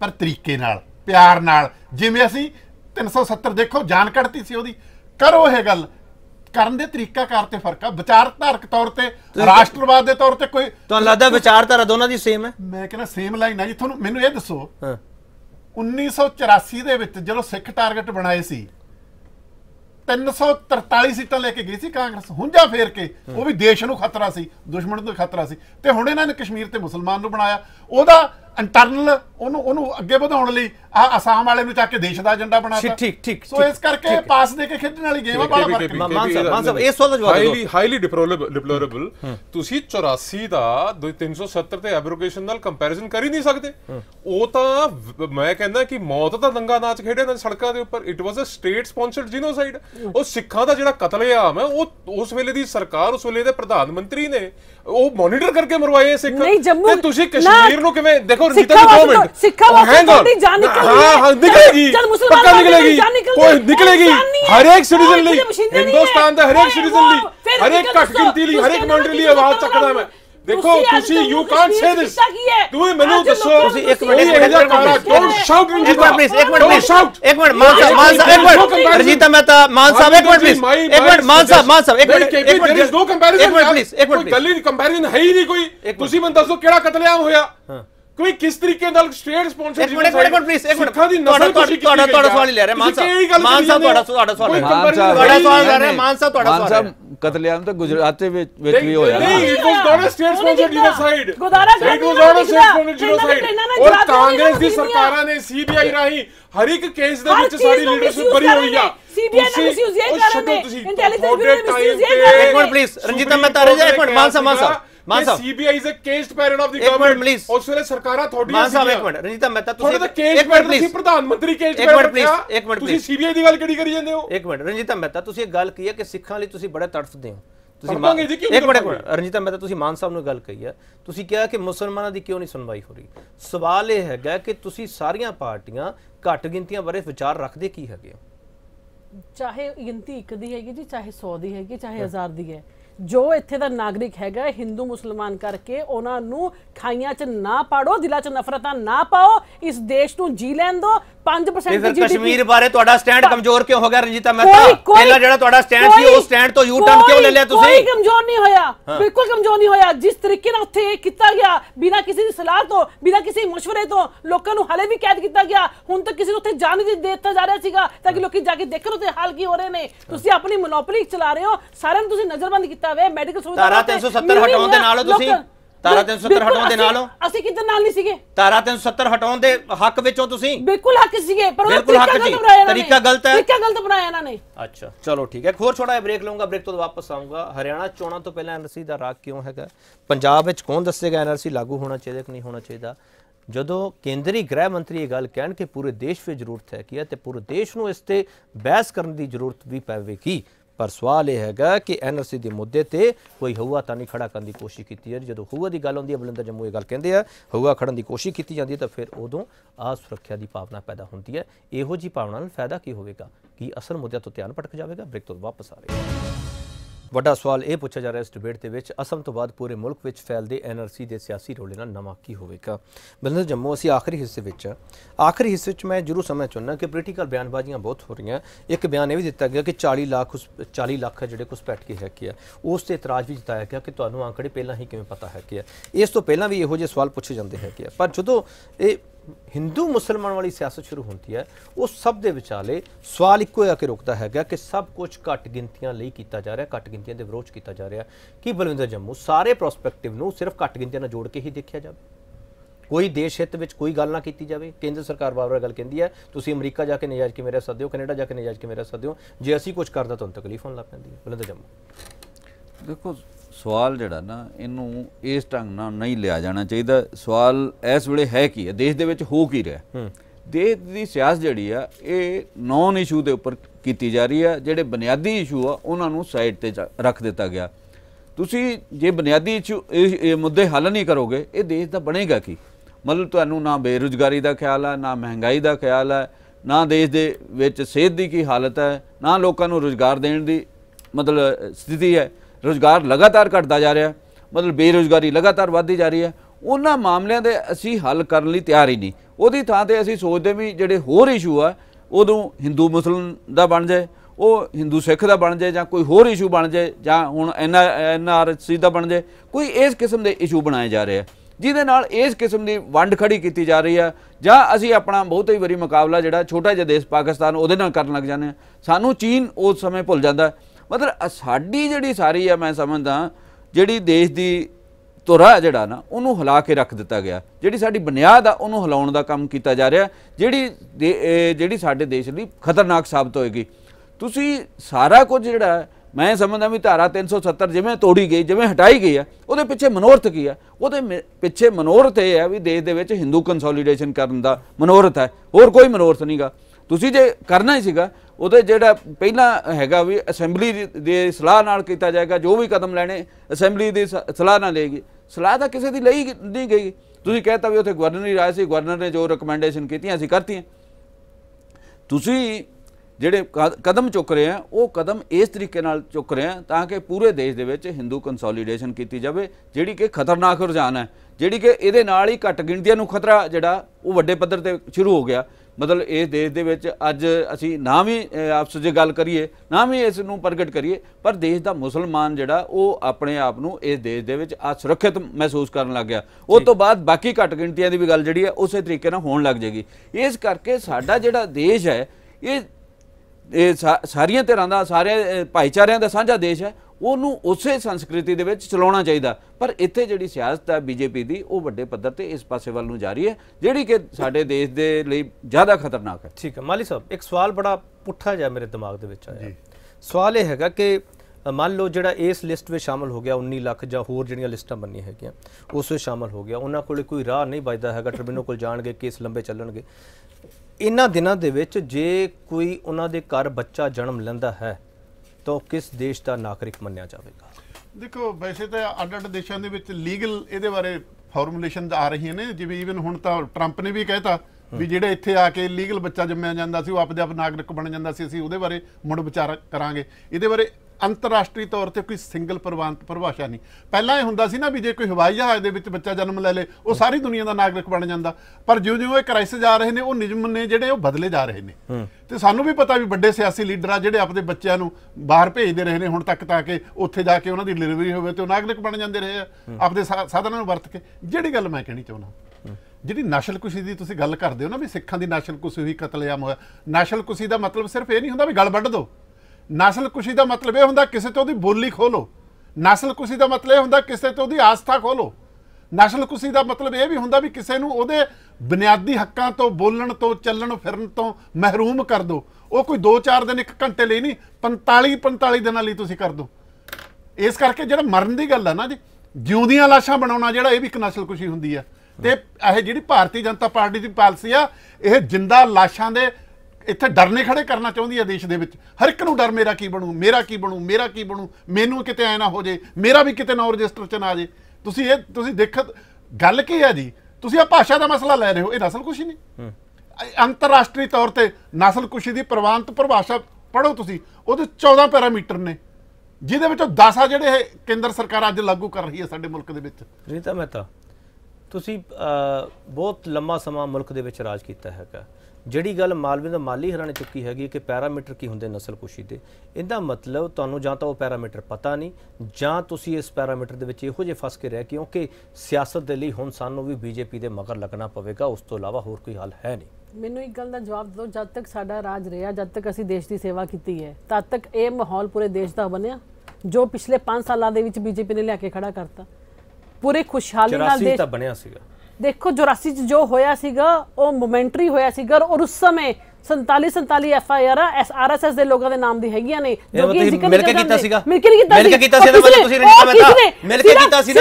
[SPEAKER 11] ਪਰ ਤਰੀਕੇ ਨਾਲ ਪਿਆਰ ਨਾਲ ਜਿਵੇਂ ਅਸੀਂ 370 ਦੇਖੋ ਜਾਨ ਕੱਢਤੀ ਸੀ ਉਹਦੀ। ਕਰੋ ਇਹ ਗੱਲ। ਕਰਨ ਦੇ ਤਰੀਕਾਕਾਰ ਤੇ ਫ਼ਰਕ ਆ। ਵਿਚਾਰਧਾਰਕ ਤੌਰ ਤੇ ਰਾਸ਼ਟਰਵਾਦ ਦੇ ਤੌਰ ਤੇ ਕੋਈ
[SPEAKER 1] ਤੁਹਾਨੂੰ ਲੱਗਦਾ ਵਿਚਾਰਧਾਰਾ ਦੋਨਾਂ ਦੀ ਸੇਮ ਹੈ?
[SPEAKER 11] ਮੈਂ ਕਹਿੰਦਾ ਸੇਮ ਲਾਈਨ ਆ ਜੀ। ਤੁਹਾਨੂੰ ਮੈਨੂੰ ਇਹ ਦੱਸੋ।
[SPEAKER 1] ਹਾਂ।
[SPEAKER 11] 1984 ਦੇ ਵਿੱਚ ਜਦੋਂ ਸਿੱਖ ਟਾਰਗੇਟ ਬਣਾਏ ਸੀ 343 ਸੀਟਾਂ ਲੈ ਕੇ ਗਈ ਸੀ ਕਾਂਗਰਸ। ਹੁੰਜਾ ਫੇਰ ਕੇ, ਉਹ ਵੀ ਦੇਸ਼ ਨੂੰ ਖਤਰਾ ਸੀ, ਦੁਸ਼ਮਣ ਨੂੰ ਖਤਰਾ ਸੀ। ਤੇ ਹੁਣ ਇਹਨਾਂ ਨੇ ਕਸ਼ਮੀਰ ਤੇ ਮੁਸਲਮਾਨ ਨੂੰ ਬਣਾਇਆ। ਉਹਦਾ ਇੰਟਰਨਲ ਉਹਨੂੰ ਉਹਨੂੰ ਅੱਗੇ ਵਧਾਉਣ ਲਈ ਆ ਅਸਾਮ ਵਾਲੇ ਨੂੰ ਚੱਕ ਕੇ ਦੇਸ਼ ਦਾ ਏਜੰਡਾ ਬਣਾਤਾ
[SPEAKER 1] ਠੀਕ, ਠੀਕ, ਠੀਕ,
[SPEAKER 11] ਸੋ ਇਸ ਕਰਕੇ। ਪਾਸ ਦੇ ਕੇ ਖੇਡਣ ਵਾਲੀ ਗੇਮ ਆ ਬੜਾ ਫ਼ਰਕ।
[SPEAKER 1] ਮਾਨ ਸਾਹਿਬ, ਮਾਨ ਸਾਹਿਬ, ਇਸ ਸਵਾਲ ਦਾ ਜਵਾਬ ਦਿਓ।
[SPEAKER 8] ਹਾਈਲੀ ਹਾਈਲੀ ਡਿਪਲੋਰੇਬਲ ਤੁਸੀਂ 84 ਦਾ 370 ਤੇ ਐਬਰੋਗੇਸ਼ਨ ਨਾਲ ਕੰਪੈਰੀਜ਼ਨ ਕਰ ਹੀ ਨਹੀਂ ਸਕਦੇ। ਉਹ ਤਾਂ ਮੈਂ ਕਹਿੰਦਾ ਕਿ ਮੌਤ ਦਾ ਦੰਗਾ ਨਾਚ ਖੇਡੇ ਨੇ ਸੜਕਾਂ ਦੇ ਉੱਪਰ। It was a state sponsored genocide ਉਹ ਸਿੱਖਾਂ ਦਾ ਜਿਹੜਾ ਕਤਲੇਆਮ ਹੈ ਉਹ ਉਸ ਵੇਲੇ ਦੀ ਸਰਕਾਰ ਉਸ ਵੇਲੇ ਦੇ ਪ੍ਰਧਾਨ ਮੰਤਰੀ ਨੇ ਉਹ ਮੋਨੀਟਰ ਕਰਕੇ ਮਰਵਾਏ ਸਿੱਖ।
[SPEAKER 9] ਨਹੀਂ, ਜੰਮੂ-
[SPEAKER 8] ਤੇ ਤੁਸੀਂ ਕਸ਼ਮੀਰ ਨੂੰ ਕਿਵੇਂ ਦੇਖੋ ਰਣਜੀਤਾ
[SPEAKER 9] ਮੁਸਲਮਾਨ
[SPEAKER 8] ਪੱਕਾ
[SPEAKER 9] ਵਾਸਤੇ
[SPEAKER 8] ਨਿਕਲੇਗੀ।
[SPEAKER 9] ਜਾਨ ਨਿਕਲ
[SPEAKER 8] ਕੋਈ
[SPEAKER 9] ਗਈ।
[SPEAKER 8] ਨਿਕਲੇਗੀ।
[SPEAKER 9] ਉਹ ਇਨਸਾਨ ਨਹੀਂ ਹੈ।
[SPEAKER 8] ਹਰੇਕ
[SPEAKER 9] ਉਹ
[SPEAKER 8] ਸਿਟੀਜ਼ਨ
[SPEAKER 9] ਇਤਨੀ
[SPEAKER 8] ਲਈ
[SPEAKER 9] ਮਸ਼ੀਨਰੀ ਨਹੀਂ
[SPEAKER 8] ਹਿੰਦੁਸਤਾਨ ਦਾ
[SPEAKER 9] ਹੈ।
[SPEAKER 8] ਹਰੇਕ
[SPEAKER 9] ਓਏ,
[SPEAKER 8] ਸਿਟੀਜ਼ਨ ਲਈ ਹਰੇਕ
[SPEAKER 9] ਨਿਕਲ
[SPEAKER 8] ਘੱਟ ਗਿਣਤੀ ਲਈ ਹਰੇਕ
[SPEAKER 9] ਕਹਿੰਦੇ
[SPEAKER 8] ਮੰਡਲੀ ਲਈ ਆਵਾਜ਼ ਚੱਕਦਾ ਮੈਂ। ਦੇਖੋ
[SPEAKER 9] ਤੁਸੀਂ
[SPEAKER 8] ਯੂ ਕਾਂਟ ਸੇ ਦਿਸ? ਤੁਸੀਂ ਮੈਨੂੰ ਦੱਸੋ
[SPEAKER 9] ਨੂੰ
[SPEAKER 1] ਤੁਸੀਂ ਇੱਕ ਮਿੰਟ ਇੱਕ ਮਿੰਟ
[SPEAKER 8] ਡੋਂਟ ਸ਼ਾਊਟ
[SPEAKER 1] ਇੱਕ ਮਿੰਟ। ਪਲੀਜ਼ ਇੱਕ ਮਿੰਟ ਪਲੀਜ਼. ਇੱਕ ਮਿੰਟ ਮਾਨ ਸਾਹਿਬ ਮਾਨ ਸਾਹਿਬ ਇੱਕ ਮਿੰਟ। ਰਜੀਤਾ ਮਹਿਤਾ ਮਾਨ ਸਾਹਿਬ ਇੱਕ ਮਿੰਟ ਪਲੀਜ਼ ਇੱਕ ਮਿੰਟ ਮਾਨ ਸਾਹਿਬ ਮਾਨ ਸਾਹਿਬ ਇੱਕ ਮਿੰਟ ਇੱਕ minute
[SPEAKER 8] there is no comparison
[SPEAKER 1] ਇੱਕ ਮਿੰਟ ਪਲੀਜ਼ ਇੱਕ ਮਿੰਟ
[SPEAKER 8] ਕੋਈ ਗੱਲ ਹੀ ਕੰਪੈਰੀਜ਼ਨ ਹੈ ਹੀ ਨਹੀਂ ਕੋਈ ਤੁਸੀਂ ਮੈਨੂੰ ਦੱਸੋ ਕਿਹੜਾ ਕਤਲੇਆਮ ਹੋਇਆ ਕੋਈ ਕਿਸ ਤਰੀਕੇ ਨਾਲ ਸਟੇਟ ਸਪਾਂਸਰ
[SPEAKER 1] ਮਿੰਟ ਇੱਕ ਮਿੰਟ ਪਲੀਜ਼ ਇੱਕ ਮਿੰਟ। ਤੁਹਾਡਾ ਤੁਹਾਡਾ ਤੁਹਾਡਾ ਸਵਾਲ ਹੀ ਲੈ ਰਿਹਾ ਮਾਨ ਸਾਹਿਬ। ਮਾਨ ਸਾਹਿਬ ਤੁਹਾਡਾ ਤੁਹਾਡਾ ਸਵਾਲ
[SPEAKER 10] ਮਾਨ ਸਾਹਿਬ
[SPEAKER 1] ਤੁਹਾਡਾ ਸਵਾਲ ਲੈ ਰਿਹਾ ਮਾਨ ਸਾਹਿਬ ਤੁਹਾਡਾ
[SPEAKER 10] ਮਾਨ
[SPEAKER 1] ਸਵਾਲ
[SPEAKER 10] ਸਾਹਿਬ
[SPEAKER 1] ਹੈ।
[SPEAKER 10] ਕਤਲੇਆਮ ਤਾਂ ਗੁਜਰਾਤ ਦੇ ਵਿੱਚ ਵਿੱਚ ਵੀ ਹੋਇਆ ਨਾ।
[SPEAKER 8] ਨਹੀਂ it was not a state sponsor
[SPEAKER 9] genocide Sahib
[SPEAKER 8] it was not
[SPEAKER 9] a
[SPEAKER 8] state. Sponsor
[SPEAKER 9] genocide ਨੇ
[SPEAKER 8] ਔਰ ਕਾਂਗਰਸ ਦੀ ਸਰਕਾਰਾਂ ਨੇ ਸੀਬੀਆਈ ਰਾਹੀਂ ਹਰ ਇੱਕ ਕੇਸ ਦੇ ਵਿੱਚ
[SPEAKER 9] ਨੂੰ
[SPEAKER 8] ਲੀਡਰਸ਼ਿਪ
[SPEAKER 9] ਕਰ
[SPEAKER 8] ਹੋਈ ਆ।
[SPEAKER 9] ਨੇ। CBI ਨੇ misuse ਇਹ ਕਰ ਰਹੇ ਨੇ।
[SPEAKER 8] ਤੁਹਾਡੇ
[SPEAKER 9] Bureau ਨੇ
[SPEAKER 8] time
[SPEAKER 9] ਇਹ ਕਰ ਰਹੇ
[SPEAKER 1] ਇੱਕ ਮਿੰਟ please, ਰਣਜੀਤਾ ਮਹਿਤਾ ਰਜਾ, ਇੱਕ minute, Mann sahib, Mann
[SPEAKER 8] sahib, Mann sahib. CBI is a caged
[SPEAKER 1] parrot of
[SPEAKER 8] the
[SPEAKER 1] government.
[SPEAKER 8] ਉਸ ਵੇਲੇ ਸਰਕਾਰਾਂ ਤੁਹਾਡੀਆਂ
[SPEAKER 1] ਮਾਨ ਸਾਹਿਬ ਇੱਕ। ਮਿੰਟ ਰਣਜੀਤਾ ਮਹਿਤਾ
[SPEAKER 8] ਤੁਹਾਡੇ
[SPEAKER 1] ਤੁਸੀਂ
[SPEAKER 8] ਤਾਂ ਕੇਸ
[SPEAKER 1] ਇੱਕ ਮਿੰਟ
[SPEAKER 8] ਪੈਰੈਂਟ ਸੀ
[SPEAKER 1] ਪਲੀਜ਼
[SPEAKER 8] ਪ੍ਰਧਾਨ ਮੰਤਰੀ ਕੇਸ
[SPEAKER 1] ਇੱਕ ਮਿੰਟ please, ਇੱਕ ਮਿੰਟ
[SPEAKER 8] ਤੁਸੀਂ। ਸੀਬੀਆਈ ਦੀ ਗੱਲ ਕਿਹੜੀ ਕਰੀ ਜਾਂਦੇ ਹੋ?
[SPEAKER 1] ਇੱਕ ਮਿੰਟ ਰਣਜੀਤਾ ਮਹਿਤਾ ਤੁਸੀਂ ਇਹ ਗੱਲ ਕਹੀ ਹੈ ਕਿ ਸਿੱਖਾਂ ਲਈ ਤੁਸੀਂ ਬੜੇ ਤੜਫਦੇ ਹੋ। ਤੁਸੀਂ ਮਾਨ-
[SPEAKER 8] ਜੀ, ਕਿਉਂ
[SPEAKER 1] ਇੱਕ ਮਿੰਟ ਰਣਜੀਤਾ ਮਹਿਤਾ ਤੁਸੀਂ ਮਾਨ ਸਾਹਿਬ ਨੂੰ ਗੱਲ ਕਹੀ ਹੈ। ਤੁਸੀਂ ਕਿਹਾ ਕਿ ਮੁਸਲਮਾਨਾਂ ਦੀ ਕਿਉਂ ਨਹੀਂ ਸੁਣਵਾਈ ਹੋ ਰਹੀ? ਸਵਾਲ ਇਹ ਹੈਗਾ ਕਿ ਤੁਸੀਂ ਸਾਰੀਆਂ ਪਾਰਟੀਆਂ ਘੱਟ ਗਿਣਤੀਆਂ ਬਾਰੇ ਵਿਚਾਰ ਰੱਖਦੇ ਕੀ ਹੈਗੇ ਹੋ?
[SPEAKER 9] ਚਾਹੇ ਗਿਣਤੀ ਇੱਕ ਦੀ ਹੈਗੀ ਜੀ ਚਾਹੇ 100 ਦੀ ਹੈਗੀ ਚਾਹੇ ਹਜ਼ਾਰ ਦੀ ਹੈ। ਜੋ ਇੱਥੇ ਦਾ ਨਾਗਰਿਕ ਹੈਗਾ, ਹਿੰਦੂ, ਮੁਸਲਮਾਨ ਕਰਕੇ ਉਹਨਾਂ ਨੂੰ ਖਾਈਆਂ 'ਚ ਨਾ ਪਾੜੋ, ਦਿਲਾਂ 'ਚ ਨਫ਼ਰਤਾਂ ਨਾ ਪਾਓ, ਇਸ ਦੇਸ਼ ਨੂੰ ਜੀ ਲੈਣ ਦਿਓ 5%
[SPEAKER 1] ਤੇ
[SPEAKER 9] ਦੀ
[SPEAKER 1] ਫਿਰ ਕਸ਼ਮੀਰ ਬਾਰੇ ਤੁਹਾਡਾ ਸਟੈਂਡ ਕਮਜ਼ੋਰ ਕਿਉਂ ਹੋ ਗਿਆ ਰਣਜੀਤਾ?
[SPEAKER 9] ਕੋਈ-
[SPEAKER 1] ਮਹਿਤਾ
[SPEAKER 9] ਕੋਈ-
[SPEAKER 1] ਪਹਿਲਾਂ ਜਿਹੜਾ ਤੁਹਾਡਾ ਸਟੈਂਡ ਸੀ
[SPEAKER 9] ਕੋਈ-
[SPEAKER 1] ਉਸ ਸਟੈਂਡ ਤੋਂ ਯੂ ਟਰਨ ਕਿਉਂ ਲੈ ਲਿਆ
[SPEAKER 9] ਕੋਈ
[SPEAKER 1] ਤੁਸੀਂ
[SPEAKER 9] ਕਮਜ਼ੋਰ ਨਹੀਂ ਹੋਇਆ। ਬਿਲਕੁਲ ਕਮਜ਼ੋਰ ਨਹੀਂ ਹੋਇਆ। ਜਿਸ ਤਰੀਕੇ ਨਾਲ ਉੱਥੇ ਇਹ ਕੀਤਾ ਗਿਆ ਬਿਨਾਂ ਕਿਸੇ ਦੀ ਸਲਾਹ ਤੋਂ ਬਿਨਾਂ ਕਿਸੇ ਮਸ਼ਵਰੇ ਤੋਂ ਲੋਕਾਂ ਨੂੰ ਹਲੇ ਵੀ ਕੈਦ ਕੀਤਾ ਗਿਆ। ਹੁਣ ਤੱਕ ਕਿਸੇ ਨੂੰ ਉੱਥੇ ਜਾਣ ਨਹੀਂ ਦੇ ਦਿੱਤਾ ਜਾ ਰਿਹਾ ਸੀਗਾ ਤਾਂ ਕਿ ਲੋਕੀ ਜਾ ਕੇ ਦੇਖਣ ਉੱਥੇ ਹਾਲ ਕੀ ਹੋ ਰਹੇ ਨੇ। ਤੁਸੀਂ ਆਪਣੀ ਮੋਨੋਪੋਲੀ ਚਲਾ ਰਹੇ ਹੋ। ਸਾਰਿਆਂ ਨੂੰ ਤੁਸੀਂ ਨਜ਼ਰਬੰਦ ਕੀਤਾ ਹੋਇਆ ਮੈਡੀਕਲ ਸੁਵਿਧਾ
[SPEAKER 1] ਧਾਰਾ 370 ਹਟਾਉਣ ਦੇ ਨਾਲ ਤੁਸੀਂ? ਧਾਰਾ 370 ਹਟਾਉਣ ਦੇ ਨਾਲ? ਹੋ?
[SPEAKER 9] ਅਸੀਂ ਕਿਤੇ ਨਾਲ ਨਹੀਂ ਸੀਗੇ।
[SPEAKER 1] ਧਾਰਾ 370 ਹਟਾਉਣ ਦੇ ਹੱਕ ਵਿੱਚੋਂ ਤੁਸੀਂ?
[SPEAKER 9] ਬਿਲਕੁਲ ਹੱਕ ਸੀਗੇ ਪਰ
[SPEAKER 1] ਹੱਕ
[SPEAKER 9] ਤਰੀਕਾ। ਗਲਤ ਬਣਾਇਆ ਇਹਨਾਂ ਨੇ।
[SPEAKER 1] ਤਰੀਕਾ ਗਲਤ ਹੈ।
[SPEAKER 9] ਤਰੀਕਾ ਗਲਤ ਬਣਾਇਆ ਇਹਨਾਂ ਨੇ।
[SPEAKER 1] ਅੱਛਾ ਚਲੋ ਠੀਕ ਹੈ। ਹੋਰ ਜਿਹਾ ਬ੍ਰੇਕ ਲਵਾਂਗਾ ਬ੍ਰੇਕ ਤੋਂ ਵਾਪਸ ਆਉਂਗਾ ਹਰਿਆਣਾ ਚੋਣਾਂ ਤੋਂ ਪਹਿਲਾਂ ਐਨਆਰਸੀ ਦਾ ਰਾਗ ਕਿਉਂ ਹੈਗਾ? ਪੰਜਾਬ ਵਿੱਚ ਕੌਣ ਦੱਸੇਗਾ ਐਨਆਰਸੀ ਲਾਗੂ ਹੋਣਾ ਚਾਹੀਦਾ ਕਿ ਨਹੀਂ ਹੋਣਾ ਚਾਹੀਦਾ? ਜਦੋਂ ਕੇਂਦਰੀ ਗ੍ਰਹਿ ਮੰਤਰੀ ਇਹ ਗੱਲ ਕਹਿਣ ਕਿ ਪੂਰੇ ਦੇਸ਼ ਵਿੱਚ ਜ਼ਰੂਰਤ ਹੈ ਕਿ ਤੇ ਪੂਰੇ ਦੇਸ਼ ਨੂੰ ਇਸ ਤੇ ਬਹਿਸ ਕਰਨ ਦੀ ਜ਼ਰੂਰਤ ਵੀ ਪਵੇਗੀ ਪਰ ਸਵਾਲ ਇਹ ਹੈਗਾ ਕਿ ਐਨਆਰਸੀ ਦੇ ਮੁੱਦੇ ਤੇ ਕੋਈ ਹਊਆ ਤਾਂ ਨਹੀਂ ਖੜਾ ਕਰਨ ਦੀ ਕੋਸ਼ਿਸ਼ ਕੀਤੀ ਹੈ ਜਦੋਂ ਹਊਆ ਦੀ ਗੱਲ ਹੁੰਦੀ ਹੈ ਬਲਿੰਦਰ ਜੰਮੂ ਇਹ ਗੱਲ ਕਹਿੰਦੇ ਆ, ਹਊਆ ਖੜਨ ਦੀ ਕੋਸ਼ਿਸ਼ ਕੀਤੀ ਜਾਂਦੀ ਹੈ, ਤਾਂ ਫਿਰ ਉਦੋਂ ਆ ਸੁਰੱਖਿਆ ਦੀ ਭਾਵਨਾ ਪੈਦਾ ਹੁੰਦੀ ਹੈ। ਇਹੋ ਜੀ ਭਾਵਨਾ ਨਾਲ ਫਾਇਦਾ ਕੀ ਹੋਵੇਗਾ? ਕੀ ਅਸਲ ਮੁੱਦਿਆਂ ਤੋਂ ਧਿਆਨ ਭਟਕ ਜਾਵੇਗਾ? ਬ੍ਰੇਕ ਤੋਂ ਵਾਪਸ ਆ ਰਹੇ ਹਾਂ। ਵੱਡਾ ਸਵਾਲ ਇਹ ਪੁੱਛਿਆ ਜਾ ਰਿਹਾ ਇਸ ਡਿਬੇਟ ਦੇ ਵਿੱਚ ਅਸਮ ਤੋਂ ਬਾਅਦ ਪੂਰੇ ਮੁਲਕ ਵਿੱਚ ਫੈਲਦੇ ਐਨਆਰਸੀ ਦੇ ਸਿਆਸੀ ਰੋਲੇ ਨਾਲ ਨਵਾਂ ਕੀ ਹੋਵੇਗਾ? ਬਲਿੰਦਰ ਜੰਮੂ, ਅਸੀਂ ਆਖਰੀ ਹਿੱਸੇ ਵਿੱਚ ਹਾਂ। ਆਖਰੀ ਹਿੱਸੇ ਵਿੱਚ ਮੈਂ ਜ਼ਰੂਰ ਸਮਝ ਚਾਹੁੰਦਾ ਕਿ ਪੋਲੀਟੀਕਲ ਬਿਆਨਬਾਜ਼ੀਆਂ ਬਹੁਤ ਹੋ ਰਹੀਆਂ। ਇੱਕ ਬਿਆਨ ਇਹ ਵੀ ਦਿੱਤਾ ਗਿਆ ਕਿ 40 ਲੱਖ ਉਸ 40 ਲੱਖ ਹੈ ਜਿਹੜੇ ਘੁਸਪੈਠ ਕੇ ਹੈਗੇ ਆ। ਉਸ ਤੇ ਇਤਰਾਜ਼ ਵੀ ਜਤਾਇਆ ਗਿਆ ਕਿ ਤੁਹਾਨੂੰ ਆંકੜੇ ਪਹਿਲਾਂ ਹੀ ਕਿਵੇਂ ਪਤਾ ਹੈਗੇ ਆ। ਇਸ ਤੋਂ ਪਹਿਲਾਂ ਵੀ ਇਹੋ ਜਿਹੇ ਸਵਾਲ ਪੁੱਛੇ ਜਾਂਦੇ ਹੈਗੇ ਆ। ਪਰ ਜਦੋਂ ਇਹ ਹਿੰਦੂ ਮੁਸਲਮਾਨ ਵਾਲੀ ਸਿਆਸਤ ਸ਼ੁਰੂ ਹੁੰਦੀ ਹੈ, ਉਹ ਸਭ ਦੇ ਵਿਚਾਲੇ ਸਵਾਲ ਇੱਕੋ ਆ ਕੇ ਰੁਕਦਾ ਹੈਗਾ ਕਿ ਸਭ ਕੁਝ ਘੱਟ ਗਿਣਤੀਆਂ ਲਈ ਕੀਤਾ ਜਾ ਰਿਹਾ, ਘੱਟ ਗਿਣਤੀਆਂ ਦੇ ਵਿਰੋਧ ਕੀਤਾ ਜਾ ਰਿਹਾ। ਕਿ ਬਲਵਿੰਦਰ ਜੰਮੂ, ਸਾਰੇ ਪ੍ਰੋਸਪੈਕਟਿਵ ਨੂੰ ਸਿਰਫ ਘੱਟ ਗਿਣਤੀਆਂ ਨਾਲ ਜੋੜ ਕੇ ਹੀ ਦੇਖਿਆ ਜਾਵੇ? ਕੋਈ ਦੇਸ਼ ਹਿੱਤ ਵਿੱਚ ਕੋਈ ਗੱਲ ਨਾ ਕੀਤੀ ਜਾਵੇ। ਕੇਂਦਰ ਸਰਕਾਰ ਬਾਰ-ਬਾਰ ਗੱਲ ਕਹਿੰਦੀ ਹੈ, ਤੁਸੀਂ ਅਮਰੀਕਾ ਜਾ ਕੇ ਨਜਾਇਜ਼ ਕਿਵੇਂ ਰਹਿ ਸਕਦੇ ਹੋ, ਕੈਨੇਡਾ ਜਾ ਕੇ ਨਜਾਇਜ਼ ਕਿਵੇਂ ਰਹਿ ਸਕਦੇ ਹੋ? ਜੇ ਅਸੀਂ ਕੁਝ ਕਰਦਾ ਤੁਹਾਨੂੰ ਤਕਲੀਫ ਹੋਣ ਲੱਗ ਪੈਂਦੀ ਹੈ। ਬਲਵਿੰਦਰ ਜੰਮੂ।
[SPEAKER 10] ਦੇਖੋ ਸਵਾਲ ਜਿਹੜਾ ਨਾ ਇਹਨੂੰ ਇਸ ਢੰਗ ਨਾਲ ਨਹੀਂ ਲਿਆ ਜਾਣਾ ਚਾਹੀਦਾ। ਸਵਾਲ ਇਸ ਵੇਲੇ ਹੈ ਕੀ ਹੈ? ਦੇਸ਼ ਦੇ ਵਿੱਚ ਹੋ ਕੀ ਰਿਹਾ? ਦੇਸ਼ ਦੀ ਸਿਆਸਤ ਜਿਹੜੀ ਆ ਇਹ ਨੌਨ ਇਸ਼ੂ ਦੇ ਉੱਪਰ ਕੀਤੀ ਜਾ ਰਹੀ ਆ ਜਿਹੜੇ ਬੁਨਿਆਦੀ ਇਸ਼ੂ ਆ ਉਹਨਾਂ ਨੂੰ ਸਾਈਡ ਤੇ ਰੱਖ ਦਿੱਤਾ ਗਿਆ। ਤੁਸੀਂ ਜੇ ਬੁਨਿਆਦੀ ਇਸ਼ੂ ਇਹ ਮੁੱਦੇ ਹੱਲ ਨਹੀਂ ਕਰੋਗੇ ਇਹ ਦੇਸ਼ ਦਾ ਬਣੇਗਾ ਕੀ? ਮਤਲਬ ਤੁਹਾਨੂੰ ਨਾ ਬੇਰੁਜ਼ਗਾਰੀ ਦਾ ਖਿਆਲ ਹੈ ਨਾ ਮਹਿੰਗਾਈ ਦਾ ਖਿਆਲ ਹੈ ਨਾ ਦੇਸ਼ ਦੇ ਵਿੱਚ ਸਿਹਤ ਦੀ ਕੀ ਹਾਲਤ ਹੈ ਨਾ ਲੋਕਾਂ ਨੂੰ ਰੋਜ਼ਗਾਰ ਦੇਣ ਦੀ ਮਤਲਬ ਸਥਿਤੀ ਹੈ। ਰੋਜ਼ਗਾਰ ਲਗਾਤਾਰ ਘਟਦਾ ਜਾ ਰਿਹਾ, ਮਤਲਬ ਬੇਰੁਜ਼ਗਾਰੀ ਲਗਾਤਾਰ ਵੱਧਦੀ ਜਾ ਰਹੀ ਹੈ, ਉਹਨਾਂ ਮਾਮਲਿਆਂ ਦੇ ਅਸੀਂ ਹੱਲ ਕਰਨ ਲਈ ਤਿਆਰ ਹੀ ਨਹੀਂ। ਉਹਦੀ ਥਾਂ ਤੇ ਅਸੀਂ ਸੋਚਦੇ ਵੀ ਜਿਹੜੇ ਹੋਰ ਇਸ਼ੂ ਆ ਉਦੋਂ ਹਿੰਦੂ ਮੁਸਲਮ ਦਾ ਬਣ ਜਾਏ, ਉਹ ਹਿੰਦੂ ਸਿੱਖ ਦਾ ਬਣ ਜਾਏ ਜਾਂ ਕੋਈ ਹੋਰ ਇਸ਼ੂ ਬਣ ਜਾਏ, ਜਾਂ ਹੁਣ ਐਨ ਆਰ ਸੀ ਦਾ ਬਣ ਜਾਏ, ਕੋਈ ਇਸ ਕਿਸਮ ਦੇ ਇਸ਼ੂ ਬਣਾਏ ਜਾ ਰਹੇ ਆ। ਜਿਹਦੇ ਨਾਲ ਇਸ ਕਿਸਮ ਦੀ ਵੰਡ ਖੜੀ ਕੀਤੀ ਜਾ ਰਹੀ ਆ, ਜਾਂ ਅਸੀਂ ਆਪਣਾ ਬਹੁਤ ਹੀ ਵਾਰੀ ਮੁਕਾਬਲਾ ਜਿਹੜਾ ਛੋਟਾ ਜਿਹਾ ਦੇਸ਼ ਪਾਕਿਸਤਾਨ ਉਹਦੇ ਨਾਲ ਕਰਨ ਲੱਗ ਜਾਂਦੇ ਆ। ਸਾਨੂੰ ਚੀਨ ਉਸ ਸਮੇਂ ਭੁੱਲ ਜਾਂਦਾ ਮਤਲਬ ਸਾਡੀ ਜਿਹੜੀ ਸਾਰੀ ਆ ਮੈਂ ਸਮਝਦਾ, ਜਿਹੜੀ ਦੇਸ਼ ਦੀ ਧੁਰਾ ਜਿਹੜਾ ਨਾ, ਉਹਨੂੰ ਹਿਲਾ ਕੇ ਰੱਖ ਦਿੱਤਾ ਗਿਆ। ਜਿਹੜੀ ਸਾਡੀ ਬੁਨਿਆਦ ਆ, ਉਹਨੂੰ ਹਿਲਾਉਣ ਦਾ ਕੰਮ ਕੀਤਾ ਜਾ ਰਿਹਾ। ਜਿਹੜੀ ਦੇ- ਜਿਹੜੀ ਸਾਡੇ ਦੇਸ਼ ਲਈ ਖਤਰਨਾਕ ਸਾਬਤ ਹੋਏਗੀ। ਤੁਸੀਂ ਸਾਰਾ ਕੁਝ ਜਿਹੜਾ, ਮੈਂ ਸਮਝਦਾ ਵੀ ਧਾਰਾ 370 ਜਿਵੇਂ ਤੋੜੀ ਗਈ, ਜਿਵੇਂ ਹਟਾਈ ਗਈ ਆ, ਉਹਦੇ ਪਿੱਛੇ ਮਨੋਰਥ ਕੀ ਆ? ਉਹਦੇ ਮੇ- ਪਿੱਛੇ ਮਨੋਰਥ ਇਹ ਹੈ ਵੀ ਦੇਸ਼ ਦੇ ਵਿੱਚ ਹਿੰਦੂ ਕੰਸੋਲੀਡੇਸ਼ਨ ਕਰਨ ਦਾ ਮਨੋਰਥ ਹੈ। ਹੋਰ ਕੋਈ ਮਨੋਰਥ ਨਹੀਂਗਾ ਤੁਸੀਂ ਜੇ ਕਰਨਾ ਹੀ ਸੀਗਾ, ਉਹਦੇ ਜਿਹੜਾ ਪਹਿਲਾਂ ਹੈਗਾ ਵੀ ਅਸੈਂਬਲੀ ਦੀ- ਦੇ ਸਲਾਹ ਨਾਲ ਕੀਤਾ ਜਾਏਗਾ, ਜੋ ਵੀ ਕਦਮ ਲੈਣੇ, ਅਸੈਂਬਲੀ ਦੀ ਸ- ਸਲਾਹ ਨਾਲ ਲਏਗੀ। ਸਲਾਹ ਤਾਂ ਕਿਸੇ ਦੀ ਲਈ ਨਹੀਂ ਗਈ। ਤੁਸੀਂ ਕਹਿਤਾ ਵੀ ਉੱਥੇ ਗਵਰਨਰ ਹੀ ਰਾਏ ਸੀ, ਗਵਰਨਰ ਨੇ ਜੋ ਰეკਮੈਂਡੇਸ਼ਨ ਕੀਤੀਆਂ, ਅਸੀਂ ਕਰਤੀਆਂ। ਤੁਸੀਂ ਜਿਹੜੇ ਕ- ਕਦਮ ਚੁੱਕ ਰਹੇ ਆ, ਉਹ ਕਦਮ ਇਸ ਤਰੀਕੇ ਨਾਲ ਚੁੱਕ ਰਹੇ ਆ ਤਾਂ ਕਿ ਪੂਰੇ ਦੇਸ਼ ਦੇ ਵਿੱਚ ਹਿੰਦੂ ਕੰਸੋਲੀਡੇਸ਼ਨ ਕੀਤੀ ਜਾਵੇ, ਜਿਹੜੀ ਕਿ ਖਤਰਨਾਕ ਰੁਝਾਨ ਹੈ, ਜਿਹੜੀ ਕਿ ਇਹਦੇ ਨਾਲ ਹੀ ਘੱਟ ਗਿਣਤੀਆਂ ਨੂੰ ਖਤਰਾ ਜਿਹੜਾ, ਉਹ ਵੱਡੇ ਪੱਧਰ ਤੇ ਸ਼ੁਰੂ ਹੋ ਗਿਆ। ਮਤਲਬ ਇਸ ਦੇਸ਼ ਦੇ ਵਿੱਚ ਅੱਜ ਅਸੀਂ ਨਾ ਵੀ ਆਪਸ ਵਿੱਚ ਗੱਲ ਕਰੀਏ ਨਾ ਵੀ ਇਸ ਨੂੰ ਪ੍ਰਗਟ ਕਰੀਏ ਪਰ ਦੇਸ਼ ਦਾ ਮੁਸਲਮਾਨ ਜਿਹੜਾ ਉਹ ਆਪਣੇ ਆਪ ਨੂੰ ਇਸ ਦੇਸ਼ ਦੇ ਵਿੱਚ ਅਸੁਰੱਖਿਅਤ ਮਹਿਸੂਸ ਕਰਨ ਲੱਗ ਗਿਆ। ਉਸ ਤੋਂ ਬਾਅਦ ਬਾਕੀ ਘੱਟ ਗਿਣਤੀਆਂ ਦੀ ਵੀ ਗੱਲ ਜਿਹੜੀ ਹੈ ਉਸੇ ਤਰੀਕੇ ਨਾਲ ਹੋਣ ਲੱਗ ਜਾਏਗੀ। ਇਸ ਕਰਕੇ ਸਾਡਾ ਜਿਹੜਾ ਦੇਸ਼ ਹੈ ਇਹ ਇਹ ਸਾਰੀਆਂ ਧਿਰਾਂ ਦਾ ਸਾਰੇ ਭਾਈਚਾਰਿਆਂ ਦਾ ਸਾਂਝਾ ਦੇਸ਼ ਹੈ। ਉਹਨੂੰ ਉਸੇ ਸੰਸਕ੍ਰਿਤੀ ਦੇ ਵਿੱਚ ਚਲਾਉਣਾ ਚਾਹੀਦਾ। ਪਰ ਇੱਥੇ ਜਿਹੜੀ ਸਿਆਸਤ ਹੈ ਬੀਜੇਪੀ ਦੀ ਉਹ ਵੱਡੇ ਪੱਧਰ ਤੇ ਇਸ ਪਾਸੇ ਵੱਲ ਨੂੰ ਜਾ ਰਹੀ ਹੈ ਜਿਹੜੀ ਕਿ ਸਾਡੇ ਦੇਸ਼ ਦੇ ਲਈ ਜ਼ਿਆਦਾ ਖਤਰਨਾਕ ਹੈ।
[SPEAKER 1] ਠੀਕ ਹੈ। ਮਾਲੀ ਸਾਹਿਬ ਇੱਕ ਸਵਾਲ ਬੜਾ ਪੁੱਠਾ ਜਿਹਾ ਮੇਰੇ ਦਿਮਾਗ ਦੇ ਵਿੱਚ ਆਇਆ। ਸਵਾਲ ਇਹ ਹੈਗਾ ਕਿ ਮੰਨ ਲਓ ਜਿਹੜਾ ਇਸ ਲਿਸਟ ਵਿੱਚ ਸ਼ਾਮਲ ਹੋ ਗਿਆ 19 ਲੱਖ ਜਾਂ ਹੋਰ ਜਿਹੜੀਆਂ ਲਿਸਟਾਂ ਬੰਨੀਆਂ ਹੈਗੀਆਂ ਉਸ ਵਿੱਚ ਸ਼ਾਮਲ ਹੋ ਗਿਆ। ਉਹਨਾਂ ਕੋਲੇ ਕੋਈ ਰਾਹ ਨਹੀਂ ਵੱਜਦਾ ਹੈਗਾ ਟ੍ਰਿਬਿਊਨਲ ਕੋਲ ਜਾਣਗੇ ਕੇਸ ਲੰਬੇ ਚੱਲਣਗੇ। ਇਹਨਾਂ ਦਿਨਾਂ ਦੇ ਵਿੱਚ ਜੇ ਕੋਈ ਉਹਨਾਂ ਦੇ ਘਰ ਬੱਚਾ ਜਨਮ ਲੈਂਦਾ ਹੈ ਤਾਂ ਉਹ ਕਿਸ ਦੇਸ਼ ਦਾ ਨਾਗਰਿਕ ਮੰਨਿਆ ਜਾਵੇਗਾ?
[SPEAKER 11] ਦੇਖੋ ਵੈਸੇ ਤਾਂ ਅੱਡ-ਅੱਡ ਦੇਸ਼ਾਂ ਦੇ ਵਿੱਚ ਲੀਗਲ ਇਹਦੇ ਬਾਰੇ ਫਾਰਮੂਲੇਸ਼ਨਸ ਆ ਰਹੀਆਂ ਨੇ। ਜਿਵੇਂ ਈਵਨ ਹੁਣ ਤਾਂ ਟਰੰਪ ਨੇ ਵੀ ਕਹਿਤਾ ਵੀ ਜਿਹੜੇ ਇੱਥੇ ਆ ਕੇ ਲੀਗਲ ਬੱਚਾ ਜੰਮਿਆ ਜਾਂਦਾ ਸੀ ਉਹ ਆਪਦੇ ਆਪ ਨਾਗਰਿਕ ਬਣ ਜਾਂਦਾ ਸੀ ਅਸੀਂ ਉਹਦੇ ਬਾਰੇ ਮੁੜ ਵਿਚਾਰ ਕਰਾਂਗੇ। ਇਹਦੇ ਬਾਰੇ ਅੰਤਰਰਾਸ਼ਟਰੀ ਤੌਰ ਤੇ ਕੋਈ ਸਿੰਗਲ ਪ੍ਰਵਾਨਤ ਪਰਿਭਾਸ਼ਾ ਨਹੀਂ। ਪਹਿਲਾਂ ਇਹ ਹੁੰਦਾ ਸੀ ਨਾ ਵੀ ਜੇ ਕੋਈ ਹਵਾਈ ਜਹਾਜ਼ ਦੇ ਵਿੱਚ ਬੱਚਾ ਜਨਮ ਲੈ ਲੇ ਉਹ ਸਾਰੀ ਦੁਨੀਆ ਦਾ ਨਾਗਰਿਕ ਬਣ ਜਾਂਦਾ। ਪਰ ਜਿਉਂ-ਜਿਉਂ ਇਹ ਕ੍ਰਾਈਸਿਸ ਆ ਰਹੇ ਨੇ ਉਹ ਨਿਯਮ ਨੇ ਜਿਹੜੇ ਉਹ ਬਦਲੇ ਜਾ ਰਹੇ ਨੇ। ਤੇ ਸਾਨੂੰ ਵੀ ਪਤਾ ਵੀ ਵੱਡੇ ਸਿਆਸੀ ਲੀਡਰ ਆ ਜਿਹੜੇ ਆਪਦੇ ਬੱਚਿਆਂ ਨੂੰ ਬਾਹਰ ਭੇਜਦੇ ਰਹੇ ਨੇ ਹੁਣ ਤੱਕ ਤਾਂ ਕਿ ਉੱਥੇ ਜਾ ਕੇ ਉਹਨਾਂ ਦੀ ਡਿਲੀਵਰੀ ਹੋਵੇ ਤੇ ਉਹ ਨਾਗਰਿਕ ਬਣ ਜਾਂਦੇ ਰਹੇ ਆ। ਆਪਦੇ ਸਾ- ਸਾਧਨਾਂ ਨੂੰ ਵਰਤ ਕੇ। ਜਿਹੜੀ ਗੱਲ ਮੈਂ ਕਹਿਣੀ ਚਾਹੁੰਦਾ ਜਿਹੜੀ ਨਸ਼ਲਕੁਸ਼ੀ ਦੀ ਤੁਸੀਂ ਗੱਲ ਕਰਦੇ ਹੋ ਨਾ ਵੀ ਸਿੱਖਾਂ ਦੀ ਨਸ਼ਲਕੁਸ਼ੀ ਹੋਈ ਕਤਲੇਆਮ ਹੋਇਆ। ਨਸ਼ਲਕੁਸ਼ੀ ਦਾ ਮਤਲਬ ਸਿਰਫ ਇਹ ਨਹੀਂ ਹੁੰਦਾ ਵੀ ਗਲ ਵੱਢ ਦੋ। ਨਸਲਕੁਸ਼ੀ ਦਾ ਮਤਲਬ ਇਹ ਹੁੰਦਾ ਕਿਸੇ ਤੋਂ ਉਹਦੀ ਬੋਲੀ ਖੋਲੋ। ਨਸਲਕੁਸ਼ੀ ਦਾ ਮਤਲਬ ਇਹ ਹੁੰਦਾ ਕਿਸੇ ਤੋਂ ਉਹਦੀ ਆਸਥਾ ਖੋਲੋ। ਨਸਲਕੁਸ਼ੀ ਦਾ ਮਤਲਬ ਇਹ ਵੀ ਹੁੰਦਾ ਵੀ ਕਿਸੇ ਨੂੰ ਉਹਦੇ ਬੁਨਿਆਦੀ ਹੱਕਾਂ ਤੋਂ, ਬੋਲਣ ਤੋਂ, ਚੱਲਣ ਫਿਰਨ ਤੋਂ ਮਹਿਰੂਮ ਕਰ ਦਿਓ ਉਹ ਕੋਈ 2-4 ਦਿਨ 1 ਘੰਟੇ ਲਈ ਨਹੀਂ 45 45 ਦਿਨਾਂ ਲਈ ਤੁਸੀਂ ਕਰ ਦਿਓ ਇਸ ਕਰਕੇ ਜਿਹੜਾ ਮਰਨ ਦੀ ਗੱਲ ਆ ਨਾ ਜੀ, ਜਿਉਂਦੀਆਂ ਲਾਸ਼ਾਂ ਬਣਾਉਣਾ ਜਿਹੜਾ ਇਹ ਵੀ ਇੱਕ ਨਸਲਕੁਸ਼ੀ ਹੁੰਦੀ ਆ। ਤੇ ਇਹ ਜਿਹੜੀ ਭਾਰਤੀ ਜਨਤਾ ਪਾਰਟੀ ਦੀ ਪਾਲਿਸੀ ਆ, ਇਹ ਜਿੰਦਾ ਲਾਸ਼ਾਂ ਦੇ ਇੱਥੇ ਡਰਨੇ ਖੜੇ ਕਰਨਾ ਚਾਹੁੰਦੀ ਹੈ ਦੇਸ਼ ਦੇ ਵਿੱਚ। ਹਰ ਇੱਕ ਨੂੰ ਡਰ ਮੇਰਾ ਕੀ ਬਣੂ ਮੇਰਾ ਕੀ ਬਣੂ ਮੇਰਾ ਕੀ ਬਣੂ ਮੈਨੂੰ ਕਿਤੇ ਐ ਨਾ ਹੋ ਜੇ ਮੇਰਾ ਵੀ ਕਿਤੇ ਨਾ ਰਜਿਸਟਰ ਚ ਨਾ ਆ ਜੇ। ਤੁਸੀਂ ਇਹ ਤੁਸੀਂ ਦੇਖ ਗੱਲ ਕੀ ਹੈ ਜੀ? ਤੁਸੀਂ ਆ ਭਾਸ਼ਾ ਦਾ ਮਸਲਾ ਲੈ ਰਹੇ ਹੋ ਇਹ ਨਸਲਕੁਸ਼ੀ ਨਹੀਂ। ਅ- ਅੰਤਰਰਾਸ਼ਟਰੀ ਤੌਰ ਤੇ ਨਸਲਕੁਸ਼ੀ ਦੀ ਪ੍ਰਵਾਨਤ ਪਰਿਭਾਸ਼ਾ ਪੜ੍ਹੋ ਤੁਸੀਂ ਉਹਦੇ 14 ਪੈਰਾਮੀਟਰ ਨੇ। ਜਿਹਦੇ ਵਿੱਚੋਂ 10 ਆ ਜਿਹੜੇ ਕੇਂਦਰ ਸਰਕਾਰ ਅੱਜ ਲਾਗੂ ਕਰ ਰਹੀ ਹੈ ਸਾਡੇ ਮੁਲਕ ਦੇ ਵਿੱਚ।
[SPEAKER 1] ਰੀਤਾ ਮਹਿਤਾ ਤੁਸੀਂ ਅ, ਬਹੁਤ ਲੰਮਾ ਸਮਾਂ ਮੁਲਕ ਦੇ ਵਿੱਚ ਰਾਜ ਕੀਤਾ ਹੈਗਾ। ਜਿਹੜੀ ਗੱਲ ਮਾਲਵੇ ਦਾ ਮਾਲੀ ਹਰਾਣੇ ਚੁੱਕੀ ਹੈਗੀ ਕਿ ਪੈਰਾਮੀਟਰ ਕੀ ਹੁੰਦੇ ਨਸਲਕੁਸ਼ੀ ਦੇ ਇਹਦਾ ਮਤਲਬ ਤੁਹਾਨੂੰ ਜਾਂ ਤਾਂ ਉਹ ਪੈਰਾਮੀਟਰ ਪਤਾ ਨਹੀਂ ਜਾਂ ਤੁਸੀਂ ਇਸ ਪੈਰਾਮੀਟਰ ਦੇ ਵਿੱਚ ਇਹੋ ਜਿਹੇ ਫਸ ਕੇ ਰਹਿ ਕਿਉਂਕਿ ਸਿਆਸਤ ਦੇ ਲਈ ਹੁਣ ਸਾਨੂੰ ਵੀ ਬੀਜੇਪੀ ਦੇ ਮਗਰ ਲੱਗਣਾ ਪਵੇਗਾ ਉਸ ਤੋਂ ਇਲਾਵਾ ਹੋਰ ਕੋਈ ਹੱਲ ਹੈ ਨਹੀਂ।
[SPEAKER 9] ਮੈਨੂੰ ਇੱਕ ਗੱਲ ਦਾ ਜਵਾਬ ਦਿਓ ਜਦ ਤੱਕ ਸਾਡਾ ਰਾਜ ਰਿਹਾ ਜਦ ਤੱਕ ਅਸੀਂ ਦੇਸ਼ ਦੀ ਸੇਵਾ ਕੀਤੀ ਹੈ ਤਦ ਤੱਕ ਇਹ ਮਾਹੌਲ ਪੂਰੇ ਦੇਸ਼ ਦਾ ਬਣਿਆ ਜੋ ਪਿਛਲੇ 5 ਸਾਲਾਂ ਦੇ ਵਿੱਚ ਬੀਜੇਪੀ ਨੇ ਲਿਆ ਕੇ ਖੜਾ ਕਰਤਾ। ਪੂਰੇ ਖੁਸ਼ਹਾਲੀ ਨਾਲ
[SPEAKER 1] 84
[SPEAKER 9] ਦੇਸ਼
[SPEAKER 1] ਤਾਂ ਬਣਿਆ ਸੀਗਾ।
[SPEAKER 9] ਦੇਖੋ 84 ਚ ਜੋ ਹੋਇਆ ਸੀਗਾ ਉਹ ਮੋਮੈਂਟਰੀ ਹੋਇਆ ਸੀਗਾ ਔਰ ਉਸ ਸਮੇਂ 47 47 F I R S R S S ਦੇ ਲੋਕਾਂ ਦੇ ਨਾਮ ਦੀ ਹੈਗੀਆਂ ਨੇ
[SPEAKER 1] ਇਹ
[SPEAKER 9] ਕਿ ਜ਼ਿਕਰ
[SPEAKER 1] ਮਿਲ ਕੇ
[SPEAKER 9] ਨਹੀਂ
[SPEAKER 1] ਕੀਤਾ। ਸੀਗਾ।
[SPEAKER 9] ਮਿਲ ਕੇ ਨਹੀਂ ਕੀਤਾ
[SPEAKER 1] ਮਿਲ ਕੇ ਕੀਤਾ ਸੀ ਮਤਲਬ ਤੁਸੀਂ ਰਣਜੀਤ ਮਹਿਤਾ ਮਿਲ ਕੇ ਕੀਤਾ ਸੀ ਨਾ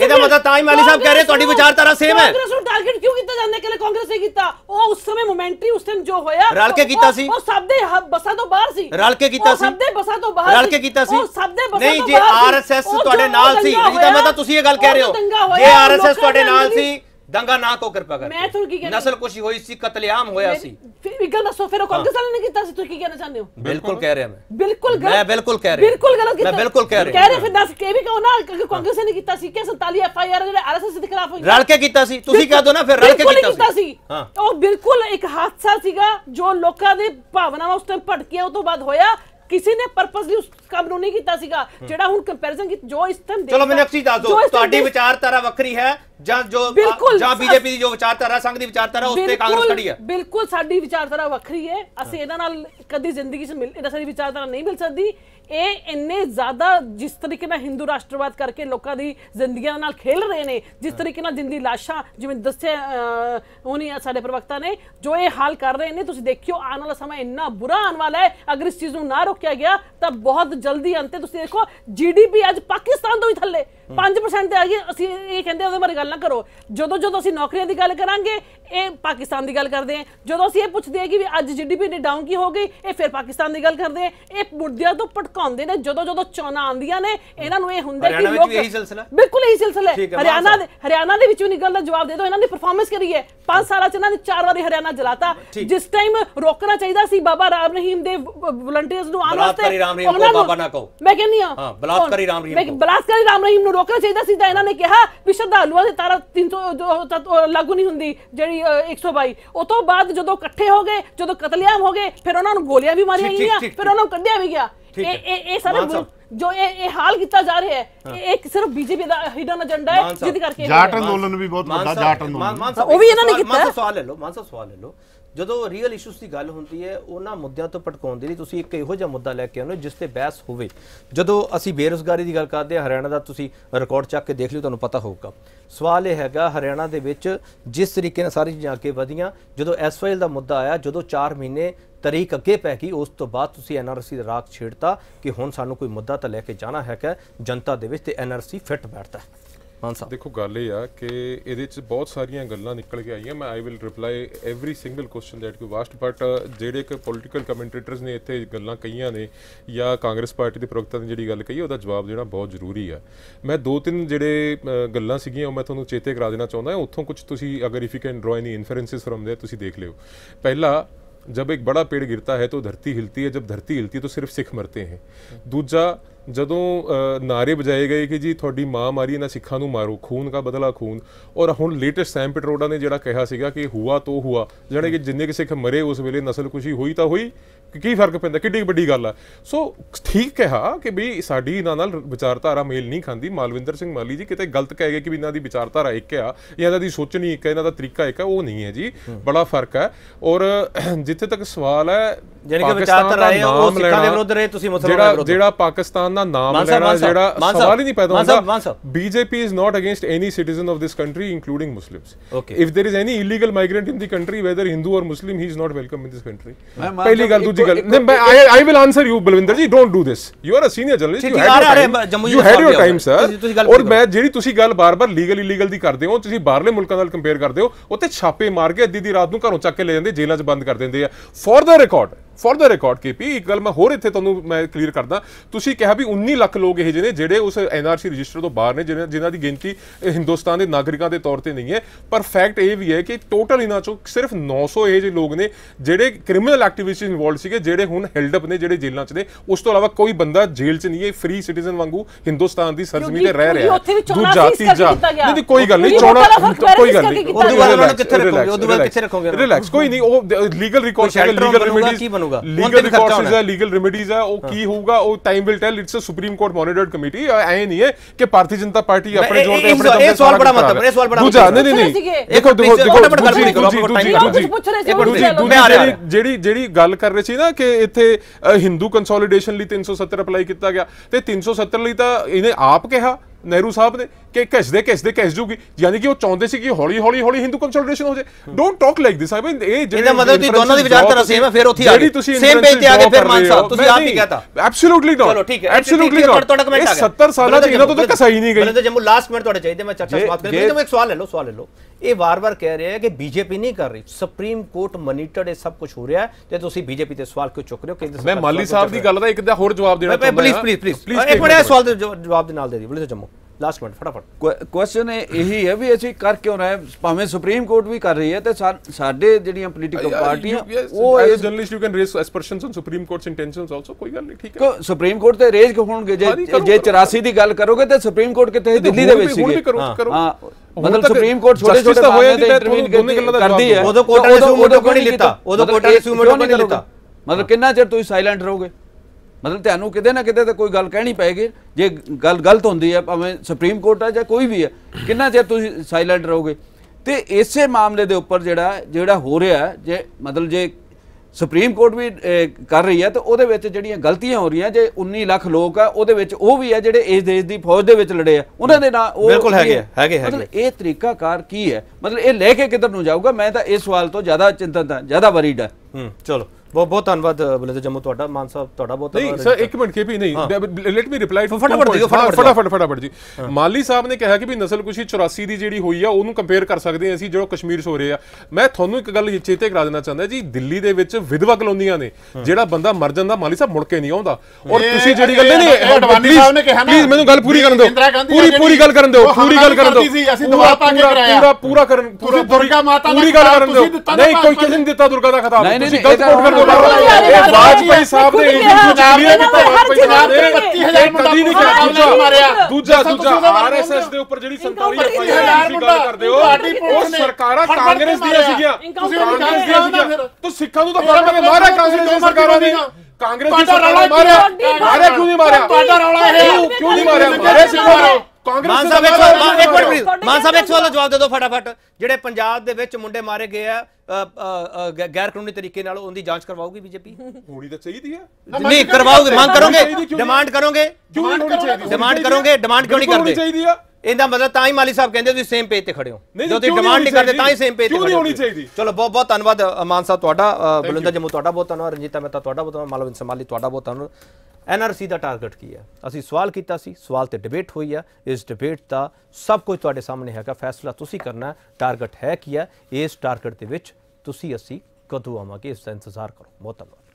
[SPEAKER 1] ਇਹਦਾ ਮਤਲਬ ਤਾਂ ਹੀ ਮਾਲੀ ਸਾਹਿਬ ਕਹਿ ਰਹੇ ਤੁਹਾਡੀ ਵਿਚਾਰਧਾਰਾ ਸੇਮ ਹੈ।
[SPEAKER 9] ਕਾਂਗਰਸ ਨੂੰ ਟਾਰਗੇਟ ਕਿਉਂ ਕੀਤਾ ਜਾਂਦਾ ਕਿ ਕਾਂਗਰਸ ਨੇ ਕੀਤਾ। ਉਹ ਉਸ ਸਮੇਂ ਮੋਮੈਂਟਰੀ ਉਸ ਟਾਈਮ ਜੋ ਹੋਇਆ
[SPEAKER 1] ਰਲ ਕੇ ਕੀਤਾ ਸੀ।
[SPEAKER 9] ਉਹ ਸਭ ਦੇ ਬਸਾਂ ਤੋਂ ਬਾਹਰ ਸੀ।
[SPEAKER 1] ਰਲ ਕੇ ਕੀਤਾ
[SPEAKER 9] ਉਹ
[SPEAKER 1] ਸੀ।
[SPEAKER 9] ਸਭ ਦੇ ਬਸਾਂ ਤੋਂ ਬਾਹਰ
[SPEAKER 1] ਰਲ ਕੇ ਕੀਤਾ ਸੀ।
[SPEAKER 9] ਉਹ ਸਭ ਦੇ ਬਸਾਂ
[SPEAKER 1] ਨਹੀਂ
[SPEAKER 9] ਤੋਂ
[SPEAKER 1] ਜੇ
[SPEAKER 9] ਬਾਹਰ ਸੀ।
[SPEAKER 1] ਆਰਐਸਐਸ
[SPEAKER 9] ਉਹ
[SPEAKER 1] ਤੁਹਾਡੇ
[SPEAKER 9] ਜੋ
[SPEAKER 1] ਨਾਲ ਸੀ। ਮਹਿਤਾ
[SPEAKER 9] ਹੋਇਆ,
[SPEAKER 1] ਤੁਸੀਂ ਇਹ ਗੱਲ ਕਹਿ ਰਹੇ ਹੋ। ਜੇ ਆਰਐਸਐਸ ਤੁਹਾਡੇ ਨਾਲ ਸੀ ਦੰਗਾ ਨਾ ਕੋ ਕਿਰਪਾ ਕਰਕੇ
[SPEAKER 9] ਮੈਂ
[SPEAKER 1] ਨਸਲ ਕੁਸ਼ੀ ਹੋਈ ਸੀ ਕਤਲੇਆਮ ਹੋਇਆ ਸੀ
[SPEAKER 9] ਫਿਰ ਇੱਕ ਗੱਲ ਦੱਸੋ ਫਿਰ ਉਹ ਕਾਂਗਰਸ ਨੇ ਕੀਤਾ ਸੀ ਤੁਸੀਂ ਕੀ ਕਹਿਣਾ ਚਾਹੁੰਦੇ ਹੋ
[SPEAKER 1] ਬਿਲਕੁਲ ਕਹਿ ਰਿਹਾ ਮੈਂ
[SPEAKER 9] ਬਿਲਕੁਲ ਗਲਤ
[SPEAKER 1] ਮੈਂ ਬਿਲਕੁਲ ਕਹਿ ਰਿਹਾ।
[SPEAKER 9] ਬਿਲਕੁਲ ਗਲਤ ਕੀਤਾ
[SPEAKER 1] ਮੈਂ ਬਿਲਕੁਲ ਕਹਿ ਰਿਹਾ।
[SPEAKER 9] ਕਹਿ ਰਹੇ ਫਿਰ ਦੱਸ ਕੇ ਵੀ ਕਹੋ ਨਾ ਕਿ ਕਾਂਗਰਸ ਨੇ ਕੀਤਾ ਸੀ ਕਿ 47 ਐਫ ਆਈ ਆਰ ਜਿਹੜੇ ਆਰਐਸਐਸ ਦੇ ਖਿਲਾਫ ਹੋਈ
[SPEAKER 1] ਰਲ ਕੇ ਕੀਤਾ ਸੀ ਤੁਸੀਂ ਕਹਿ ਦਿਓ ਨਾ ਫਿਰ ਰਲ ਕੇ ਕੀਤਾ ਸੀ
[SPEAKER 9] ਉਹ ਬਿਲਕੁਲ ਇੱਕ ਹਾਦਸਾ ਸੀਗਾ ਜੋ ਲੋਕਾਂ ਦੇ ਭਾਵਨਾਵਾਂ ਉਸ ਟਾਈਮ ਭਟਕੀਆਂ ਉਹ ਤੋਂ ਬਾਅਦ ਹੋਇਆ ਕਿਸੇ ਨੇ ਪਰਪਸਲੀ ਉਸ ਕੰਮ ਨੂੰ ਨਹੀਂ ਕੀਤਾ ਸੀਗਾ ਜਿਹੜਾ ਹੁਣ ਕੰਪੈਰੀਜ਼ਨ ਜੋ ਇਸ ਟਾਈਮ
[SPEAKER 1] ਚਲੋ ਮੈਨੂੰ ਇੱਕ ਚੀਜ਼ ਦੱਸ ਦਿਓ ਤੁਹਾਡੀ ਵਿਚਾਰਧਾਰਾ ਵੱਖਰੀ ਹੈ ਜਾਂ ਜੋ। ਜਾਂ ਬੀਜੇਪੀ ਦੀ ਜੋ ਵਿਚਾਰਧਾਰਾ ਸੰਘ ਦੀ ਵਿਚਾਰਧਾਰਾ ਉਸ ਤੇ ਕਾਂਗਰਸ ਖੜੀ ਹੈ।
[SPEAKER 9] ਬਿਲਕੁਲ ਸਾਡੀ ਵਿਚਾਰਧਾਰਾ ਵੱਖਰੀ ਹੈ। ਅਸੀਂ ਇਹਨਾਂ ਨਾਲ ਕਦੀ ਜ਼ਿੰਦਗੀ 'ਚ ਮਿਲ ਇਹਨਾਂ ਸਾਡੀ ਵਿਚਾਰਧਾਰਾ ਨਹੀਂ ਮਿਲ ਸਕਦੀ। ਇਹ ਇੰਨੇ ਜ਼ਿਆਦਾ ਜਿਸ ਤਰੀਕੇ ਨਾਲ ਹਿੰਦੂ ਰਾਸ਼ਟਰਵਾਦ ਕਰਕੇ ਲੋਕਾਂ ਦੀ ਜ਼ਿੰਦਗੀਆਂ ਨਾਲ ਖੇਲ ਰਹੇ ਨੇ ਜਿਸ ਤਰੀਕੇ ਨਾਲ ਜਿੰਦੀ ਲਾਸ਼ਾਂ ਜਿਵੇਂ ਦੱਸਿਆ ਉਹਨੇ ਸਾਡੇ ਪ੍ਰਵਕਤਾ ਨੇ ਜੋ ਇਹ ਹਾਲ ਕਰ ਰਹੇ ਨੇ ਤੁਸੀਂ ਦੇਖਿਓ ਆਉਣ ਵਾਲਾ ਸਮਾਂ ਇੰਨਾ ਬੁਰਾ ਆਉਣ ਵਾਲਾ ਹੈ। ਅਗਰ ਇਸ ਚੀਜ਼ ਨੂੰ ਨਾ ਰੋਕਿਆ ਗਿਆ ਤਾਂ ਬਹੁਤ ਜਲਦੀ ਅੰਤ ਹੈ। ਤੁਸੀਂ ਦੇਖੋ ਜੀਡੀਪੀ ਅੱਜ ਪਾਕਿਸਤਾਨ ਤੋਂ ਵੀ ਥੱਲੇ। 5% ਤੇ ਆ ਗਈ ਅਸੀਂ ਇਹ ਕਹਿੰਦੇ ਉਹਦੇ ਬਾਰੇ ਗੱਲ ਨਾ ਕਰੋ ਜਦੋਂ ਜਦੋਂ ਅਸੀਂ ਨੌਕਰੀਆਂ ਦੀ ਗੱਲ ਕਰਾਂਗੇ ਇਹ ਪਾਕਿਸਤਾਨ ਦੀ ਗੱਲ ਕਰਦੇ ਹਾਂ ਜਦੋਂ ਅਸੀਂ ਇਹ ਪੁੱਛਦੇ ਹਾਂ ਕਿ ਵੀ ਅੱਜ ਜੀਡੀਪੀ ਨੇ ਡਾਊਨ ਕੀ ਹੋ ਗਈ ਇਹ ਫਿਰ ਪਾਕਿਸਤਾਨ ਦੀ ਗੱਲ ਕਰਦੇ ਹਾਂ ਇਹ ਮੁੱਦਿਆਂ ਤੋਂ ਭਟਕਾਉਂਦੇ ਨੇ ਜਦੋਂ ਜਦੋਂ ਚੋਣਾਂ ਆਉਂਦੀਆਂ ਨੇ ਇਹਨਾਂ ਨੂੰ ਇਹ ਹੁੰਦਾ ਕਿ ਲੋਕ
[SPEAKER 1] ਵੀ?
[SPEAKER 9] ਬਿਲਕੁਲ ਇਹੀ ਸਿਲਸਿਲਾ ਹੈ ਹਰਿਆਣਾ ਦੇ ਹਰਿਆਣਾ ਦੇ ਵਿੱਚੋਂ ਨਿਕਲਣ ਦਾ ਜਵਾਬ ਦੇ ਦਿਓ ਇਹਨਾਂ ਦੀ ਪਰਫਾਰਮੈਂਸ ਕਰੀ ਹੈ 5 ਸਾਲਾਂ ਚ ਇਹਨਾਂ ਨੇ ਚਾਰ ਵਾਰੀ ਹਰਿਆਣਾ ਜਲਾਤਾ। ਜਿਸ ਟਾਈਮ ਰੋਕਣਾ ਚਾਹੀਦਾ ਸੀ ਬਾਬਾ ਰਾਮ ਰਹੀਮ ਦੇ ਵਲੰਟੀਅਰਸ ਨੂੰ ਆਉਣ ਵਾਸਤੇ
[SPEAKER 1] ਬਲਾਤਕਾਰੀ ਰਾਮ ਰਹੀਮ
[SPEAKER 9] ਨੂੰ-
[SPEAKER 1] ਬਾਬਾ ਨਾ ਕਹੋ।
[SPEAKER 9] ਮੈਂ ਕਹਿੰਨੀ ਆ
[SPEAKER 1] ਹਾਂ, ਬਲਾਤਕਾਰੀ ਰਾਮ ਰਹੀਮ
[SPEAKER 9] ਮੈਂ। ਬਲਾਤਕਾਰੀ ਰਾਮ ਰਹੀਮ ਨੂੰ ਰੋਕਣਾ ਚਾਹੀਦਾ ਸੀ ਤਾਂ ਇਹਨਾਂ ਨੇ ਕਿਹਾ ਵੀ ਸ਼ਰਧਾਲੂਆਂ ਦੇ ਤਾਰਾ 300 ਜੋ ਲਾਗੂ ਨਹੀਂ ਹੁੰਦੀ ਜਿਹੜੀ ਅ, 122 ਉਹ ਤੋਂ ਬਾਅਦ ਜਦੋਂ ਇਕੱਠੇ ਹੋ ਗਏ ਜਦੋਂ ਕਤਲੇਆਮ ਹੋ ਗਏ ਫਿਰ ਉਹਨਾਂ ਨੂੰ ਗੋਲੀਆਂ ਵੀ ਮਾਰੀਆਂ ਗਈਆਂ ਫਿਰ ਉਹਨਾਂ ਨੂੰ ਕੱਢਿਆ ਵੀ ਗਿਆ ਇਹ। ਇਹ ਇਹ ਸਾਰੇ। ਜੋ ਇਹ ਇਹ ਹਾਲ ਕੀਤਾ ਜਾ ਰਿਹਾ ਹੈ ਇਹ ਇੱਕ ਸਿਰਫ ਬੀਜੇਪੀ ਦਾ ਹਿਡਨ ਏਜੰਡਾ ਹੈ ਜਿਹਦੇ ਕਰਕੇ
[SPEAKER 11] ਜਾਟ। ਅੰਦੋਲਨ ਵੀ ਬਹੁਤ ਵੱਡਾ ਜਾਟ ਅੰਦੋਲਨ
[SPEAKER 9] ਉਹ ਵੀ ਇਹਨਾਂ ਨੇ ਕੀਤਾ।
[SPEAKER 1] ਮਾਨ ਸਾਹਿਬ ਸਵਾਲ ਲੈ ਲਓ ਮਾਨ ਸਾਹਿਬ ਸਵਾਲ ਲੈ ਲਓ ਜਦੋਂ ਰੀਅਲ ਇਸ਼ੂਸ ਦੀ ਗੱਲ ਹੁੰਦੀ ਹੈ, ਉਹਨਾਂ ਮੁੱਦਿਆਂ ਤੋਂ ਭਟਕਾਉਣ ਦੇ ਲਈ ਤੁਸੀਂ ਇੱਕ ਇਹੋ ਜਿਹਾ ਮੁੱਦਾ ਲੈ ਕੇ ਆਉਂਦੇ ਹੋ ਜਿਸ ਤੇ ਬਹਿਸ ਹੋਵੇ। ਜਦੋਂ ਅਸੀਂ ਬੇਰੁਜ਼ਗਾਰੀ ਦੀ ਗੱਲ ਕਰਦੇ ਹਾਂ, ਹਰਿਆਣਾ ਦਾ ਤੁਸੀਂ ਰਿਕਾਰਡ ਚੱਕ ਕੇ ਦੇਖ ਲਿਓ, ਤੁਹਾਨੂੰ ਪਤਾ ਹੋਊਗਾ। ਸਵਾਲ ਇਹ ਹੈਗਾ, ਹਰਿਆਣਾ ਦੇ ਵਿੱਚ ਜਿਸ ਤਰੀਕੇ ਨਾਲ ਸਾਰੀ ਚੀਜ਼ਾਂ ਅੱਗੇ ਵਧੀਆਂ, ਜਦੋਂ ਐਸਵਾਈਐਲ ਦਾ ਮੁੱਦਾ ਆਇਆ, ਜਦੋਂ 4 ਮਹੀਨੇ ਤਰੀਕ ਅੱਗੇ ਪੈ ਗਈ, ਉਸ ਤੋਂ ਬਾਅਦ ਤੁਸੀਂ ਐਨਆਰਸੀ ਦਾ ਰਾਗ ਛੇੜਤਾ ਕਿ ਹੁਣ ਸਾਨੂੰ ਕੋਈ ਮੁੱਦਾ ਤਾਂ ਲੈ ਕੇ ਜਾਣਾ ਹੈਗਾ, ਜਨਤਾ ਦੇ ਵਿੱਚ ਤੇ ਐਨਆਰਸੀ ਫਿੱਟ ਬੈਠਦਾ ਮਾਨ ਸਾਹਿਬ
[SPEAKER 8] ਦੇਖੋ, ਗੱਲ ਇਹ ਆ ਕਿ ਇਹਦੇ 'ਚ ਬਹੁਤ ਸਾਰੀਆਂ ਗੱਲਾਂ ਨਿਕਲ ਕੇ ਆਈਆਂ। ਮੈਂ I will reply every single question that you asked but ਜਿਹੜੇ ਕਿ ਪੋਲਿਟੀਕਲ ਕਮੈਂਟੇਟਰਸ ਨੇ ਇੱਥੇ ਗੱਲਾਂ ਕਹੀਆਂ ਨੇ ਜਾਂ ਕਾਂਗਰਸ ਪਾਰਟੀ ਦੇ ਪ੍ਰਵਕਤਾ ਨੇ ਜਿਹੜੀ ਗੱਲ ਕਹੀ, ਉਹਦਾ ਜਵਾਬ ਦੇਣਾ ਬਹੁਤ ਜ਼ਰੂਰੀ ਆ। ਮੈਂ ਦੋ ਤਿੰਨ ਜਿਹੜੇ ਗੱਲਾਂ ਸੀਗੀਆਂ, ਉਹ ਮੈਂ ਤੁਹਾਨੂੰ ਚੇਤੇ ਕਰਾ ਦੇਣਾ ਚਾਹੁੰਦਾ ਹਾਂ। ਉੱਥੋਂ ਕੁਝ ਤੁਸੀਂ, ਅਗਰ if you can draw any inferences from there ਤੁਸੀਂ ਦੇਖ ਲਿਓ। ਪਹਿਲਾ जब एक बड़ा पेड़ गिरता है तो धरती हिलती है जब धरती हिलती है तो सिर्फ सिख मरते हैं दूजा ਜਦੋਂ ਅ, ਨਾਰੇ ਵਜਾਏ ਗਏ ਕਿ ਜੀ ਤੁਹਾਡੀ ਮਾਂ ਮਾਰੀ ਇਹਨਾਂ ਸਿੱਖਾਂ ਨੂੰ ਮਾਰੋ ਖੂਨ ਦਾ ਬਦਲਾ ਖੂਨ ਔਰ ਹੁਣ ਲੇਟੈਸਟ ਸੈਮ ਪਿਟਰੋਡਾ ਨੇ ਜਿਹੜਾ ਕਿਹਾ ਸੀਗਾ ਕਿ ਹੁਆ ਤੋ ਹੁਆ ਜਿਹੜੇ ਕਿ ਜਿੰਨੇ ਕਿ ਸਿੱਖ ਮਰੇ ਉਸ ਵੇਲੇ ਨਸਲ ਕੁਸ਼ੀ ਹੋਈ ਤਾਂ ਹੋਈ ਕਿ ਕੀ ਫਰਕ ਪੈਂਦਾ ਕਿੱਡੀ ਕੁ ਵੱਡੀ ਗੱਲ ਆ ਸੋ ਠੀਕ ਕਿਹਾ ਕਿ ਵੀ ਸਾਡੀ ਇਹਨਾਂ ਨਾਲ ਵਿਚਾਰਧਾਰਾ ਮੇਲ ਨਹੀਂ ਖਾਂਦੀ ਮਾਲਵਿੰਦਰ ਸਿੰਘ ਮਾਲੀ ਜੀ ਕਿਤੇ ਗਲਤ ਕਹਿ ਗਏ ਕਿ ਵੀ ਇਹਨਾਂ ਦੀ ਵਿਚਾਰਧਾਰਾ ਇੱਕ ਆ ਜਾਂ ਇਹਨਾਂ ਦੀ ਸੋਚ ਨਹੀਂ ਇੱਕ ਹੈ ਇਹਨਾਂ ਦਾ ਤਰੀਕਾ ਇੱਕ ਹੈ ਉਹ ਨਹੀਂ ਹੈ ਜੀ ਬੜਾ ਫਰਕ ਹੈ ਔਰ ਜਿੱਥੇ ਤੱਕ ਸਵਾਲ ਹੈ
[SPEAKER 1] ਜਾਣੀ ਕਿ
[SPEAKER 8] ਪਾਕਿਸਤਾਨ
[SPEAKER 1] ਵਿਚਾਰਧਾਰਾ
[SPEAKER 8] ਦਾ
[SPEAKER 1] ਰਹੇ ਹੋ, ਉਹ
[SPEAKER 8] ਨਾਮ
[SPEAKER 1] ਸਿੱਖਾਂ ਦੇ
[SPEAKER 8] ਲੈਣਾ,
[SPEAKER 1] ਵਿਰੁੱਧ ਰਹੇ, ਤੁਸੀਂ ਮੁਸਲਮਾਨਾਂ
[SPEAKER 8] ਜਿਹੜਾ
[SPEAKER 1] ਦੇ ਵਿਰੁੱਧ।
[SPEAKER 8] ਜਿਹੜਾ ਪਾਕਿਸਤਾਨ ਦਾ ਨਾਮ
[SPEAKER 1] ਮਾਨ ਸਾਹਿਬ,
[SPEAKER 8] ਲੈਣਾ
[SPEAKER 1] ਮਾਨ ਸਾਹਿਬ,
[SPEAKER 8] ਜਿਹੜਾ
[SPEAKER 1] ਮਾਨ ਸਾਹਿਬ,
[SPEAKER 8] ਸਵਾਲ ਹੀ ਨਹੀਂ ਪੈਦਾ
[SPEAKER 1] ਮਾਨ ਸਾਹਿਬ,
[SPEAKER 8] ਹੁੰਦਾ
[SPEAKER 1] Mann Sahib.
[SPEAKER 8] BJP is not against any citizen of this country including Muslims
[SPEAKER 1] Okay.
[SPEAKER 8] If there is any illegal migrant in the country whether hindu or muslim he is not welcome in this country
[SPEAKER 10] ਮੈਂ ਮੰਨ
[SPEAKER 8] ਪਹਿਲੀ ਗੱਲ
[SPEAKER 10] ਇੱਕੋ-
[SPEAKER 8] ਨਹੀਂ ਮੈਂ I I will answer you Balwinder ਜੀ don't do this. You are a senior journalist
[SPEAKER 1] ਠੀਕ
[SPEAKER 8] you
[SPEAKER 1] ਹੈ,
[SPEAKER 8] had
[SPEAKER 1] ਆ
[SPEAKER 8] your
[SPEAKER 1] ਰਹੇ
[SPEAKER 8] time.
[SPEAKER 1] ਜੰਮੂ
[SPEAKER 8] you
[SPEAKER 1] ਜੀ
[SPEAKER 8] had your
[SPEAKER 1] Sahib
[SPEAKER 8] time sir.
[SPEAKER 1] ਤੁਸੀਂ- ਤੁਸੀਂ ਗੱਲ
[SPEAKER 8] ਔਰ। ਮੈਂ ਜਿਹੜੀ ਤੁਸੀਂ ਗੱਲ ਬਾਰ-ਬਾਰ ਲੀਗਲ ਇਲੀਗਲ ਦੀ ਕਰਦੇ ਹੋ ਤੁਸੀਂ ਬਾਹਰਲੇ ਮੁਲਕਾਂ ਨਾਲ ਕੰਪੇਅਰ ਕਰਦੇ ਹੋ ਉੱਥੇ ਛਾਪੇ ਮਾਰ ਕੇ ਅੱਧੀ ਦੀ ਰਾਤ ਨੂੰ ਘਰੋਂ ਚੱਕ ਕੇ ਲੈ ਜਾਂਦੇ ਜੇਲ੍ਹਾਂ 'ਚ ਬੰਦ ਕਰ ਦਿੰਦੇ ਆ। For the record for the record KP ਇੱਕ ਗੱਲ ਮੈਂ ਹੋਰ ਇੱਥੇ ਤੁਹਾਨੂੰ ਮੈਂ ਕਲੀਅਰ ਕਰਦਾ ਤੁਸੀਂ ਕਿਹਾ ਵੀ 19 ਲੱਖ ਲੋਕ ਇਹ ਜਿਹੇ ਨੇ ਜਿਹੜੇ ਉਸ ਐਨਆਰਸੀ ਰਜਿਸਟਰ ਤੋਂ ਬਾਹਰ ਨੇ ਜਿਨ੍ਹਾਂ ਜਿਨ੍ਹਾਂ ਦੀ ਗਿਣਤੀ ਹਿੰਦੁਸਤਾਨ ਦੇ ਨਾਗਰਿਕਾਂ ਦੇ ਤੌਰ ਤੇ ਨਹੀਂ ਹੈ ਪਰ ਫੈਕਟ ਇਹ ਵੀ ਹੈ ਕਿ ਟੋਟਲ ਇਹਨਾਂ ਚੋਂ ਸਿਰਫ 900 ਇਹ ਜਿਹੇ ਲੋਕ ਨੇ ਜਿਹੜੇ ਕ੍ਰਿਮੀਨਲ ਐਕਟੀਵਿਟੀਜ਼ ਇਨਵੋਲਡ ਸੀਗੇ ਜਿਹੜੇ ਹੁਣ ਹੈਲਡ ਅਪ ਨੇ ਜਿਹੜੇ ਜੇਲ੍ਹਾਂ 'ਚ ਨੇ ਉਸ ਤੋਂ ਇਲਾਵਾ ਕੋਈ ਬੰਦਾ ਜੇਲ੍ਹ 'ਚ ਨਹੀਂ ਹੈ ਫ੍ਰੀ ਸਿਟੀਜ਼ਨ ਵਾਂਗੂ ਹਿੰਦੁਸਤਾਨ ਦੀ ਸਰਜ਼ਮੀਨ ਤੇ ਰਹਿ ਰਿਹਾ ਤੀਜਾ
[SPEAKER 9] ਕੀਤਾ ਗਿਆ।
[SPEAKER 8] ਨਹੀਂ ਨਹੀਂ ਕੋਈ ਗੱਲ ਨਹੀਂ ਚੋਣਾਂ
[SPEAKER 9] ਦਾ
[SPEAKER 8] ਕੋਈ ਗੱਲ ਨਹੀਂ।
[SPEAKER 1] ਉਹਦੇ ਬਾਅਦ ਕਿੱਥੇ ਰੱਖੋਗੇ? ਉਹਦੇ ਬਾਅਦ ਕਿੱਥੇ ਰੱਖੋਗੇ?
[SPEAKER 8] ਰਿਲੈਕਸ ਕੋਈ ਨਹੀਂ ਉਹ legal
[SPEAKER 1] record shelter legal remedies ਹੁਣ
[SPEAKER 8] ਲੀਗਲ
[SPEAKER 1] ਹੋਣਾ
[SPEAKER 8] ਹੈ ਲੀਗਲ ਰੈਮੇਡੀਜ਼ ਹੈ ਉਹ ਕੀ ਹੋਊਗਾ ਉਹ time will tell it's a Supreme Court monitored committee ਐ ਨਹੀਂ ਹੈ ਕਿ ਭਾਰਤੀ ਜਨਤਾ ਪਾਰਟੀ ਆਪਣੇ ਜੋਰ ਤੇ ਆਪਣੇ
[SPEAKER 1] ਇਹ ਸਵਾਲ ਬੜਾ ਮਹੱਤਵਪੂਰਨ, ਇਹ ਸਵਾਲ ਬੜਾ
[SPEAKER 8] ਦੂਜਾ ਨਹੀਂ ਨਹੀਂ। ਦੇਖੋ ਦੇਖੋ ਦੇਖੋ। ਜਿਹੜੀ ਜਿਹੜੀ ਗੱਲ ਕਰ ਰਹੇ ਸੀ ਨਾ ਕਿ ਇੱਥੇ ਹਿੰਦੂ ਕੰਸੋਲੀਡੇਸ਼ਨ ਲਈ 370 ਅਪਲਾਈ ਕੀਤਾ ਗਿਆ ਤੇ 370 ਲਈ ਤਾਂ ਇਹਨੇ ਆਪ ਕਿਹਾ। ਨਹਿਰੂ ਸਾਹਿਬ ਨੇ ਕਿ ਘਿਸਦੇ ਘਿਸਦੇ ਘਿਸ ਜੂਗੀ। ਯਾਨੀ ਕਿ ਉਹ ਚਾਹੁੰਦੇ ਸੀ ਕਿ ਹੌਲੀ ਹੌਲੀ ਹੌਲੀ ਹਿੰਦੂ ਕੰਸੋਲੀਡੇਸ਼ਨ ਹੋ ਜਾਏ। Don't talk like this I mean ਇਹ ਜਿਹੜੇ
[SPEAKER 1] ਇਹਦਾ ਮਤਲਬ ਤੁਸੀਂ ਦੋਨਾਂ ਦੀ ਵਿਚਾਰਧਾਰਾ same ਹੈ, ਫਿਰ ਉੱਥੇ ਆ
[SPEAKER 8] ਜਿਹੜੀ
[SPEAKER 1] ਗਏ।
[SPEAKER 8] ਤੁਸੀਂ
[SPEAKER 1] Same page ਤੇ ਆ ਗਏ, ਫਿਰ ਮਾਨ ਸਾਹਿਬ, ਤੁਸੀਂ ਆਪ ਹੀ। ਕਹਿਤਾ।
[SPEAKER 8] Absolutely not.
[SPEAKER 1] ਚਲੋ ਠੀਕ ਹੈ। ਤੁਹਾਡਾ-
[SPEAKER 8] not.
[SPEAKER 1] ਤੁਹਾਡਾ ਕਮੈਂਟ ਆ ਗਿਆ।
[SPEAKER 8] 70 ਸਾਲਾਂ 'ਚ ਇਹਨਾਂ ਤੋਂ ਤਾਂ ਕਸਾਈ ਨਹੀਂ ਗਈ।
[SPEAKER 1] ਬਲੰਦਰ ਜੰਮੂ ਲਾਸਟ ਮਿੰਟ ਤੁਹਾਡੇ ਚਾਹੀਦੇ ਮੈਂ ਚਰਚਾ ਸਮਾਪਤ ਕਰਾਂ
[SPEAKER 10] ਜੇ-
[SPEAKER 1] ਮੈਨੂੰ ਇੱਕ ਸਵਾਲ ਲੈ ਲਓ ਸਵਾਲ ਲੈ ਲਓ। ਇਹ ਵਾਰ-ਵਾਰ ਕਹਿ ਰਿਹਾ ਹੈ ਕਿ ਬੀਜੇਪੀ ਨਹੀਂ ਕਰ ਰਹੀ। ਸੁਪਰੀਮ ਕੋਰਟ ਮਨੀਟਰਡ ਇਹ ਸਭ ਕੁਝ ਹੋ ਰਿਹਾ ਹੈ। ਤੇ ਤੁਸੀਂ ਬੀਜੇਪੀ ਤੇ ਸਵਾਲ ਕਿਉਂ ਚੁੱਕ ਰਹੇ ਹੋ? ਕੇਂਦਰ
[SPEAKER 8] ਮੈਂ ਮਾਲੀ ਸਾਹਿਬ ਦੀ ਗੱਲ ਦਾ ਇੱਕ ਦਾ ਹੋਰ ਜਵਾਬ ਦੇਣਾ?
[SPEAKER 1] ਪਲੀਜ਼ ਪਲੀਜ਼ ਪਲੀਜ਼ ਇੱਕ ਮਿੰਟ ਇਹ ਸਵਾਲ ਦੇ ਜਵਾ- ਜਵਾਬ ਦੇ ਨਾਲ ਦੇ ਦਿਓ ਬਲੰਦਰ ਜੰਮੂ। ਲਾਸਟ ਮਿੰਟ ਫਟਾਫਟ
[SPEAKER 10] ਕੁਐਸਚਨ ਇਹੀ ਹੈ ਵੀ ਅਸੀਂ ਕਰ ਕਿਉਂ ਰਹੇ ਭਾਵੇਂ ਸੁਪਰੀਮ ਕੋਰਟ ਵੀ ਕਰ ਰਹੀ ਹੈ ਤੇ ਸਾਡੇ ਜਿਹੜੀਆਂ ਪੋਲੀਟੀਕਲ ਪਾਰਟੀਆਂ ਉਹ as
[SPEAKER 8] journalist you can raise aspersions on Supreme Court's intentions also ਕੋਈ ਗੱਲ ਨਹੀਂ ਠੀਕ ਹੈ
[SPEAKER 10] ਸੁਪਰੀਮ ਕੋਰਟ ਤੇ ਰੇਜ਼ ਹੋਣਗੇ ਜੇ ਜੇ
[SPEAKER 8] ਕਰੋ।
[SPEAKER 10] 84 ਦੀ ਗੱਲ ਕਰੋਗੇ ਤੇ ਸੁਪਰੀਮ ਕੋਰਟ ਕਿਤੇ ਦਿੱਲੀ ਦੇ ਵਿੱਚ ਸੀਗੇ। ਹਾਂ ਮਤਲਬ ਸੁਪਰੀਮ ਕੋਰਟ ਛੋਟੇ ਛੋਟੇ ਮਾਮਲੇ ਤੇ ਇੰਟਰਵੀਨ ਕਰਦੀ ਹੈ
[SPEAKER 1] ਉਦੋਂ ਕੋਰਟ ਨੇ
[SPEAKER 10] ਉਦੋਂ-
[SPEAKER 1] ਸੁਮੋ
[SPEAKER 10] ਉਦੋਂ
[SPEAKER 1] ਕਿਉਂ ਨਹੀਂ ਲਿੱਤਾ? ਉਦੋਂ ਕੋਰਟ ਨੇ
[SPEAKER 10] ਇਹ
[SPEAKER 1] ਸੁਮੋ
[SPEAKER 10] ਕਿਉਂ
[SPEAKER 1] ਕਿਉਂ ਨਹੀਂ? ਲਿੱਤਾ?
[SPEAKER 10] ਮਤਲਬ ਕਿੰਨਾ ਚਿਰ ਤੁਸੀਂ ਸਾਇਲੈਂਟ ਰਹੋਗੇ ਮਤਲਬ ਤੁਹਾਨੂੰ ਕਿਤੇ ਨਾ ਕਿਤੇ ਤਾਂ ਕੋਈ ਗੱਲ ਕਹਿਣੀ ਪਏਗੀ। ਜੇ ਗੱਲ ਗਲਤ ਹੁੰਦੀ ਹੈ ਭਾਵੇਂ ਸੁਪਰੀਮ ਕੋਰਟ ਹੈ ਜਾਂ ਕੋਈ ਵੀ ਹੈ ਕਿੰਨਾ ਚਿਰ ਤੁਸੀਂ ਸਾਇਲੈਂਟ ਰਹੋਗੇ? ਤੇ ਇਸੇ ਮਾਮਲੇ ਦੇ ਉੱਪਰ ਜਿਹੜਾ ਜਿਹੜਾ ਹੋ ਰਿਹਾ ਜੇ ਮਤਲਬ ਜੇ ਸੁਪਰੀਮ ਕੋਰਟ ਵੀ ਕਰ ਰਹੀ ਹੈ ਤੇ ਉਹਦੇ ਵਿੱਚ ਜਿਹੜੀਆਂ ਗਲਤੀਆਂ ਹੋ ਰਹੀਆਂ ਜੇ 19 ਲੱਖ ਲੋਕ ਆ ਉਹਦੇ ਵਿੱਚ ਉਹ ਵੀ ਆ ਜਿਹੜੇ ਇਸ ਦੇਸ਼ ਦੀ ਫੌਜ ਦੇ ਵਿੱਚ ਲੜੇ ਆ। ਉਹਨਾਂ ਦੇ ਨਾਲ ਉਹ
[SPEAKER 1] ਬਿਲਕੁਲ ਆ, ਹੈਗੇ, ਹੈਗੇ।
[SPEAKER 10] ਮਤਲਬ ਇਹ ਤਰੀਕਾਕਾਰ ਕੀ ਹੈ? ਮਤਲਬ ਇਹ ਲੈ ਕੇ ਕਿੱਧਰ ਨੂੰ ਜਾਊਗਾ? ਮੈਂ ਤਾਂ ਇਸ ਸਵਾਲ ਤੋਂ ਜ਼ਿਆਦਾ ਚਿੰਤਤ ਹਾਂ ਜ਼ਿਆਦਾ ਵਰੀਡ ਹਾਂ।
[SPEAKER 1] ਹੂੰ ਚਲੋ। ਬਹੁਤ ਬਹੁਤ ਧੰਨਵਾਦ ਬਲੰਦਰ ਜੰਮੂ ਤੁਹਾਡਾ ਮਾਨ ਸਾਹਿਬ ਤੁਹਾਡਾ ਬਹੁਤ
[SPEAKER 8] ਨਹੀਂ
[SPEAKER 1] ਧੰਨਵਾਦ
[SPEAKER 8] ਸਰ ਇੱਕ ਮਿੰਟ ਕੇਪੀ ਨਹੀਂ ਲੈਟ ਮੀ ਰਿਪਲਾਈ
[SPEAKER 1] ਫਟਾਫਟ ਦਿਓ, ਫਟਾਫਟ।
[SPEAKER 8] ਫਟਾਫਟ ਫਟਾਫਟ ਜੀ। ਮਾਲੀ ਸਾਹਿਬ ਨੇ ਕਿਹਾ ਕਿ ਵੀ ਨਸਲਕੁਸ਼ੀ 84 ਦੀ ਜਿਹੜੀ ਹੋਈ ਆ ਉਹਨੂੰ ਕੰਪੇਅਰ ਕਰ ਸਕਦੇ ਹਾਂ ਅਸੀਂ ਜਿਹੜਾ ਕਸ਼ਮੀਰ ਹੋ ਰਿਹਾ। ਮੈਂ ਤੁਹਾਨੂੰ ਇੱਕ ਗੱਲ ਚੇਤੇ ਕਰਾ ਦੇਣਾ ਚਾਹੁੰਦਾ ਜੀ ਦਿੱਲੀ ਦੇ ਵਿੱਚ ਵਿਧਵਾ ਕਲੋਨੀਆਂ ਨੇ ਜਿਹੜਾ ਬੰਦਾ ਮਰ ਜਾਂਦਾ ਮਾਲੀ ਸਾਹਿਬ ਮੁੜ ਕੇ ਨਹੀਂ ਆਉਂਦਾ। ਔਰ ਤੁਸੀਂ ਜਿਹੜੀ ਗੱਲ ਨਹੀਂ
[SPEAKER 11] ਇਹ ਅਡਵਾਨੀ ਸਾਹਿਬ ਨੇ ਕਿਹਾ ਨਾ
[SPEAKER 8] ਪਲੀਜ਼ ਮੈਨੂੰ ਗੱਲ ਪੂਰੀ ਕਰਨ ਦਿਓ। ਪੂਰੀ ਪੂਰੀ ਗੱਲ ਕਰਨ ਦਿਓ ਪੂਰੀ ਗੱਲ ਕਰਨ ਦਿਓ।
[SPEAKER 11] ਸੀ, ਅਸੀਂ
[SPEAKER 8] ਪੂਰਾ-
[SPEAKER 11] ਦਬਾਅ ਪਾ ਕੇ
[SPEAKER 8] ਪੂਰਾ-
[SPEAKER 11] ਕਰਾਇਆ।
[SPEAKER 8] ਪੂਰਾ ਪੂਰਾ ਕਰਨ
[SPEAKER 11] ਤੁਸੀਂ ਦੁਰਗਾ ਮਾਤਾ ਦਾ
[SPEAKER 8] ਪੂਰੀ ਗੱਲ ਕਰਨ ਦਿਓ। ਨਹੀਂ ਕੋਈ ਕਿਸੇ ਨੇ ਦਿੱਤਾ ਦੁਰਗਾ ਦਾ ਖਿਤਾਬ।
[SPEAKER 10] ਨਹੀਂ, ਨਹੀਂ,
[SPEAKER 8] ਤੁਸੀਂ ਗਲਤ ਕੋਟ ਕਰ
[SPEAKER 10] ਇਹ
[SPEAKER 8] ਵਾਜਪਾਈ ਸਾਹਿਬ ਨੇ ਇੰਡੀਆ ਨੂੰ ਕਲੀਅਰ ਕੀਤਾ
[SPEAKER 9] ਹਰ
[SPEAKER 8] ਵਾਜਪਾਈ ਸਾਹਿਬ ਨੇ
[SPEAKER 9] ਜਗ੍ਹਾ
[SPEAKER 11] ਪੱਚੀ ਹਜ਼ਾਰ ਮੁੰਡਾ
[SPEAKER 8] ਕਦੀ ਨਹੀਂ
[SPEAKER 11] ਪੂਰਾ
[SPEAKER 8] ਕਿਹਾ
[SPEAKER 11] ਮਾਮਲਾ ਮਾਰਿਆ।
[SPEAKER 8] ਦੂਜਾ
[SPEAKER 11] ਦੱਸੋ
[SPEAKER 8] ਦੂਜਾ
[SPEAKER 11] ਤੁਸੀਂ ਉਹਦਾ
[SPEAKER 8] ਆਰਐਸਐਸ
[SPEAKER 11] ਨਾਮ
[SPEAKER 8] ਦੇ ਉੱਪਰ ਜਿਹੜੀ
[SPEAKER 9] ਇਨਕਮ
[SPEAKER 8] 47
[SPEAKER 9] ਪੱਚੀ
[SPEAKER 8] ਐਫਆਈਆਰ
[SPEAKER 11] ਹਜ਼ਾਰ
[SPEAKER 8] ਤੁਸੀਂ ਗੱਲ ਕਰਦੇ ਹੋ
[SPEAKER 11] ਪਾਰਟੀ ਪੁਲਿਸ
[SPEAKER 8] ਉਹ
[SPEAKER 11] ਨੇ
[SPEAKER 8] ਸਰਕਾਰਾਂ
[SPEAKER 11] ਫੜ ਫੜ ਕੇ
[SPEAKER 8] ਕਾਂਗਰਸ ਦੀਆਂ
[SPEAKER 11] ਮਾਰਿਆ।
[SPEAKER 8] ਸੀਗੀਆਂ।
[SPEAKER 9] ਤੁਸੀਂ
[SPEAKER 11] ਉਹਨੂੰ
[SPEAKER 8] ਕਾਂਗਰਸ
[SPEAKER 11] ਜਾਣਦੇ
[SPEAKER 8] ਦੀਆਂ
[SPEAKER 11] ਹੋ ਨਾ
[SPEAKER 8] ਸੀਗੀਆਂ
[SPEAKER 11] ਫਿਰ।
[SPEAKER 8] ਤੂੰ ਸਿੱਖਾਂ ਨੂੰ ਤਾਂ
[SPEAKER 11] ਮੇਰਾ
[SPEAKER 8] ਫੜ ਕੇ
[SPEAKER 11] ਮਤਲਬ
[SPEAKER 8] ਮਾਰਿਆ
[SPEAKER 11] ਤੁਸੀਂ
[SPEAKER 8] ਕਾਂਗਰਸ ਦੀਆਂ
[SPEAKER 11] ਦੋ
[SPEAKER 8] ਸਰਕਾਰਾਂ ਨੇ।
[SPEAKER 11] ਮਰਜ਼ੀ
[SPEAKER 8] ਕਾਂਗਰਸ ਦੀ
[SPEAKER 11] ਤੁਹਾਡਾ
[SPEAKER 8] ਸਰਕਾਰ
[SPEAKER 11] ਰੌਲਾ
[SPEAKER 8] ਨੇ ਮਾਰਿਆ।
[SPEAKER 11] ਤੁਹਾਡਾ
[SPEAKER 8] ਮਾਰਿਆ? ਕਿਉਂ ਨਹੀਂ ਮਾਰਿਆ?
[SPEAKER 11] ਤੁਹਾਡਾ ਰੌਲਾ ਇਹ ਹੈ।
[SPEAKER 8] ਕਿਉਂ- ਕਿਉਂ ਨਹੀਂ ਮਾਰਿਆ?
[SPEAKER 11] ਕਿਉਂ
[SPEAKER 8] ਮਾਰਿਆ
[SPEAKER 11] ਨਹੀਂ
[SPEAKER 8] ਸਿੱਖਾਂ
[SPEAKER 11] ਮਾਰਿਆ?
[SPEAKER 8] ਨੂੰ। ਕਾਂਗਰਸ
[SPEAKER 1] ਮਾਨ ਸਾਹਿਬ ਇੱਕ ਮਿੰਟ ਮਾਨ ਸਾਹਿਬ ਇੱਕ ਸਵਾਲ ਦਾ ਜਵਾਬ ਦੇ ਦਿਓ ਫਟਾਫਟ ਜਿਹੜੇ ਪੰਜਾਬ ਦੇ ਵਿੱਚ ਮੁੰਡੇ ਮਾਰੇ ਗਏ ਆ ਗੈਰ ਕਾਨੂੰਨੀ ਤਰੀਕੇ ਨਾਲ ਉਹਦੀ ਜਾਂਚ ਕਰਵਾਉਗੀ ਬੀਜੇਪੀ?
[SPEAKER 8] ਹੋਣੀ ਤਾਂ ਚਾਹੀਦੀ ਹੈ।
[SPEAKER 1] ਨਹੀਂ ਕਰਵਾਓਗੇ ਮੰਗ ਕਰੋਗੇ? ਡਿਮਾਂਡ ਕਰੋਗੇ? ਡਿਮਾਂਡ ਕਰੋਗੇ ਡਿਮਾਂਡ ਕਿਉਂ ਨਹੀਂ ਕਰਦੇ? ਇਹਦਾ ਮਤਲਬ ਤਾਂ ਹੀ ਮਾਲੀ ਸਾਹਿਬ ਕਹਿੰਦੇ ਤੁਸੀਂ ਸੇਮ ਪੇਜ ਤੇ ਖੜੇ ਹੋ। ਜਦੋਂ ਤੁਸੀਂ ਡਿਮਾਂਡ ਨਹੀਂ ਕਰਦੇ ਤਾਂ ਹੀ ਸੇਮ ਪੇਜ ਤੇ
[SPEAKER 8] ਕਿਉਂ
[SPEAKER 1] ਖੜੇ
[SPEAKER 8] ਹੋਣੀ ਚਾਹੀਦੀ?
[SPEAKER 1] ਚਲੋ ਬਹੁਤ ਬਹੁਤ ਧੰਨਵਾਦ ਮਾਨ ਸਾਹਿਬ ਤੁਹਾਡਾ। ਅ, ਬਲਵਿੰਦਰ ਜੰਮੂ ਤੁਹਾਡਾ ਬਹੁਤ ਧੰਨਵਾਦ ਰਣਜੀਤਾ ਮਹਿਤਾ ਤੁਹਾਡਾ ਬਹੁਤ ਧੰਨਵਾਦ ਮਾਲਵਿੰਦ ਸਮਾਲੀ ਤੁਹਾਡਾ ਬਹੁਤ ਧੰਨਵਾਦ। ਐਨਆਰਸੀ ਦਾ ਟਾਰਗੇਟ ਕੀ ਹੈ? ਅਸੀਂ ਸਵਾਲ ਕੀਤਾ ਸੀ ਸਵਾਲ ਤੇ ਡਿਬੇਟ ਹੋਈ ਹੈ। ਇਸ ਡਿਬੇਟ ਦਾ ਸਭ ਕੁਝ ਤੁਹਾਡੇ ਸਾਹਮਣੇ ਹੈਗਾ। ਫੈਸਲਾ ਤੁਸੀਂ ਕਰਨਾ ਟਾਰਗੇਟ ਹੈ ਕੀ ਹੈ? ਇਸ ਟਾਰਗੇਟ ਦੇ ਵਿੱਚ ਤੁਸੀਂ ਅਸੀਂ ਕਦੋਂ ਆਵਾਂਗੇ ਇਸ ਦਾ ਇੰਤਜ਼ਾਰ ਕਰੋ। ਬਹੁਤ ਧੰਨਵਾਦ।